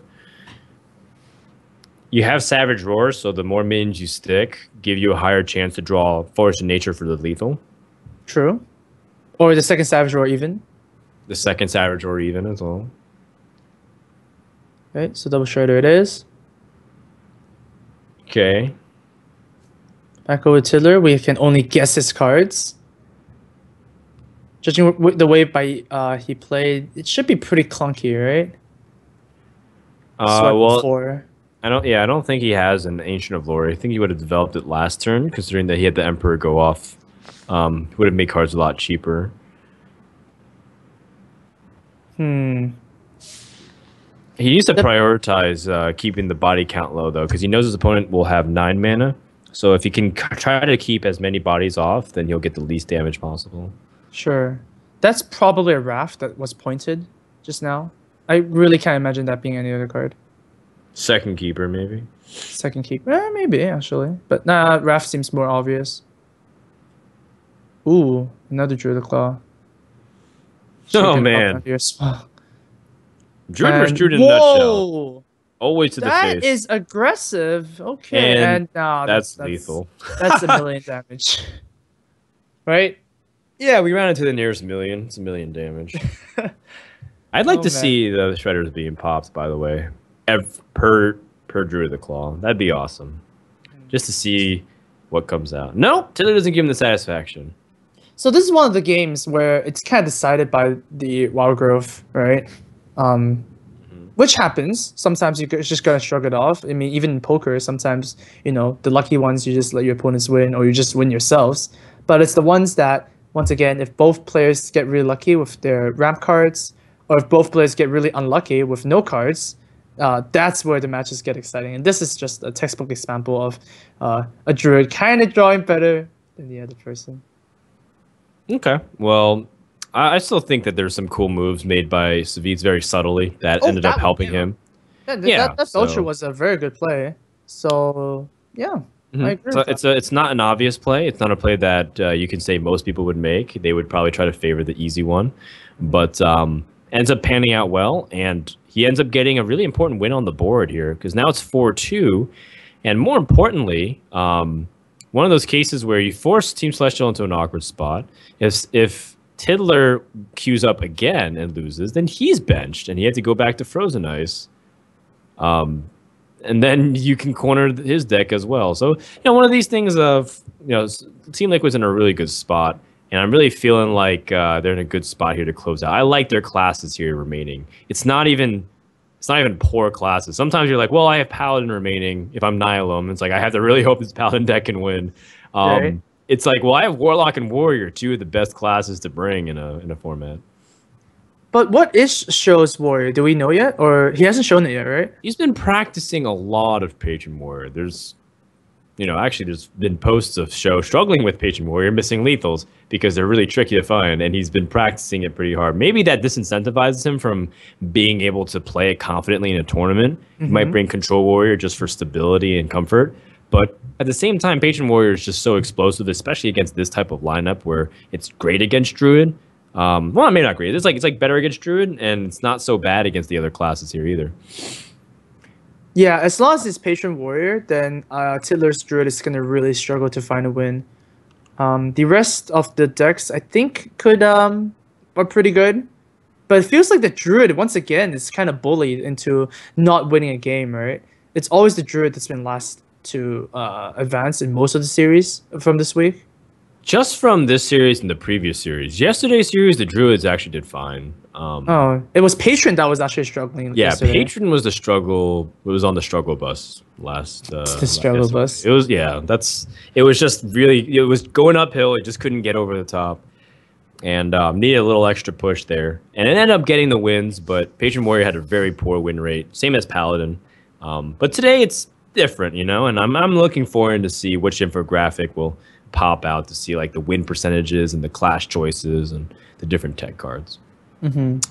You have Savage Roar, so the more minions you stick, give you a higher chance to draw Force of Nature for the lethal. True. Or the second Savage Roar even. The second average or even as well. Right, so double shredder it is. Okay. Back over to Tiddler, we can only guess his cards. Judging the way by uh he played, it should be pretty clunky, right? Uh, Swipe well, four. I don't. Yeah, I don't think he has an Ancient of Lore. I think he would have developed it last turn, considering that he had the Emperor go off. Um, would have made cards a lot cheaper. Hmm. He needs to prioritize uh, keeping the body count low though, because he knows his opponent will have nine mana. So if he can try to keep as many bodies off, then he'll get the least damage possible. Sure. That's probably a wrath that was pointed just now. I really can't imagine that being any other card. Second keeper, maybe. Second keep. Eh, maybe actually. But nah, wrath seems more obvious. Ooh, another Druid Claw. Oh, man. up under your spell. Druid versus And- Druid in a nutshell. Always to the That face. is aggressive. Okay, And and, nah, that's, lethal. That's a million damage, right? Yeah, we ran into the nearest million. It's a million damage. I'd like Oh, to man. see the shredders being popped. By the way, Ev- per per Druid of the Claw. That'd be awesome. Just to see what comes out. No, Taylor doesn't give him the satisfaction. So this is one of the games where it's kind of decided by the wild growth, right? Um, which happens. Sometimes you just gotta shrug it off. I mean, even in poker, sometimes you know the lucky ones you just let your opponents win, or you just win yourselves. But it's the ones that, once again, if both players get really lucky with their ramp cards, or if both players get really unlucky with no cards, uh, that's where the matches get exciting. And this is just a textbook example of uh, a druid kind of drawing better than the other person. Okay. Well, I, I still think that there's some cool moves made by Savjz very subtly that Oh, ended that up one, helping yeah. him. Yeah, th- Yeah, that, that Ultra was a very good play. So yeah, I Mhm. agree. So it's a it's not an obvious play. It's not a play that uh, you can say most people would make. They would probably try to favor the easy one, but um, ends up panning out well, and he ends up getting a really important win on the board here because now it's four two, and more importantly, um, one of those cases where you force Team Celestial into an awkward spot. If if Tiddler queues up again and loses, then he's benched, and he had to go back to Frozen Ice. Um, and then you can corner his deck as well. So you know, one of these things of you know, Team Liquid's in a really good spot, and I'm really feeling like uh, they're in a good spot here to close out. I like their classes here remaining. It's not even. It's not even poor classes. Sometimes you're like, well, I have Paladin remaining. If I'm Nihilum, it's like I have to really hope this Paladin deck can win. Um, Right. It's like, well, I have Warlock and Warrior, two of the best classes to bring in a in a format. But what is SjoW's Warrior? Do we know yet? Or he hasn't shown it yet, right? he's been practicing a lot of Patron Warrior. There's, you know, actually, there's been posts of SjoW struggling with Patron Warrior, missing lethals because they're really tricky to find, and he's been practicing it pretty hard. Maybe that disincentivizes him from being able to play it confidently in a tournament. He might bring Control Warrior just for stability and comfort. But at the same time, Patron Warrior is just so explosive, especially against this type of lineup where it's great against Druid. Um, well, may not agree. It's like it's like better against Druid, and it's not so bad against the other classes here either. Yeah, as long as it's Patron Warrior, then uh, Tiddler's Druid is gonna really struggle to find a win. Um, the rest of the decks, I think, could um are pretty good, but it feels like the Druid once again is kind of bullied into not winning a game. Right? It's always the Druid that's been last to uh, advance in most of the series from this week. Just from this series and the previous series. Yesterday's series, the Druids actually did fine. Um, Oh, it was Patron that was actually struggling. yeah, yesterday. Patron was the struggle. It was on the struggle bus last. Uh, the struggle last- bus. It was yeah. That's it. Was just really. It was going uphill. It just couldn't get over the top, and um, needed a little extra push there. And it ended up getting the wins, but Patron Warrior had a very poor win rate, same as Paladin. Um, but today it's different, you know, and I'm I'm looking forward to see which infographic will pop out to see like the win percentages and the clash choices and the different tech cards.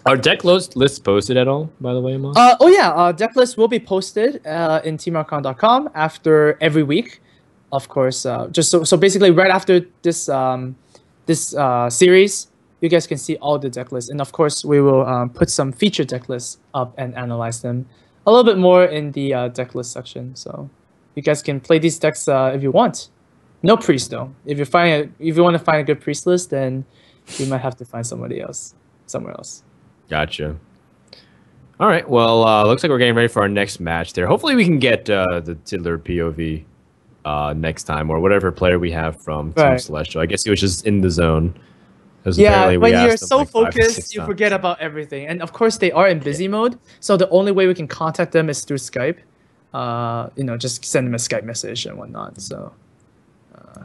Are deck list lists posted at all, by the way, Amaz? Uh, oh yeah, uh, deck list will be posted uh, in teamarchon.com after every week, of course. Uh, just so, so basically, right after this um, this uh, series, you guys can see all the deck lists, and of course, we will um, put some feature deck lists up and analyze them a little bit more in the uh, deck list section. So you guys can play these decks uh, if you want. No priest though. If you find a, if you want to find a good priest list, then you might have to find somebody else somewhere else. Gotcha. All right. Well, uh, looks like we're getting ready for our next match there. Hopefully, we can get uh, the Tiddler POV uh, next time or whatever player we have from Team Celestial. I guess he was just in the zone. Yeah, when you're so like, focused, you times. forget about everything. And of course, they are in busy mode. So the only way we can contact them is through Skype. Uh, you know, just send them a Skype message and whatnot. So,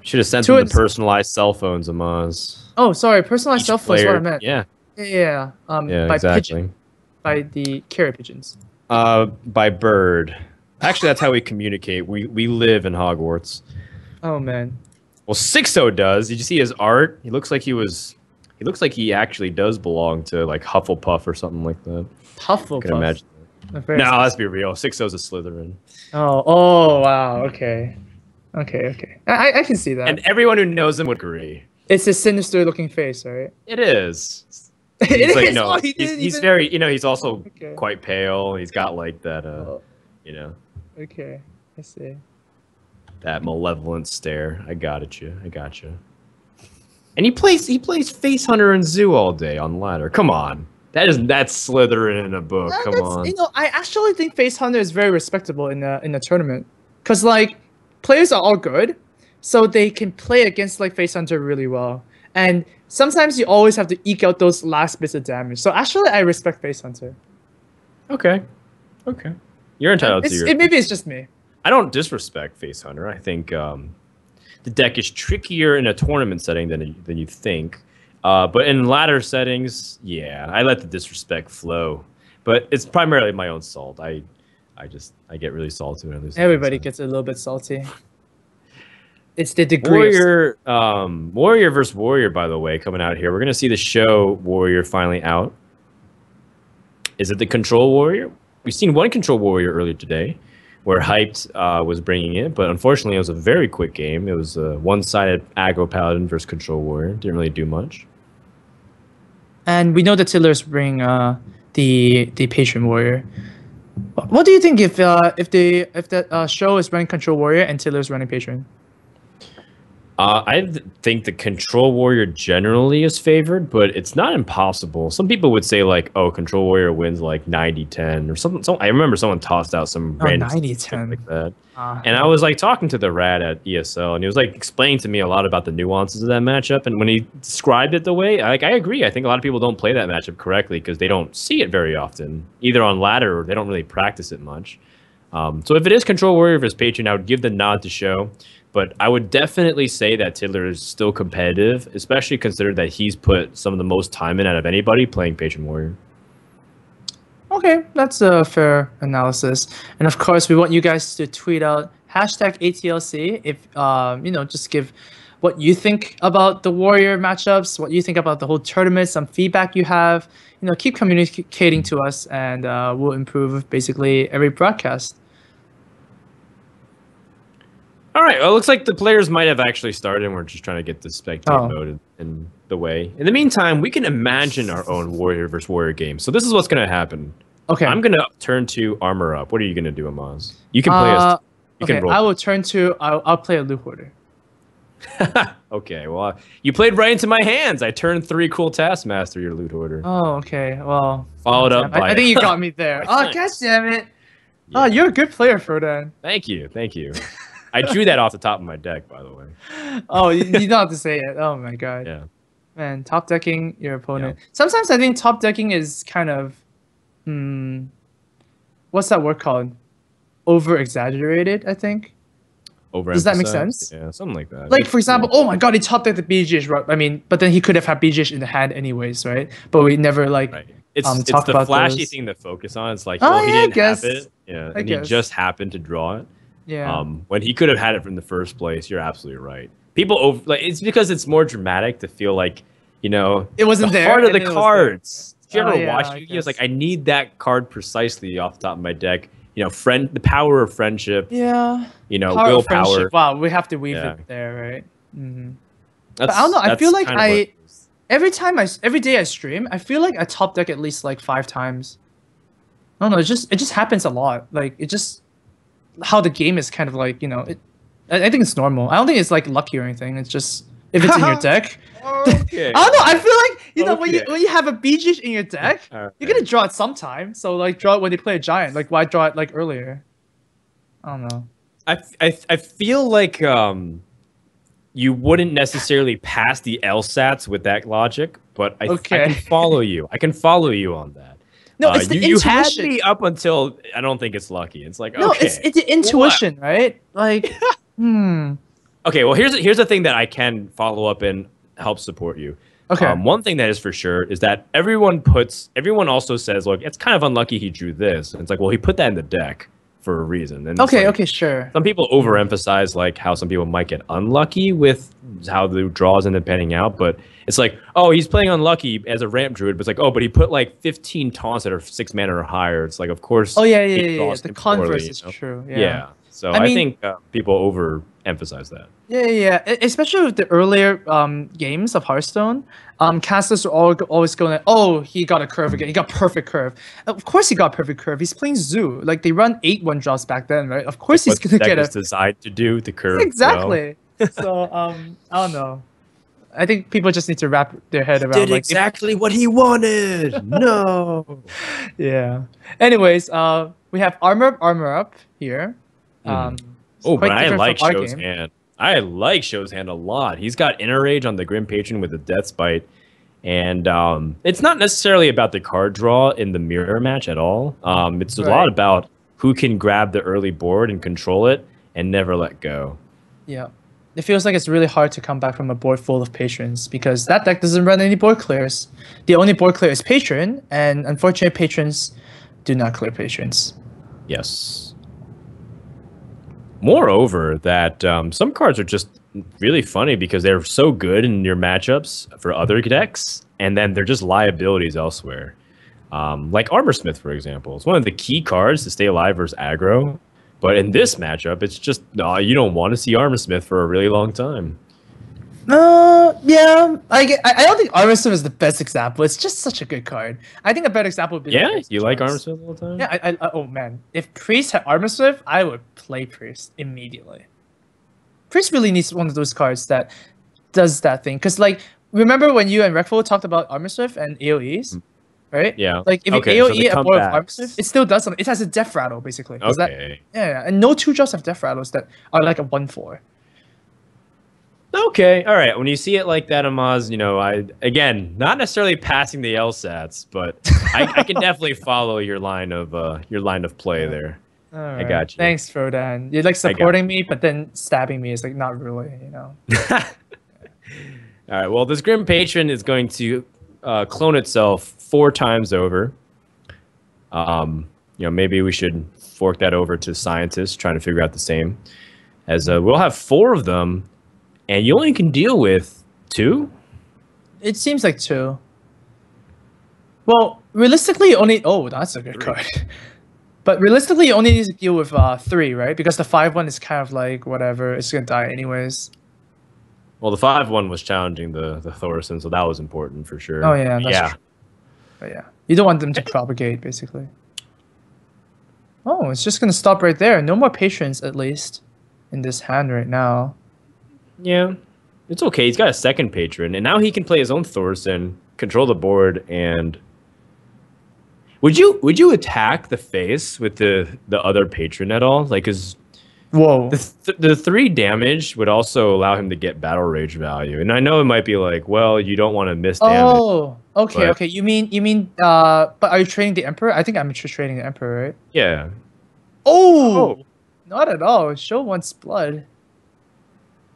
Should have sent them the personalized cell phones, Amaz. oh, sorry, personalized Each cell phone is what I meant. Yeah. Yeah, yeah. Um, Yeah. by exactly. pigeon, by the carrier pigeons. Uh, by bird. Actually, that's how we communicate. We we live in Hogwarts. Oh man, Well, Sixto does. Did you see his art? He looks like he was. He looks like he actually does belong to like Hufflepuff or something like that. Hufflepuff. I can imagine. Very No, let's be real. Sixto's a Slytherin. Oh, oh, wow. Okay, okay, okay. I, I- can see that. And everyone who knows him would agree. it's a sinister-looking face, right? It is. It He's like, is. no, Oh, he he's, he's even- very, you know, he's also Okay. quite pale. He's got like that, uh, Oh, you know, okay, I see. that malevolent stare. I got at you. I got you. And he plays, he plays Face Hunter and Zoo all day on ladder. Come on, that is that's Slytherin in a book. Uh, Come on. You know, I actually think Face Hunter is very respectable in the in the tournament, cause like players are all good, so they can play against like Face Hunter really well. And sometimes you always have to eke out those last bits of damage. So actually, I respect Face Hunter. Okay, okay. You're entitled to your. it, maybe it's just me. I don't disrespect Face Hunter. I think um, the deck is trickier in a tournament setting than than you think. Uh, but in ladder settings, yeah, I let the disrespect flow. But it's primarily my own salt. I, I just I get really salty when I lose. Everybody gets a little bit salty. It's the degree. Warrior, um, Warrior versus Warrior. By the way, coming out here, we're gonna see the SjoW Warrior finally out. Is it the Control Warrior? we've seen one control warrior earlier today, where hyped uh, was bringing it, but unfortunately it was a very quick game. It was a one-sided aggro paladin versus control warrior. Didn't really do much. And we know the Tiddler's bring uh, the the patron warrior. Wh- What do you think if uh, if the if that uh, SjoW is running control warrior and Tiddler's running patron? Uh, I th- think the control warrior generally is favored, but it's not impossible. Some people would say like, "Oh, control warrior wins like 90-10 or something." So I remember someone tossed out some Oh, random 90-10. like that. Uh, And I was like talking to the rat at ESL, and he was like explaining to me a lot about the nuances of that matchup. And when he described it the way, like I agree, I think a lot of people don't play that matchup correctly because they don't see it very often, either on ladder or they don't really practice it much. Um, so if it is control warrior versus patron, I would give the nod to SjoW. But I would definitely say that Tiddler is still competitive, especially considering that he's put some of the most time in out of anybody playing patron warrior. Okay, that's a fair analysis. And of course, we want you guys to tweet out hashtag ATLC if um, you know, just give what you think about the Warrior matchups, what you think about the whole tournament, some feedback you have. You know, keep communicating to us, and uh, we'll improve basically every broadcast. All right. Well, it looks like the players might have actually started, and we're just trying to get the spectate Oh. mode in, the way. In the meantime, we can imagine our own warrior versus warrior game. So this is what's going to happen. Okay. I'm going to turn to armor up. What are you going to do, Amaz? You can play Uh, as. You okay, can roll. I will turn to. I'll, I'll play a Loot Hoarder. okay. Well, uh, you played right into my hands. I turned three Cruel Taskmaster your Loot Hoarder. Oh, okay. Well, Followed up by. I, I think you got me there. oh, gosh damn it. Oh, you're a good player, Frodan. Thank you. Thank you. I drew that off the top of my deck, by the way. Oh, you, you don't have to say it. Oh my god. Yeah. Man, top decking your opponent. Sometimes I think top decking is kind of, hmm, what's that word called? Over exaggerated. I think. Over. Does that make sense? Yeah, something like that. Like for example, oh my god, he top decked the BGH. Right? I mean, but then he could have had BGH in the hand anyways, right? But we never like. Right. It's, um, it's the flashy those. thing to focus on. It's like, Oh, well, he yeah, I didn't guess. have it. Yeah. I and guess. he just happened to draw it. Yeah. Um, when he could have had it from the first place, you're absolutely right. People over like it's because it's more dramatic to feel like, you know, It wasn't the there, heart of the then it was there. cards. Did you Oh, ever yeah, watch Yu-Gi-Oh? It's like. I need that card precisely off the top of my deck. You know, friend, the power of friendship. yeah. You know, Power willpower. Wow, we have to weave Yeah. it there, right? hmm That's, I don't know, I feel like kind of what I- every time I every day I stream, I feel like I top deck at least like five times. I don't know. It just it just happens a lot. Like it just how the game is kind of like you know. It, I, I think it's normal. I don't think it's like lucky or anything. It's just if it's in your deck. Okay. I don't know. I feel like you know when you when you have a BG in your deck, Alright. you're gonna draw it sometime. So like draw it when they play a giant. Like why draw it like earlier? I don't know. I I, I feel like um, you wouldn't necessarily pass the LSATs with that logic, but I, I Okay. can follow you. I can follow you on that. No, Uh, it's the you, you had intuition. me up until I don't think it's lucky. It's like No, okay, it's it's the intuition, right? Like, hmm. okay. Well, here's here's the thing that I can follow up and help support you. Okay. Um, one thing that is for sure is that everyone puts everyone also says, look, it's kind of unlucky he drew this. And it's like, well, he put that in the deck for a reason. And okay. like- okay. Sure. some people overemphasize like how some people might get unlucky with how the draws end up panning out, but it's like, oh, he's playing unlucky as a ramp druid, but it's like, oh, but he put like 15 taunts that are six mana or higher. It's like, of course. Oh yeah, yeah, yeah. yeah. The them poorly, converse you is know? true. Yeah. Yeah. So I I, mean- think uh, people overemphasize that. Yeah, yeah, yeah. Especially with the earlier um, games of Hearthstone, um, casters are all, always going, like, "Oh, he got a curve again. He got perfect curve. Of course, he got perfect curve. He's playing Zoo. Like they run eight one drops back then, right? Of course, he's gonna get is a designed to do the curve. well. exactly. so um, I don't know. I think people just need to wrap their head around Did like if- exactly what he wanted. no. yeah. Anyways, uh, we have armor up, armor up here. Um, Oh, but I like SjoW's game. hand. I like SjoW's hand a lot. He's got Inner Rage on the Grim Patron with the Death's Bite. And um, it's not necessarily about the card draw in the mirror match at all. Um, it's a lot about who can grab the early board and control it and never let go. Yeah. It feels like it's really hard to come back from a board full of patrons because that deck doesn't run any board clears. The only board clear is patron, and unfortunately, patrons do not clear patrons. Yes. Moreover, that um, some cards are just really funny because they're so good in your matchups for other decks, and then they're just liabilities elsewhere. Um, like Armorsmith, for example, it's one of the key cards to stay alive versus aggro. But in this matchup, it's just no, you don't want to see Armorsmith for a really long time. Uh, yeah. I, get, I I don't think Armorsmith is the best example. It's just such a good card. I think a better example would be. Yeah, Priest you like Choice. Smith all the time? Yeah. I, I, oh man, if Priest had Armorsmith, I would play Priest immediately. Priest really needs one of those cards that does that thing. Cause like, remember when you and Reckful talked about Armorsmith and AOE's, right? Yeah. Like if Okay, you AOE a board of Armor comebacks. It still does something. It has a death rattle basically. Does that- Okay. yeah, yeah, and no two drops have death rattles that are like a one four. Okay. All right. When you see it like that, Amaz, you know, I again, not necessarily passing the LSATs, but I, I can definitely follow your line of uh your line of play there. I got you. Thanks, Frodan. You're like supporting me, but then stabbing me is like not really, you know. All right. Well, this Grim Patron is going to uh, clone itself four times over. Um, you know, maybe we should fork that over to scientists trying to figure out the same. As uh, we'll have four of them, and you only can deal with two. It seems like two. Well, realistically, only oh, that's a good card. But realistically, you only need to deal with uh three, right? Because the five one is kind of like whatever, it's gonna die anyways. Well, the five one was challenging the the Thaurissan, so that was important for sure. Oh, yeah, that's yeah. true. But yeah, you don't want them to propagate, basically. Oh, it's just gonna stop right there. No more patience, at least, in this hand right now. Yeah, it's okay. He's got a second patron, and now he can play his own Thaurissan, control the board, and would you would you attack the face with the the other patron at all? Like, cause Whoa. the th- the three damage would also allow him to get battle rage value, and I know it might be like, well, you don't want to miss damage. Oh, okay, okay. You mean you mean uh? But are you trading the emperor? I think I'm just trading the emperor, right? Yeah. Oh, not at all. SjoW wants blood.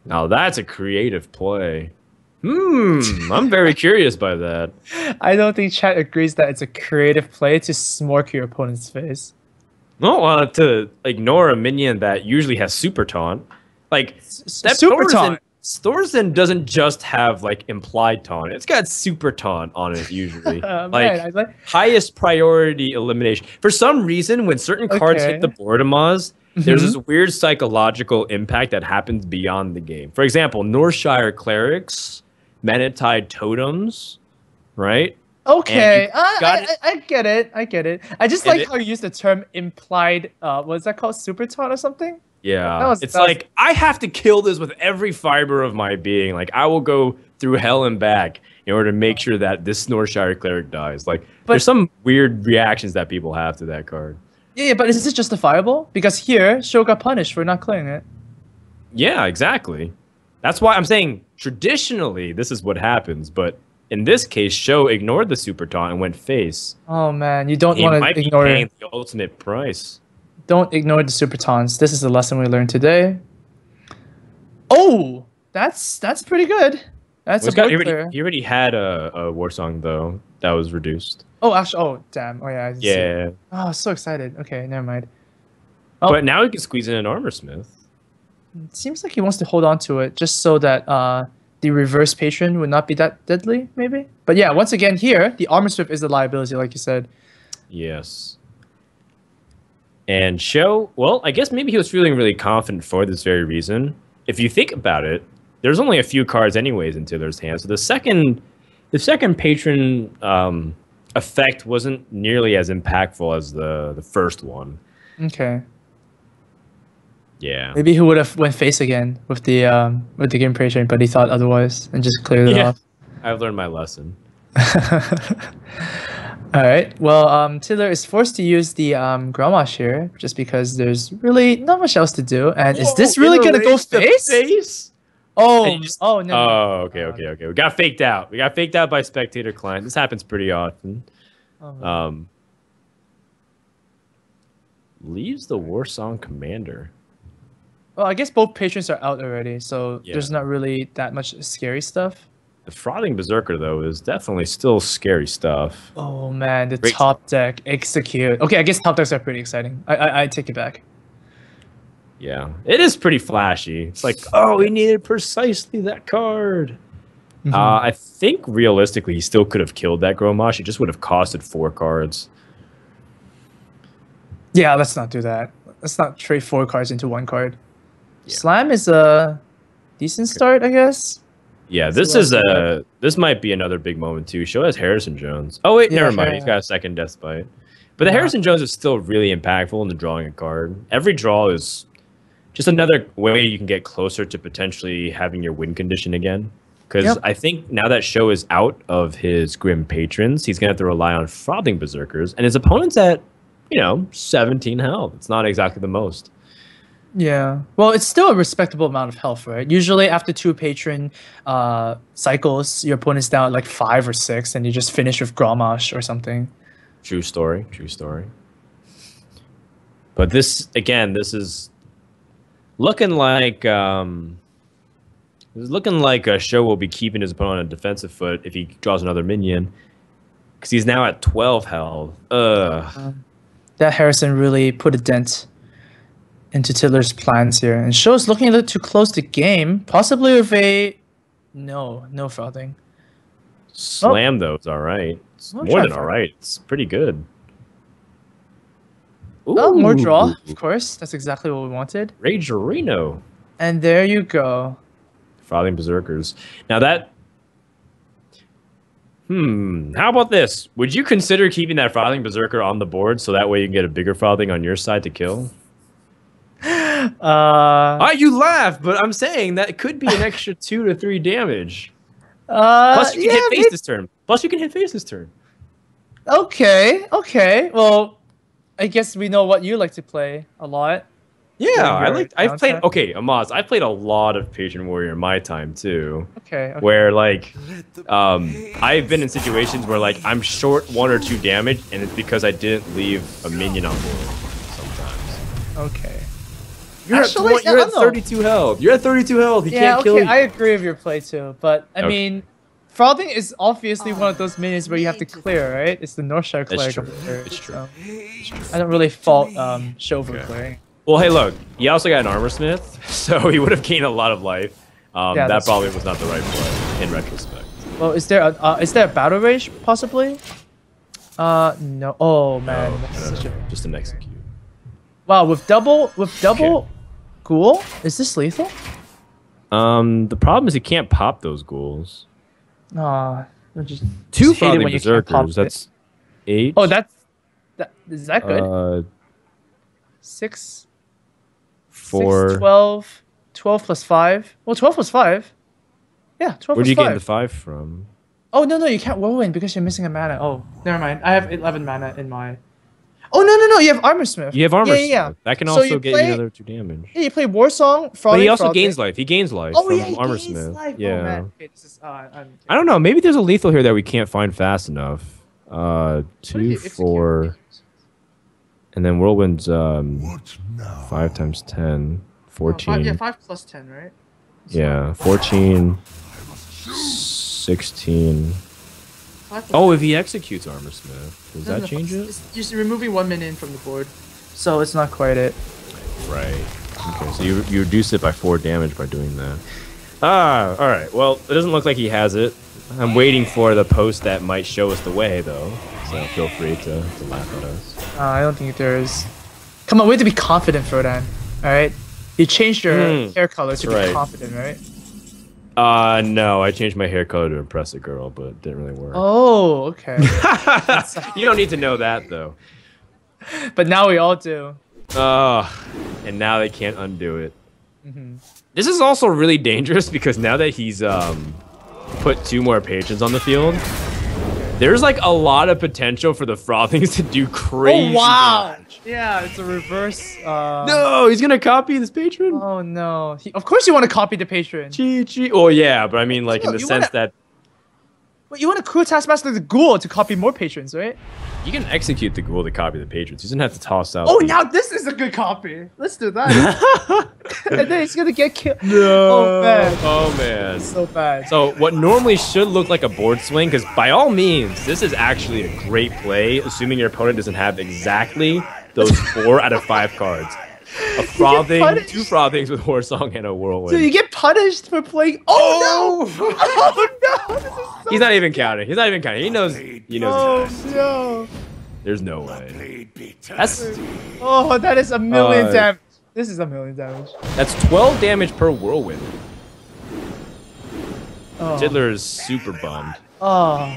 Now that's a creative play. Hmm, I'm very curious by that. I don't think chat agrees that it's a creative play to smork your opponent's face. No, uh, to ignore a minion that usually has super taunt, like that super taunt. Thaurissan doesn't just have like implied taunt; it's got super taunt on it usually. Uh, like man, like. highest priority elimination. For some reason, when certain cards Okay. hit the board, Amaz, there's Mhm. this weird psychological impact that happens beyond the game. For example, Northshire clerics, Manatide totems, right? Okay, uh, I. I, I get it. I get it. I just like it- how you use the term implied. Uh, that called? Super taunt or something? Yeah, was- it's that was- like I have to kill this with every fiber of my being. Like I will go through hell and back in order to make sure that this Northshire cleric dies. Like But- there's some weird reactions that people have to that card. Yeah, yeah, but is this justifiable? Because here, SjoW got punished for not clearing it. Yeah, exactly. That's why I'm saying traditionally this is what happens, but in this case, SjoW ignored the super taunt and went face. Oh man, you don't want to ignore. paying the ultimate price. Don't ignore the super taunts. This is the lesson we learned today. Oh, that's that's pretty good. That's Well, a got- he, already, he already had a, a war song though that was reduced. Oh, actually, oh damn. Oh yeah. Yeah, Oh, so excited. Okay, never mind. Oh. but now he can squeeze in an Armorsmith. It seems like he wants to hold on to it just so that uh the reverse patron would not be that deadly, maybe. But yeah, once again here, the armor strip is the liability, like you said. Yes. And SjoW, well, I guess maybe he was feeling really confident for this very reason. If you think about it, there's only a few cards anyways in Tiddler's hand. So the second the second patron um, effect wasn't nearly as impactful as the the first one. Okay. Yeah. Maybe he would have went face again with the um with the game patron, but he thought otherwise and just cleared it off. I've learned my lesson. All right. Well, um, Tiddler is forced to use the um Grommash here just because there's really not much else to do. And is this really gonna go face? face? Oh, just- oh no. Oh, okay, okay, okay. We got faked out. We got faked out by spectator client. This happens pretty often. Oh. Um, leaves the war song commander. Well, I guess both patrons are out already, so Yeah. there's not really that much scary stuff. The frothing berserker though is definitely still scary stuff. Oh man, the Great. top deck execute. Okay, I guess top decks are pretty exciting. I I, I take it back. Yeah, it is pretty flashy. It's like, oh, we needed precisely that card. Mm-hmm. Uh, I think realistically, he still could have killed that Grommash. It just would have costed four cards. Yeah, let's not do that. Let's not trade four cards into one card. Slam is a decent start, I guess. Yeah, this the is a this might be another big moment too. Show us Harrison Jones. Oh wait, Yeah, never mind. Har- He's got a second death bite. But the Yeah. Harrison Jones is still really impactful in the drawing a card. Every draw is just another way you can get closer to potentially having your win condition again. Because Yep. I think now that SjoW is out of his Grim Patrons, he's gonna have to rely on frothing berserkers, and his opponent's at, you know, 17 health. It's not exactly the most. Yeah. Well, it's still a respectable amount of health, right? Usually after two patron uh, cycles, your opponent's down at like five or six, and you just finish with Grommash or something. True story. True story. But this again, this is looking like um, it's looking like a SjoW will be keeping his opponent on a defensive foot if he draws another minion, because he's now at twelve health. Ugh. That Harrison really put a dent into Tiddler's plans here, and SjoW's looking a little too close to game, possibly with a no, no frothing. Slam though is all right. It's more than all right. It's pretty good. Oh, more draw, of course. That's exactly what we wanted. Rage Reno. And there you go. Frothing Berserkers. Now that. Hmm. How about this? Would you consider keeping that Frothing Berserker on the board so that way you can get a bigger Frothing on your side to kill? Uh, you laugh, but I'm saying that could be an extra two to three damage. uh, Plus, you can yeah, hit face maybe- this turn. Plus, you can hit face this turn. Okay, okay. Well, I guess we know what you like to play a lot. Yeah, I like. I've played. Okay, Amaz, I played a lot of Patron Warrior in my time too. Okay. okay. where like um I've been in situations where like I'm short one or two damage and it's because I didn't leave a minion on board sometimes. Okay. You're Actually, at, you're at 32 health. You're at 32 health. He yeah, can't okay. kill you. I agree with your play too, but I Okay. mean, frothing is obviously one of those minions where you have to clear, right? It's the Northshire That's cleric. true. It's true. so I don't really fault um SjoW for clearing. Well, hey, look. He also got an Armorsmith, so he would have gained a lot of life. Um, Yeah, that probably was not the right play in retrospect. Well, is there a uh, is there a battle rage possibly? Uh, no. Oh man, No, no, no, such no, a just an execute. wow. With double with double, ghoul. Is this lethal? Um, the problem is he can't pop those ghouls. Nah. I just Two just hate it frothing when you can't pop berserkers. it. That's eight. Oh, that's that. Is that good? Uh, six, four. 12, 12 plus five. Well, twelve plus five. Yeah, twelve Where'd plus you get the five from? Oh no no, you can't whirlwind because you're missing a mana. Oh, never mind. I have eleven mana in my. Oh no no no! You have Armorsmith. You have armor. Yeah yeah. yeah. Smith. That can So also you get play- you another two damage. Yeah, you play Warsong. But he also Frolic. gains life. He gains life Oh from yeah, he armor gains smith. life. Yeah. Oh, man. Okay, this is, uh, I'm, I don't know. Maybe there's a lethal here that we can't find fast enough. Uh, What if you two, four, and then whirlwind's um What now? five times 10, Oh, 14. five, yeah, five plus ten, right? Yeah, 14, 16. Five Oh, if he executes Armorsmith, does that change it? It's just removing one minion from the board, so it's not quite it. Right. Okay, so you, you reduce it by four damage by doing that. Ah, all right. Well, it doesn't look like he has it. I'm waiting for the post that might show us the way, though. So feel free to, to laugh at us. Uh, I don't think there is. Come on, we have to be confident, Frodan. All right, you changed your Hmm, hair color to be right. confident, right? Uh, no, I changed my hair color to impress a girl, but it didn't really work. Oh, okay. you don't need to know that, though. but now we all do. Oh, and now they can't undo it. Mm-hmm. This is also really dangerous because now that he's um put two more patrons on the field, there's like a lot of potential for the frothings to do crazy. damage. Yeah, it's a reverse. Uh... No, he's gonna copy this patron. Oh no! He, of course you want to copy the patron. Chi chi. Oh yeah, but I mean like in the you sense wanna- that But you want to Cruel Taskmaster the Ghoul to copy more patrons, right? You can execute the ghoul to copy the patrons. He doesn't have to toss out. Oh, the- now this is a good copy. Let's do that. and then he's gonna get killed. No. Oh man, Oh man. so bad. So what normally should look like a board swing, because by all means, this is actually a great play, assuming your opponent doesn't have exactly those four out of five cards. A frothing, two frothings with Warsong and a whirlwind. So you get punished for playing. Oh, no! Oh no! This is so He's not even counting. He's not even counting. He knows. He knows. Oh he's no! There's no way. Blade be That's Oh, that is a million Uh, damage. This is a million damage. that's 12 damage per whirlwind. Oh. Tiddler is super bummed. Oh.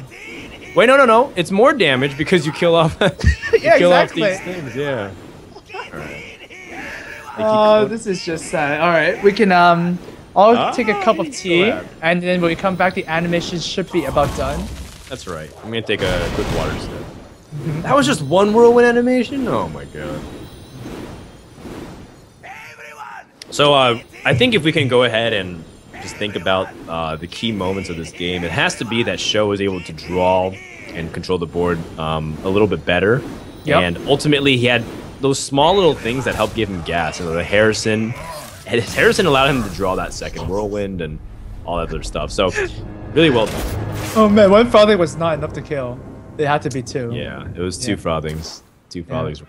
Wait, no, no, no. It's more damage because you kill off. you Yeah, kill exactly. off these things. Yeah. Oh, this is just sad. All right, we can um. I'll Ah, take a cup of tea, still and then when we come back, the animation should be about done. That's right. I'm gonna take a quick water sip. That was just one whirlwind animation. Oh my god. So uh, I think if we can go ahead and just think about uh, the key moments of this game, it has to be that SjoW is able to draw and control the board um, a little bit better, Yep. and ultimately he had those small little things that help give him gas. You know, the Harrison, Harrison allowed him to draw that second whirlwind and all that other stuff. So really well done. Oh man, one frothing was not enough to kill. It had to be two. Yeah, it was two Yeah. frothings. Two frothings.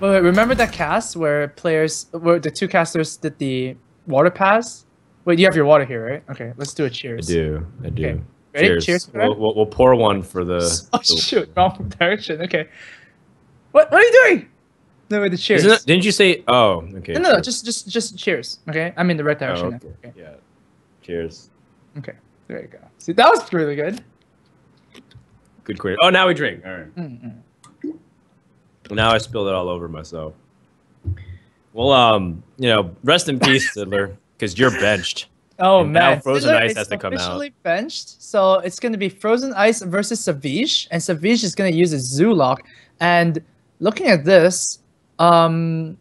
But wait, remember that cast where players, where the two casters did the water pass? Wait, you have your water here, right? Okay, let's do a cheers. I do. I do. Okay. Ready? Cheers. Cheers? We'll, we'll, we'll pour one for the. Oh the- shoot, wrong direction. Okay. What? What are you doing? No, wait, the cheers. It, didn't you say? Oh, okay. no, no, no, just, just, just cheers. Okay, I'm in the right Oh, direction. now. okay. Okay. Yeah. Cheers. okay, there you go. See, that was really good. Good query. Oh, now we drink. All right. Mm-mm. Now I spilled it all over myself. Well, um, you know, rest in peace, Tiddler, because you're benched. Oh And now man, Frozen Fiddler Ice has to come out. officially benched, so it's gonna be Frozen Ice versus Savjz, and Savjz is gonna use a Zoolock. And looking at this, um,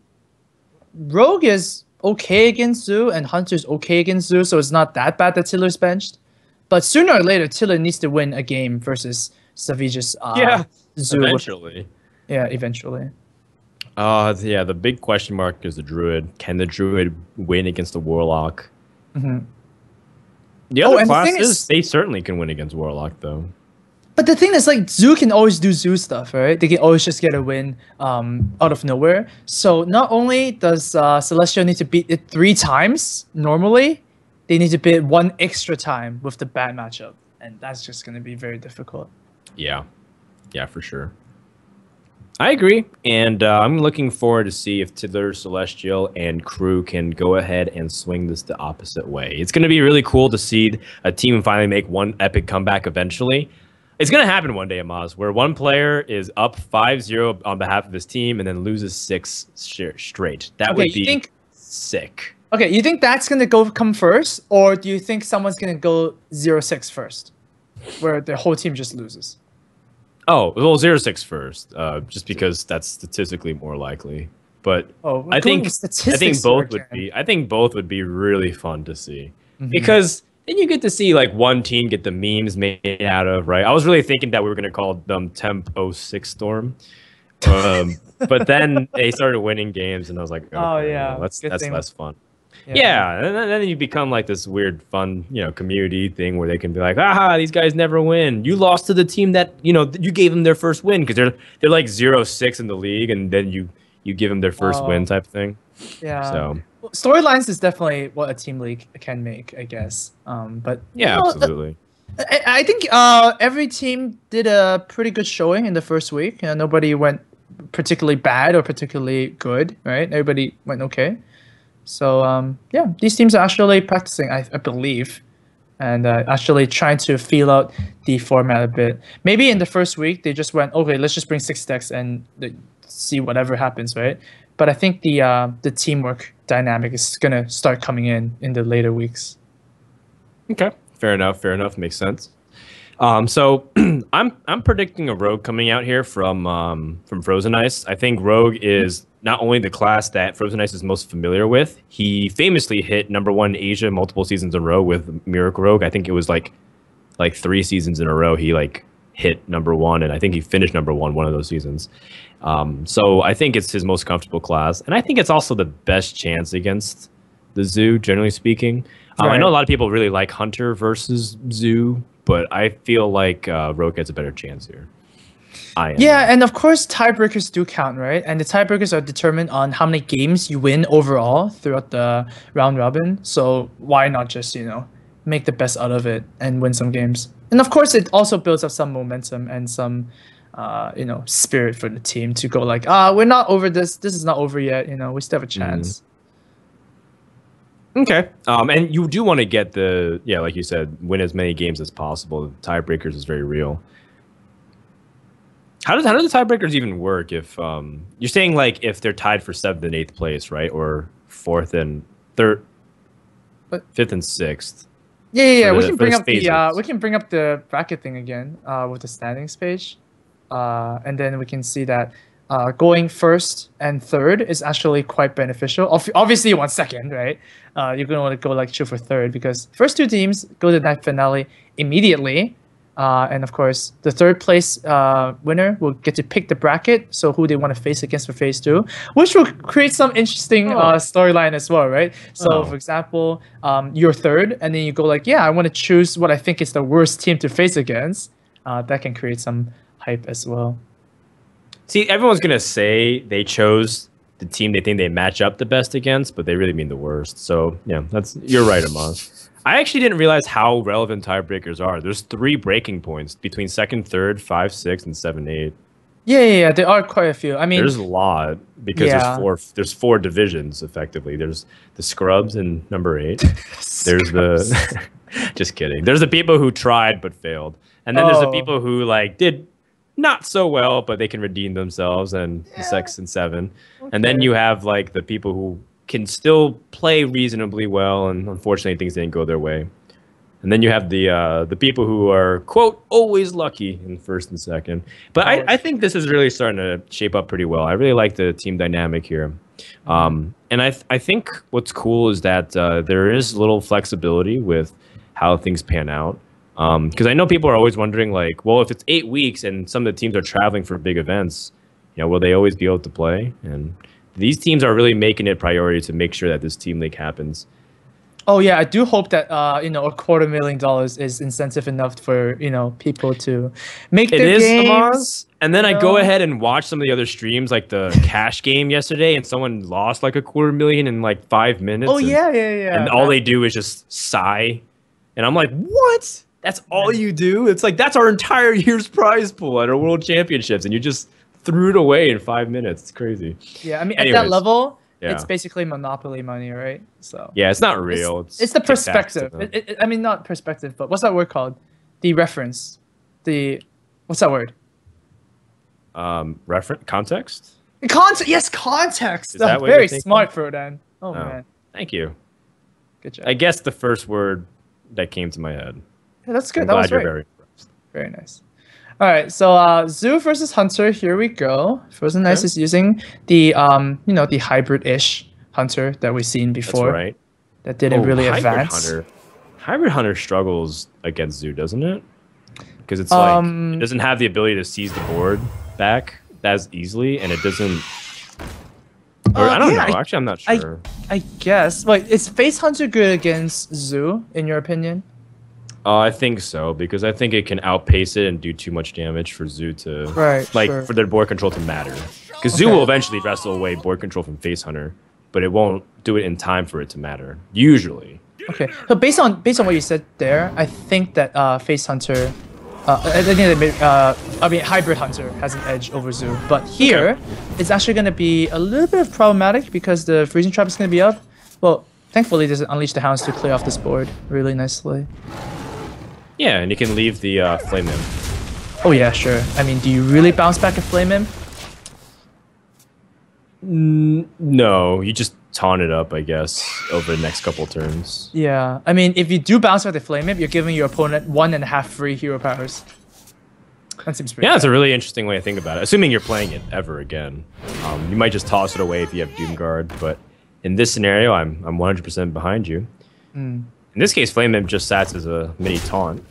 Rogue is okay against Zoo, and Hunter's okay against Zoo, so it's not that bad that Tiddler's benched. But sooner or later, Tiddler needs to win a game versus Savjz's uh, Yeah, Zoo. with- Eventually. Yeah, eventually. Uh, yeah. The big question mark is the Druid. Can the Druid win against the Warlock? Mhm. The Oh, other the thing classes, is- they certainly can win against Warlock, though. But the thing is, like, Zoo can always do Zoo stuff, right? They can always just get a win um, out of nowhere. So not only does uh, Celestial need to beat it three times normally, they need to beat one extra time with the bad matchup. And that's just going to be very difficult. Yeah, yeah, for sure. I agree, and uh, I'm looking forward to see if Tiddler, Celestial, and Crew can go ahead and swing this the opposite way. It's going to be really cool to see a team finally make one epic comeback eventually. It's going to happen one day, Amaz, where one player is up 5-0 on behalf of his team and then loses six sh- straight. That Okay, would be think- sick. Okay, you think that's going to go come first? Or do you think someone's going to go 0-6 first? Where the whole team just loses? Oh, well, 0-6 first, uh, just because that's statistically more likely. But Oh, I think I think both would be I think both would be really fun to see Mhm. because then you get to see like one team get the memes made out of right. I was really thinking that we were gonna call them Temp 06 Storm, um, but then they started winning games and I was like, Oh, yeah, well, that's good that's thing. less fun. Yeah. and then, you become like this weird, fun, you know, community thing where they can be like, "Aha, these guys never win. You lost to the team that you know you gave them their first win because they're they're like zero six in the league, and then you you give them their first Oh. win type thing." Yeah. So storylines is definitely what a team league can make, I guess. Um, but yeah, you know, absolutely. I, I think uh, every team did a pretty good showing in the first week. You know, nobody went particularly bad or particularly good, right? Everybody went okay. So um, yeah, these teams are actually practicing, I, I believe, and uh, actually trying to feel out the format a bit. Maybe in the first week they just went, okay, let's just bring six decks and the, see whatever happens, right? But I think the uh, the teamwork dynamic is gonna start coming in in the later weeks. Okay, fair enough. Fair enough. Makes sense. Um, so I'm I'm predicting a Rogue coming out here from um, from Frozen Ice. I think Rogue is not only the class that Frozen Ice is most familiar with. He famously hit number one in Asia multiple seasons in a row with Miracle Rogue. I think it was like like three seasons in a row. He like hit number one, and I think he finished number one one of those seasons. Um, so I think it's his most comfortable class, and I think it's also the best chance against the Zoo, generally speaking. Um, I know a lot of people really like Hunter versus Zoo, but I feel like uh, Rogue has a better chance here. I am. Yeah, and of course tiebreakers do count, right? And the tiebreakers are determined on how many games you win overall throughout the round robin. So why not just, you know, make the best out of it and win some games? And of course it also builds up some momentum and some uh, you know, spirit for the team to go like, ah, we're not over this. This is not over yet. You know, we still have a chance. Okay. Um, and you do want to get the yeah, like you said, win as many games as possible. Tiebreakers is very real. How does how do the tiebreakers even work? If um, you're saying like if they're tied for seventh and eighth place, right, or fourth and third, But- fifth and sixth. Yeah, yeah, yeah. For We can bring up the uh, we can bring up the bracket thing again uh, with the standings page, uh, and then we can see that uh, going first and third is actually quite beneficial. Obviously, you want second, right? Uh, you're gonna want to go like two for third because first two teams go to the night finale immediately, uh, and of course the third place uh, winner will get to pick the bracket, so who they want to face against for phase two, which will create some interesting Oh. uh, storyline as well, right? So, Oh. for example, um, you're third, and then you go like, yeah, I want to choose what I think is the worst team to face against. Uh, that can create some hype as well. See, everyone's gonna say they chose the team they think they match up the best against, but they really mean the worst. So yeah, that's you're right, Amaz. I actually didn't realize how relevant tiebreakers are. There's three breaking points between second, third, five, six, and seven, eight. Yeah, yeah, yeah. There are quite a few. I mean, There's a lot because Yeah. there's four. There's four divisions effectively. There's the scrubs in number eight. There's the. just kidding. There's the people who tried but failed, and then there's the Oh. people who like did not so well, but they can redeem themselves, and the six and seven. And then you have like the people who can still play reasonably well, and unfortunately things didn't go their way. And then you have the uh, the people who are quote always lucky in first and second. But I, I think this is really starting to shape up pretty well. I really like the team dynamic here, um, and I th- I think what's cool is that uh, there is a little flexibility with how things pan out. Because I know people are always wondering, like, well, if it's eight weeks and some of the teams are traveling for big events, you know, will they always be able to play? And these teams are really making it priority to make sure that this team league happens. oh yeah, I do hope that uh, you know, a quarter million dollars is incentive enough for you know people to make It is games. Amaz. And then I go ahead and watch some of the other streams, like the cash game yesterday, and someone lost like a quarter million in like five minutes. Oh and- yeah, yeah, yeah. and all they do is just sigh. And I'm like, what? That's all you do? It's like that's our entire year's prize pool at our world championships, and you just threw it away in five minutes. It's crazy. yeah, I mean, at that level, yeah. it's basically monopoly money, right? So Yeah, it's not It's- real. It's, the perspective. It, it, I mean, not perspective, but what's that word called? The reference. The what's that word? um, reference context. Context. Yes, context. Is that Oh, very smart, Frodan. Oh, Oh. man, Thank you. good job. I guess the first word that came to my head. Yeah, that's good. I'm that glad was you're right. very. Very nice. All right, so uh, Zoo versus Hunter. Here we go. Frozen Nice Okay. is using the um, you know, the hybrid-ish Hunter that we've seen That's before. right. That didn't Oh, really Hybrid advance. Hunter. Hybrid Hunter struggles against Zoo, doesn't it? Because it's Um, like it doesn't have the ability to seize the board back as easily, and it doesn't. Or, Uh, I don't yeah, know. I- Actually, I'm not sure. I guess. Wait, is Face Hunter good against Zoo in your opinion? Uh, I think so because I think it can outpace it and do too much damage for Zoo to Right, like sure. for their board control to matter. Because Zoo will eventually wrestle away board control from Face Hunter, but it won't do it in time for it to matter. Usually. Okay, so based on based on what you said there, I think that uh, Face Hunter, uh, I think that uh, I mean Hybrid Hunter has an edge over Zoo, but here it's actually going to be a little bit of problematic because the freezing trap is going to be up. Well, thankfully, there's an Unleash the Hounds to clear off this board really nicely. Yeah, and you can leave the uh, Flame Imp. Oh yeah, sure. I mean, do you really bounce back a Flame Imp? No, you just taunt it up, I guess, over the next couple turns. Yeah, I mean, if you do bounce back the Flame Imp, you're giving your opponent one and a half free hero powers. That seems pretty. Yeah, it's a really interesting way to think about it. Assuming you're playing it ever again, um, you might just toss it away if you have Doomguard. But in this scenario, I'm I'm 100% behind you. Hmm. In this case, Flame Imp just sats as a mini taunt.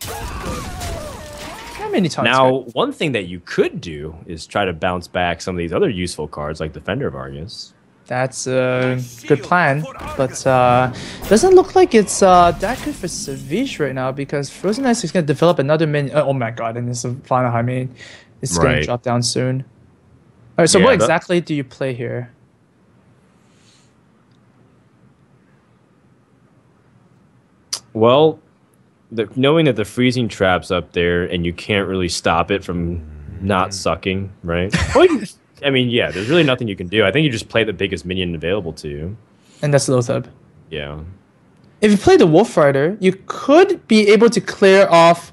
How many times? Now, one thing that you could do is try to bounce back some of these other useful cards, like Defender of Argus. That's a good plan, but uh, doesn't look like it's uh, that good for Savjz right now because Frozen Ice is going to develop another minion. Oh my god, and it's a final Highmane. It's going to drop down soon. All right, so Yeah, what exactly do you play here? Well, the, knowing that the freezing trap's up there and you can't really stop it from not sucking, right? Well, you- I mean, yeah, there's really nothing you can do. I think you just play the biggest minion available to you. And that's Loatheb. Yeah. If you play the Wolf Rider, you could be able to clear off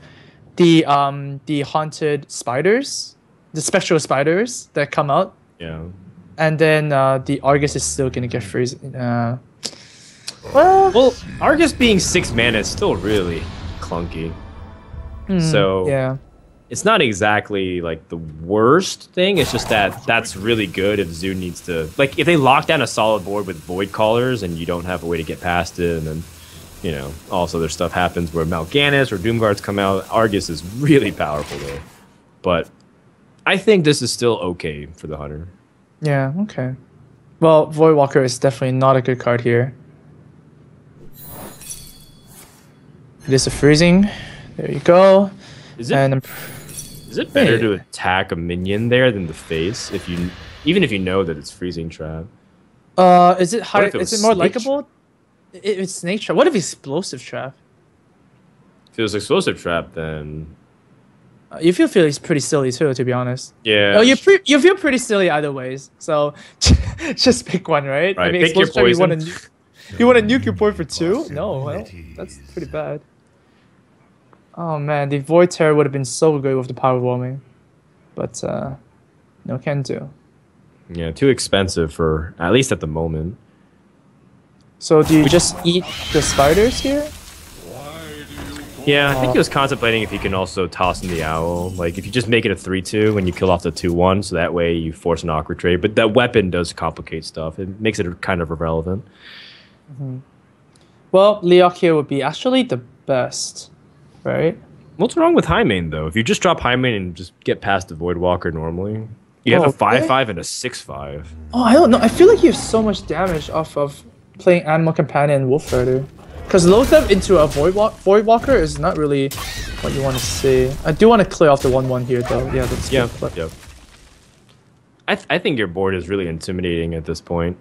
the um the haunted spiders, the spectral spiders that come out, Yeah. and then uh, the Argus is still gonna get freezing. Uh, well, Well, Argus being six mana is still really clunky. so Hmm, yeah, it's not exactly like the worst thing. It's just that that's really good if Zoo needs to like if they lock down a solid board with void callers and you don't have a way to get past it, and then you know also their stuff happens where Mal'Ganis or Doomguards come out. Argus is really powerful there, but I think this is still okay for the hunter. yeah, okay. Well, Voidwalker is definitely not a good card here. It is a freezing. There you go. Is it And I'm is it better Hey. to attack a minion there than the face if you even if you know that it's freezing trap? Uh, is it high? if it Is it more likable? I- it's snake trap. What if explosive trap? If it was explosive trap, then Uh, you feel feel it's pretty silly too, to be honest. yeah. Oh, you pre- you feel pretty silly either ways. So just pick one, right? Right, pick your explosive trap, you want to nuke. You want to nuke your board for two? No, well, that's pretty bad. Oh man, the void terror would have been so good with the Power Overwhelming, but uh, no can do. Yeah, too expensive for at least at the moment. So do you just eat the spiders here? Yeah, I think he was contemplating if he can also toss in the owl. Like if you just make it a three-two when you kill off the two-one, so that way you force an awkward trade. But that weapon does complicate stuff. It makes it kind of irrelevant. Well, Leokk here would be actually the best, right? What's wrong with Highmane though? If you just drop Highmane and just get past the void walker normally, you have Oh, a five really? five and a six five. Oh, I don't know. I feel like you have so much damage off of playing Animal Companion and Wolf Rider. Because Loatheb into a Void, Walk- Void Walker is not really what you want to see. I do want to clear off the 1-1 here, though. Yeah, that's Yeah, good. Yep. I, th- I think your board is really intimidating at this point.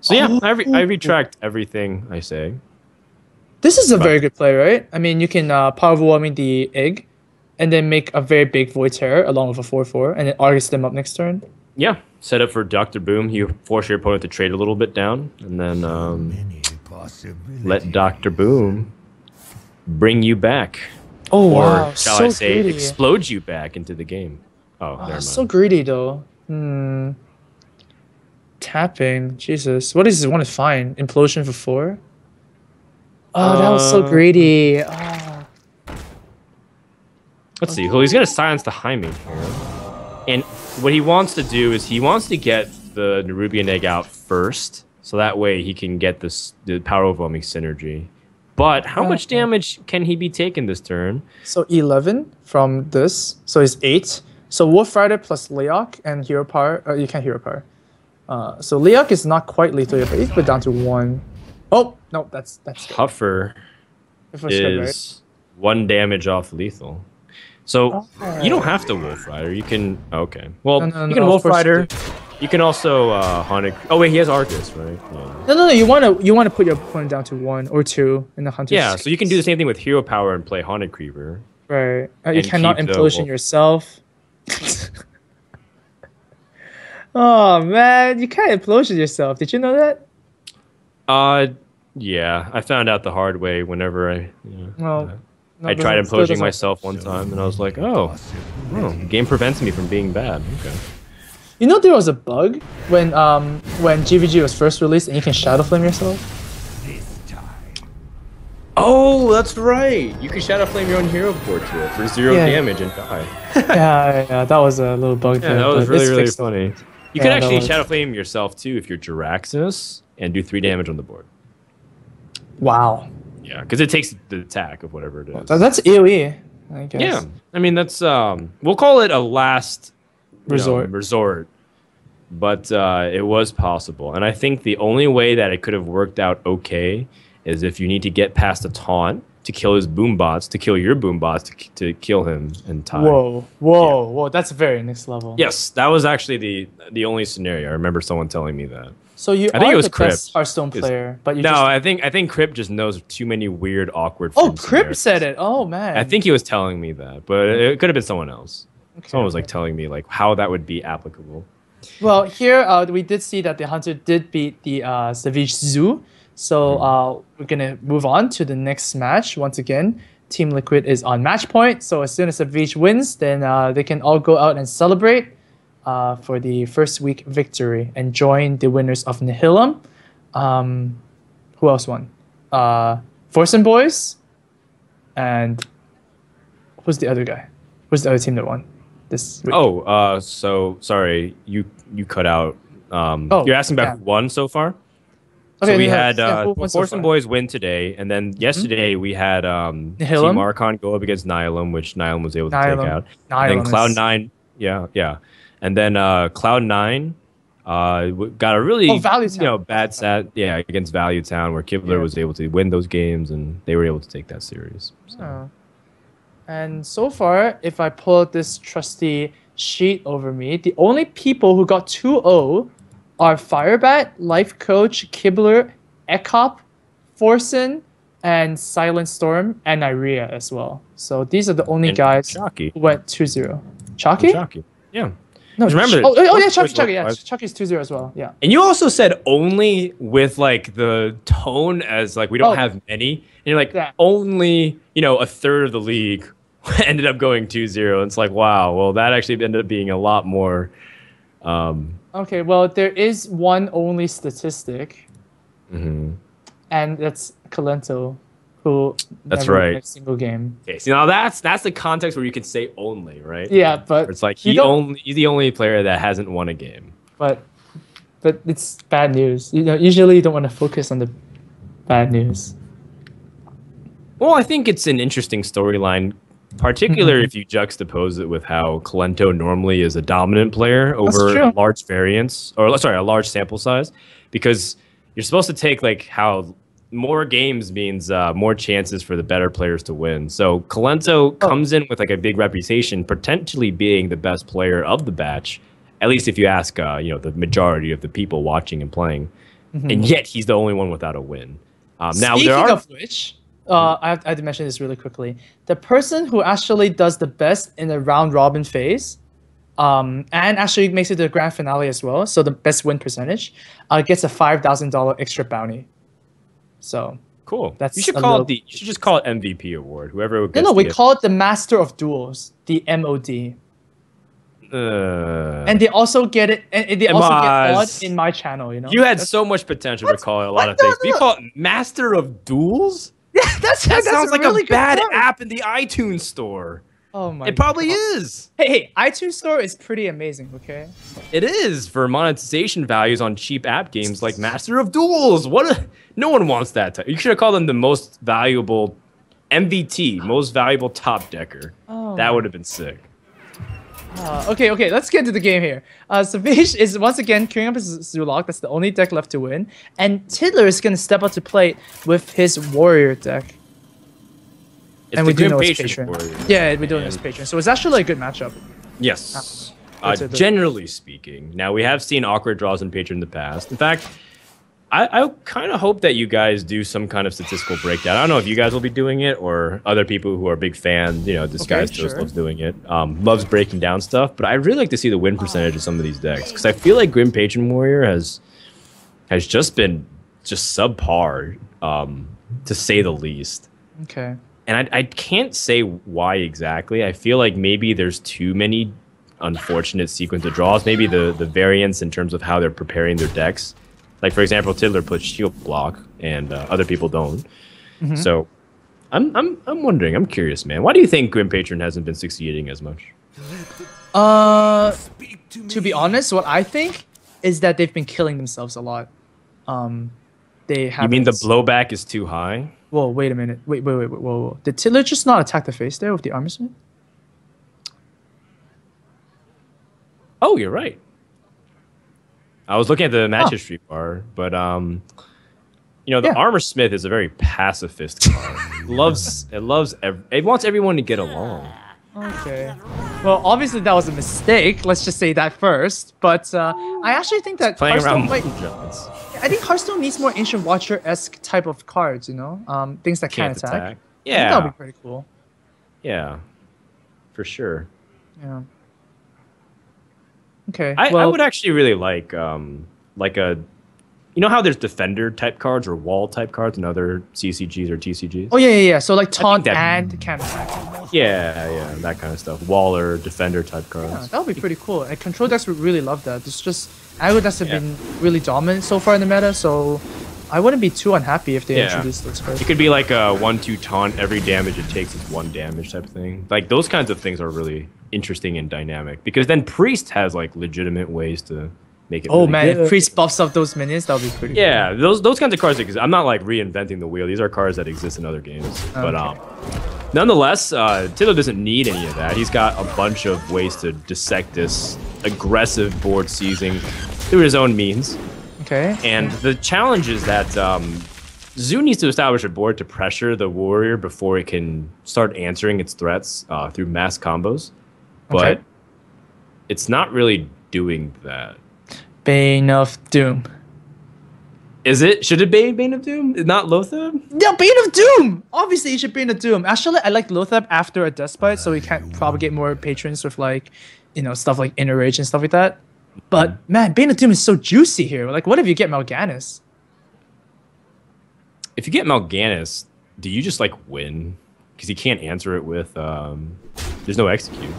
So yeah, I, re- I oh. retract everything I say. This is a very good play, right? I mean, you can uh, Power Overwhelming the egg, and then make a very big Void Terror along with a 4-4, and then Argus them up next turn. Yeah, set up for Doctor Boom. You force your opponent to trade a little bit down, and then um, let Doctor Boom bring you back, Oh, or wow. shall so I say, greedy. explode you back into the game. Oh, mind. so greedy, though. Hmm. Tapping. Jesus. What is this? One is fine. Implosion for four? Oh, that was so Uh, greedy. Let's see. Well, he's gonna silence the Jaime here, and what he wants to do is he wants to get the Nerubian egg out first, so that way he can get this the power overwhelming synergy. But how much damage can he be taking this turn? So 11 from this. So it's 8. So Wolf Rider plus Leokk and Hero Power. Uh, you can't Hero Power. Uh, so Leokk is not quite lethal yet, but can put down to 1. Oh, no, that's that's. Huffer good, right? is one damage off lethal. So Oh. you don't have to Wolf Rider. You can okay. Well, No, no, you can no, Wolf Rider. You can also uh, Haunted. Oh wait, he has Argus, right? Yeah. No, no, no. You want to you want to put your opponent down to 1 or 2 in the Hunter. Yeah, so you can do the same thing with Hero Power and play Haunted Creeper. Right. Uh, you cannot implosion yourself. oh man, you can't implosion yourself. Did you know that? Uh, yeah, I found out the hard way whenever I, you know, Well, no, I tried doesn't- still imploding doesn't- myself one time, and I was like, oh, oh, game prevents me from being bad. Okay. You know there was a bug when um when GVG was first released and you can shadow flame yourself. Oh, that's right. You can Shadow Flame your own hero portrait for zero Yeah. damage and die. yeah, yeah, that was a little bug. Yeah, there, that was really really funny. You Yeah, can actually was- Shadow Flame yourself too if you're Jaraxxus and do three damage on the board. Wow, Yeah, because it takes the attack of whatever it is. That- that's AOE. I guess. Yeah, I mean that's um, we'll call it a last you know, Resort. resort but uh, it was possible. And I think the only way that it could have worked out okay is if you need to get past a taunt to kill his boom bots, to kill your boom bots, to, to kill him and tie. Whoa, whoa, whoa! That's very next level. Yes, that was actually the the only scenario. I remember someone telling me that. So you I think are it was the Kripp. best Hearthstone player, but you no, just I think I think Kripp just knows too many weird, awkward. oh, Kripp said it. Oh man, I think he was telling me that, but it could have been someone else. Okay, Someone was like okay. telling me like how that would be applicable. Well, here uh, we did see that the hunter did beat the uh, Savjz Zoo. So uh, we're gonna move on to the next match. Once again, Team Liquid is on match point. So as soon as Savjz wins, then uh, they can all go out and celebrate uh, for the first week victory and join the winners of Nihilum. Um, who else won? Uh, Forsen Boys, and who's the other guy? Who's the other team that won? This week? Oh, uh, so sorry, you you cut out. Um, Oh, you're asking about yeah. who won so far. Okay, so we no, had yeah, uh, won so Forsen Boys win today, and then yesterday we had um, Team Nihilum? Archon go up against Nihilum, which Nihilum was able to Nihilum. take out. Nihilum and then Cloud is- Nine, yeah, yeah, and then uh, Cloud Nine uh, got a really Oh, Value you know bad set, yeah, against Value Town, where Kibler Yeah. was able to win those games, and they were able to take that series. So. Oh. And so far, if I pull out this trusty sheet over me, the only people who got 2-0 are Firebat, Life Coach, Kibler, Ekop, Forsen, and SilentStorm, and Iria as well. So these are the only And guys Chalky. who went 2-0. Chalky? Chalky. Yeah. No, remember- Oh, oh, oh, yeah, Chalky, Boys yeah. was- Chalky's 2-0 as well, yeah. And you also said only with like the tone as like we don't Oh. have many. And you're like Yeah. only, you know, a third of the league ended up going 2-0. And it's like, wow, well that actually ended up being a lot more um Okay, well, there is one only statistic, mhm. and that's Kolento, who That's right. single game. Okay, see now that's that's the context where you can say only, right? Yeah, but Where it's like he only he's the only player that hasn't won a game. but but it's bad news. You know, usually you don't want to focus on the bad news. Well, I think it's an interesting storyline, particularly mm-hmm. if you juxtapose it with how Kolento normally is a dominant player over large variance, or sorry, a large sample size, because you're supposed to take like how more games means uh, more chances for the better players to win. So Kolento comes in with like a big reputation, potentially being the best player of the batch, at least if you ask, uh, you know, the majority of the people watching and playing, and yet he's the only one without a win. Um, now Speaking there are of which, uh, I, have, I have to mention this really quickly. The person who actually does the best in the round robin phase, um, and actually makes it to the grand finale as well, so the best win percentage, uh, gets a five thousand dollar extra bounty. So Cool. That's you should call it the. You should just call it MVP award. Whoever no, no, we call it the Master of Duels, the MOD, Uh, and they also get it, and they also get odd in my channel. You know, you had so much potential to call it a lot of things. No, You no. call it Master of Duels? that's That that's sounds like really a bad word. app in the iTunes store. Oh my! It probably God. is. Hey, hey, iTunes Store is pretty amazing. Okay. It is for monetization values on cheap app games like Master of Duels. What? A, no one wants that. You should have called them the most valuable MVT, most valuable top decker. Oh. That would have been sick. Uh, okay, okay, let's get to the game here. Uh, Savjz is once again queuing up his Zoolock. That's the only deck left to win. And Tiddler is going to step up to plate with his Warrior deck. It's and we do know it's. Warrior. Yeah, we do know it's Patron. So it's actually a good matchup. Yes. Ah, Uh, generally speaking. Now, we have seen awkward draws in Patron in the past. In fact, I, I kind of hope that you guys do some kind of statistical breakdown. I don't know if you guys will be doing it or other people who are big fans. You know, this Okay, guy just sure. loves doing it, um, loves breaking down stuff. But I really like to see the win percentage of some of these decks because I feel like Grim Patron Warrior has has just been just subpar, um, to say the least Okay. And I, I can't say why exactly. I feel like maybe there's too many unfortunate sequence of draws. Maybe the the variance in terms of how they're preparing their decks. Like for example, Tiddler puts shield block, and uh, other people don't. So, I'm I'm I'm wondering. I'm curious, man. Why do you think Grim Patron hasn't been succeeding as much? Uh, to to be honest, what I think is that they've been killing themselves a lot. Um, they have. You mean the blowback is too high? Whoa! Wait a minute. Wait, wait, wait, wait, whoa, whoa. Did Tiddler just not attack the face there with the Armorsmith? Oh, you're right. I was looking at the match Oh. history bar, but um, you know, the Yeah. Armorsmith is a very pacifist card. loves it loves ev- it wants everyone to get along. Okay. Well, obviously that was a mistake. Let's just say that first. But uh, I actually think that Playing around Jones. I think Hearthstone needs more Ancient Watcher esque type of cards. You know, um, things that can Can't attack. attack. Yeah, that'll be pretty cool. yeah, for sure. Yeah. Okay. I, I would actually really like um like a you know how there's defender type cards or wall type cards and other CCGs or TCGs. Oh yeah, yeah, yeah. So like taunt that- and can attack. Yeah, yeah, that kind of stuff. Waller, defender type Yeah, cards. that would be pretty cool. And control decks would really love that. It's just aggro decks have been really dominant so far in the meta, so I wouldn't be too unhappy if they Yeah. introduce those cards. It could be like a one-two taunt. Every damage it takes is one damage type thing. Like those kinds of things are really interesting and dynamic because then priest has like legitimate ways to make it. Oh really man, good. if priest buffs up those minions, that'll be pretty. Yeah, those those kinds of cards exist. I'm not like reinventing the wheel. These are cards that exist in other games. But um, nonetheless, uh, Tilo doesn't need any of that. He's got a bunch of ways to dissect this aggressive board seizing through his own means. Okay. And the challenge is that um, Zoo needs to establish a board to pressure the warrior before it can start answering its threats uh, through mass combos. But Okay. it's not really doing that. Bane of Doom. Is it? Should it be Bane of Doom? Not Lothar? Yeah, Bane of Doom. Obviously, it should be Bane of Doom. Actually, I like Lothar after a Death's Bite, so we can propagate more patrons with like, you know, stuff like Inner Rage and stuff like that. But man, Bane of Doom is so juicy here. Like, what if you get Mal'Ganis? If you get Mal'Ganis, do you just like win? Because he can't answer it with. Um, there's no execute.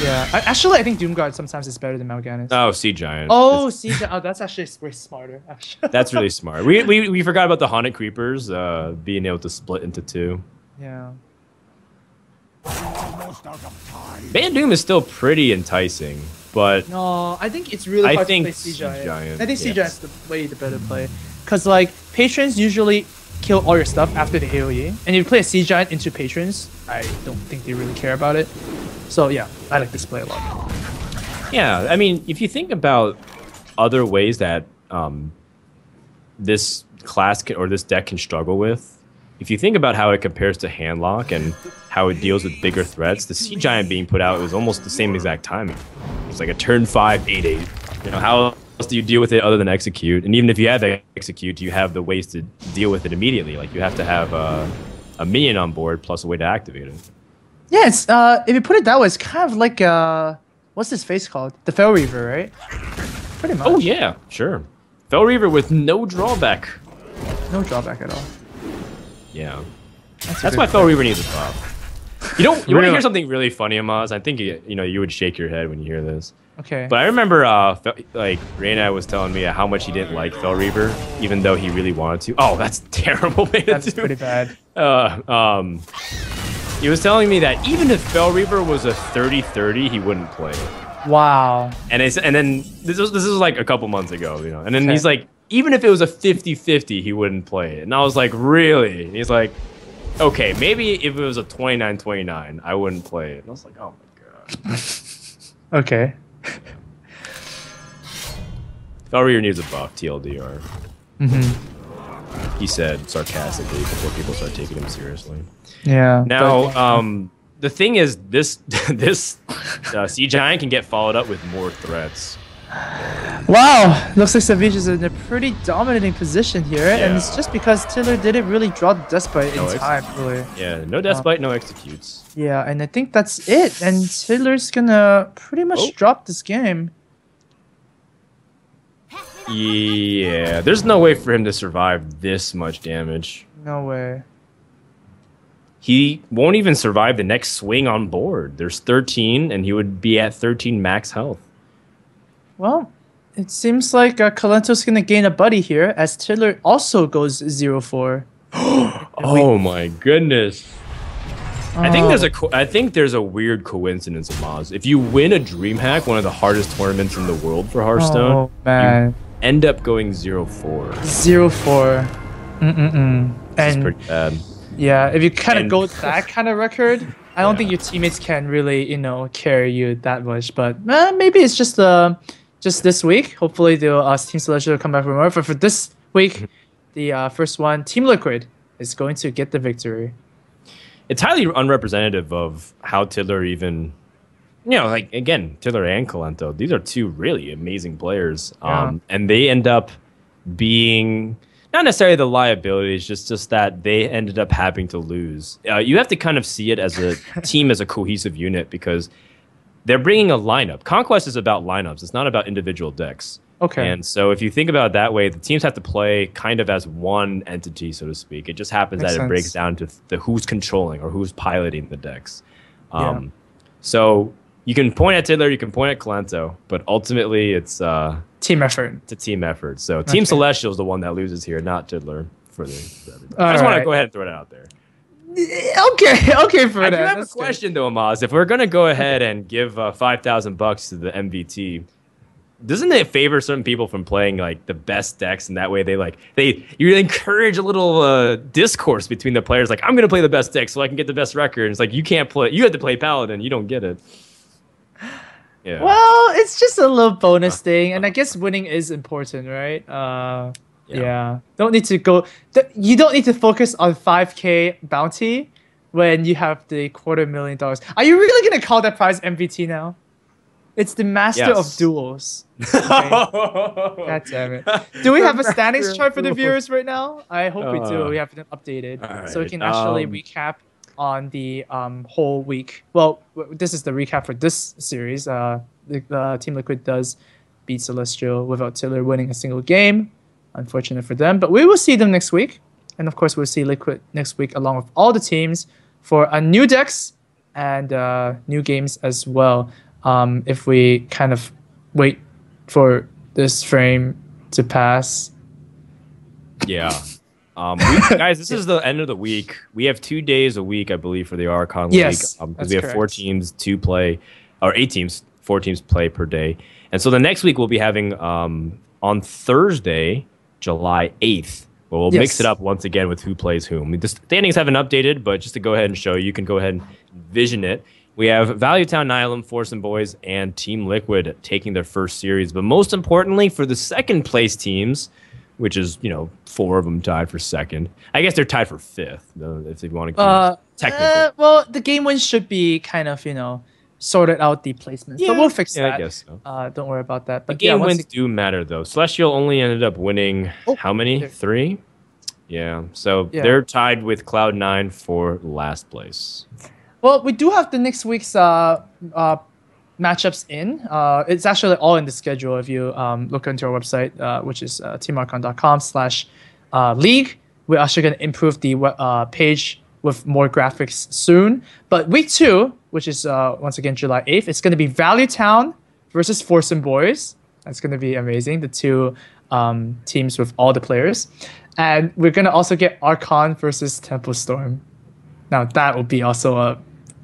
Yeah. I, actually, I think Doomguard sometimes is better than Mal'Ganis. Oh, Sea Giant. oh, It's- see, that- oh, that's actually way smarter. Actually. that's really smart. We, we, we forgot about the Haunted Creepers uh, being able to split into two. yeah. Almost out of time. Bane of Doom is still pretty enticing, but No, I think it's really I hard think to play Sea Sea Giant. Giant, I think Sea yes. Giant's the way the better play. Because, like, patrons usually kill all your stuff after the AoE. And if you play a Sea Giant into patrons, I don't think they really care about it. So, yeah, I like this play a lot. Yeah, I mean, if you think about other ways that um, this class can, or this deck can struggle with, if you think about how it compares to Handlock and how it deals with bigger threats, the Sea Giant being put out was almost the same exact timing. It's like a turn five, eight, eight. You know, how else do you deal with it other than execute? And even if you have execute, do you have the ways to deal with it immediately. Like you have to have uh, a minion on board plus a way to activate it. Yeah, it's, uh, if you put it that way, it's kind of like, uh, what's this face called? The Fel Reaver, right? Pretty much. Oh yeah, sure. Fel Reaver with no drawback. No drawback at all. Yeah. That's, That's why Fel Reaver needs a buff. You don't. You want to hear something really funny, Amaz? I think you, you know you would shake your head when you hear this. Okay. But I remember, uh, like Reynad was telling me how much he didn't like Fel Reaver, even though he really wanted to. Oh, that's terrible, man. That's pretty bad. Uh, um, he was telling me that even if Fel Reaver was a 30-30, he wouldn't play it. Wow. And it's, and then this was this was like a couple months ago, you know. And then Okay. he's like, even if it was a 50-50, he wouldn't play it. And I was like, really? And he's like, okay, maybe if it was a 29-29, I wouldn't play it. And I was like, oh my god. Okay. Fel Reaver needs a buff, TLDR. Mm-hmm. He said sarcastically before people start taking him seriously. Yeah. Now, but- um, the thing is, this this uh, Sea Giant can get followed up with more threats. Wow, looks like Savjz is in a pretty dominating position here, and it's just because Tiddler didn't really draw the Death's Bite No, in time, really. Yeah, no um, death bite, no executes. Yeah, and I think that's it, and Tiddler's gonna pretty much Oh. drop this game. Yeah, there's no way for him to survive this much damage. No way. He won't even survive the next swing on board. There's 13, and he would be at 13 max health. Well, it seems like uh, Kolento's gonna gain a buddy here, as Tiddler also goes 0-4. Oh my goodness! I think there's Oh. a co- I think there's a weird coincidence, Amaz. If you win a DreamHack, one of the hardest tournaments in the world for Hearthstone, Oh, man. end up going 0-4. 0-4. Mm-mm-mm. Is And pretty bad. yeah, if you kind of go with that kind of record, I don't Yeah. think your teammates can really, you know, carry you that much. But uh, maybe it's just uh, just this week. Hopefully, the uh, Team Celestial will come back for more. But for this week, the uh, first one, Team Liquid is going to get the victory. It's highly unrepresentative of how Tiddler even, you know, like again, Tiddler and Kolento. These are two really amazing players, um, and they end up being not necessarily the liabilities, just just that they ended up having to lose. Uh, you have to kind of see it as a team as a cohesive unit because they're bringing a lineup. Conquest is about lineups. It's not about individual decks. Okay. And so if you think about it that way, the teams have to play kind of as one entity, so to speak. It just happens Makes that it breaks down to the who's controlling or who's piloting the decks. Yeah. Um, So you can point at Tiddler, you can point at Kolento, but ultimately it's uh, Team effort. it's a team effort. So Team Okay. Celestial is the one that loses here, not Tiddler. For, the, for. I just want to go ahead and throw it out there. Okay, okay for I that. do have a That's good. question though, Amaz. If we're gonna go ahead and give uh, five thousand bucks to the MVT, doesn't it favor certain people from playing like the best decks, and that way they like they you encourage a little uh, discourse between the players. Like I'm gonna play the best deck so I can get the best record. And it's like you can't play. You have to play Paladin. You don't get it. Yeah. Well, it's just a little bonus thing, and I guess winning is important, right? Uh, Yeah. yeah. Don't need to go. You don't need to focus on 5k bounty when you have the quarter million dollars. Are you really gonna call that prize MVT now? It's the master of Yes. duels. God damn it. Do we have a standings chart for the viewers right now? I hope we do. Uh, We have them updated. So we can actually um, recap on the um, whole week. Well, w- this is the recap for this series. Uh, the, uh, Team Liquid does beat Celestial without Tiddler winning a single game. Unfortunate for them. But we will see them next week. And of course, we'll see Liquid next week along with all the teams for a new decks and uh, new games as well. Um, if we kind of wait for this frame to pass. Yeah. Um, we, guys, this is the end of the week. We have two days a week, I believe, for the Archon Yes, League. Um, we have four teams to play, or eight teams, four teams play per day. And so the next week we'll be having um, on Thursday, July 8th. Well, we'll mix it up once again with who plays whom. The standings haven't updated, but just to go ahead and show you, you can go ahead and vision it. We have Valuetown, Nihilum, Forsen Boys, and Team Liquid taking their first series. But most importantly, for the second place teams, which is you know four of them tied for second. I guess they're tied for fifth, though, if they want to. Uh, technically. uh, well, the game wins should be kind of, you know, sorted out the placements. but we'll fix yeah, I that. guess so. Uh, don't worry about that. But yeah, game once wins do matter though. Celestial only ended up winning Oh, how many? there- Three. Yeah, so Yeah. they're tied with Cloud Nine for last place. Well, we do have the next week's uh, uh, matchups in. Uh, it's actually all in the schedule if you um, look into our website, uh, which is uh, teamarchon.com slash uh, league. We're actually going to improve the uh, page with more graphics soon. But week two, which is uh, once again July 8th, it's going to be Value Town versus Forsen Boys. That's going to be amazing. The two um, teams with all the players. And we're going to also get Archon versus Tempo Storm. Now that would be also a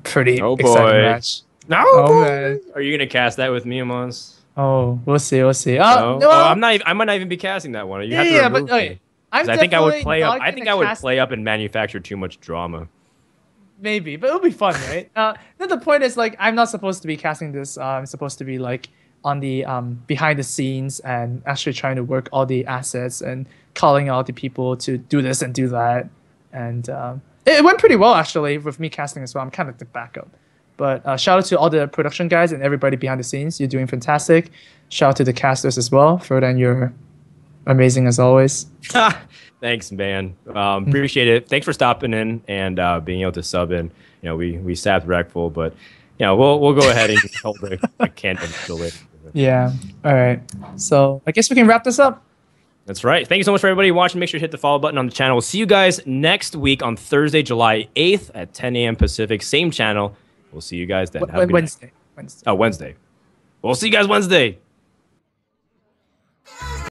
pretty Oh, exciting boy. match. No, Oh, man. Are you gonna cast that with me, Amaz? Oh, we'll see, we'll see. Uh, No? no, Oh, I'm not. Even, I might not even be casting that one. You yeah, have to yeah, but okay. I'm 'Cause I think I would play up. I think I would play up and manufacture too much drama. Maybe, but it'll be fun, right? uh, then the point is like I'm not supposed to be casting this. Uh, I'm supposed to be like on the um behind the scenes and actually trying to work all the assets and calling out the people to do this and do that. And um, it, it went pretty well actually with me casting as well. I'm kind of the backup. But uh, shout out to all the production guys and everybody behind the scenes. You're doing fantastic. Shout out to the casters as well. Frodan, you're amazing as always. Thanks, man. Um, appreciate it. Thanks for stopping in and uh, being able to sub in. You know, we we sat Reckful, but you know, we'll we'll go ahead and hold the, the candle later. Yeah. All right. So I guess we can wrap this up. That's right. Thank you so much for everybody watching. Make sure to hit the follow button on the channel. We'll see you guys next week on Thursday, July 8th at 10 a.m. Pacific. Same channel. We'll see you guys then. Good. Wednesday. Wednesday. Oh, Wednesday. We'll see you guys Wednesday.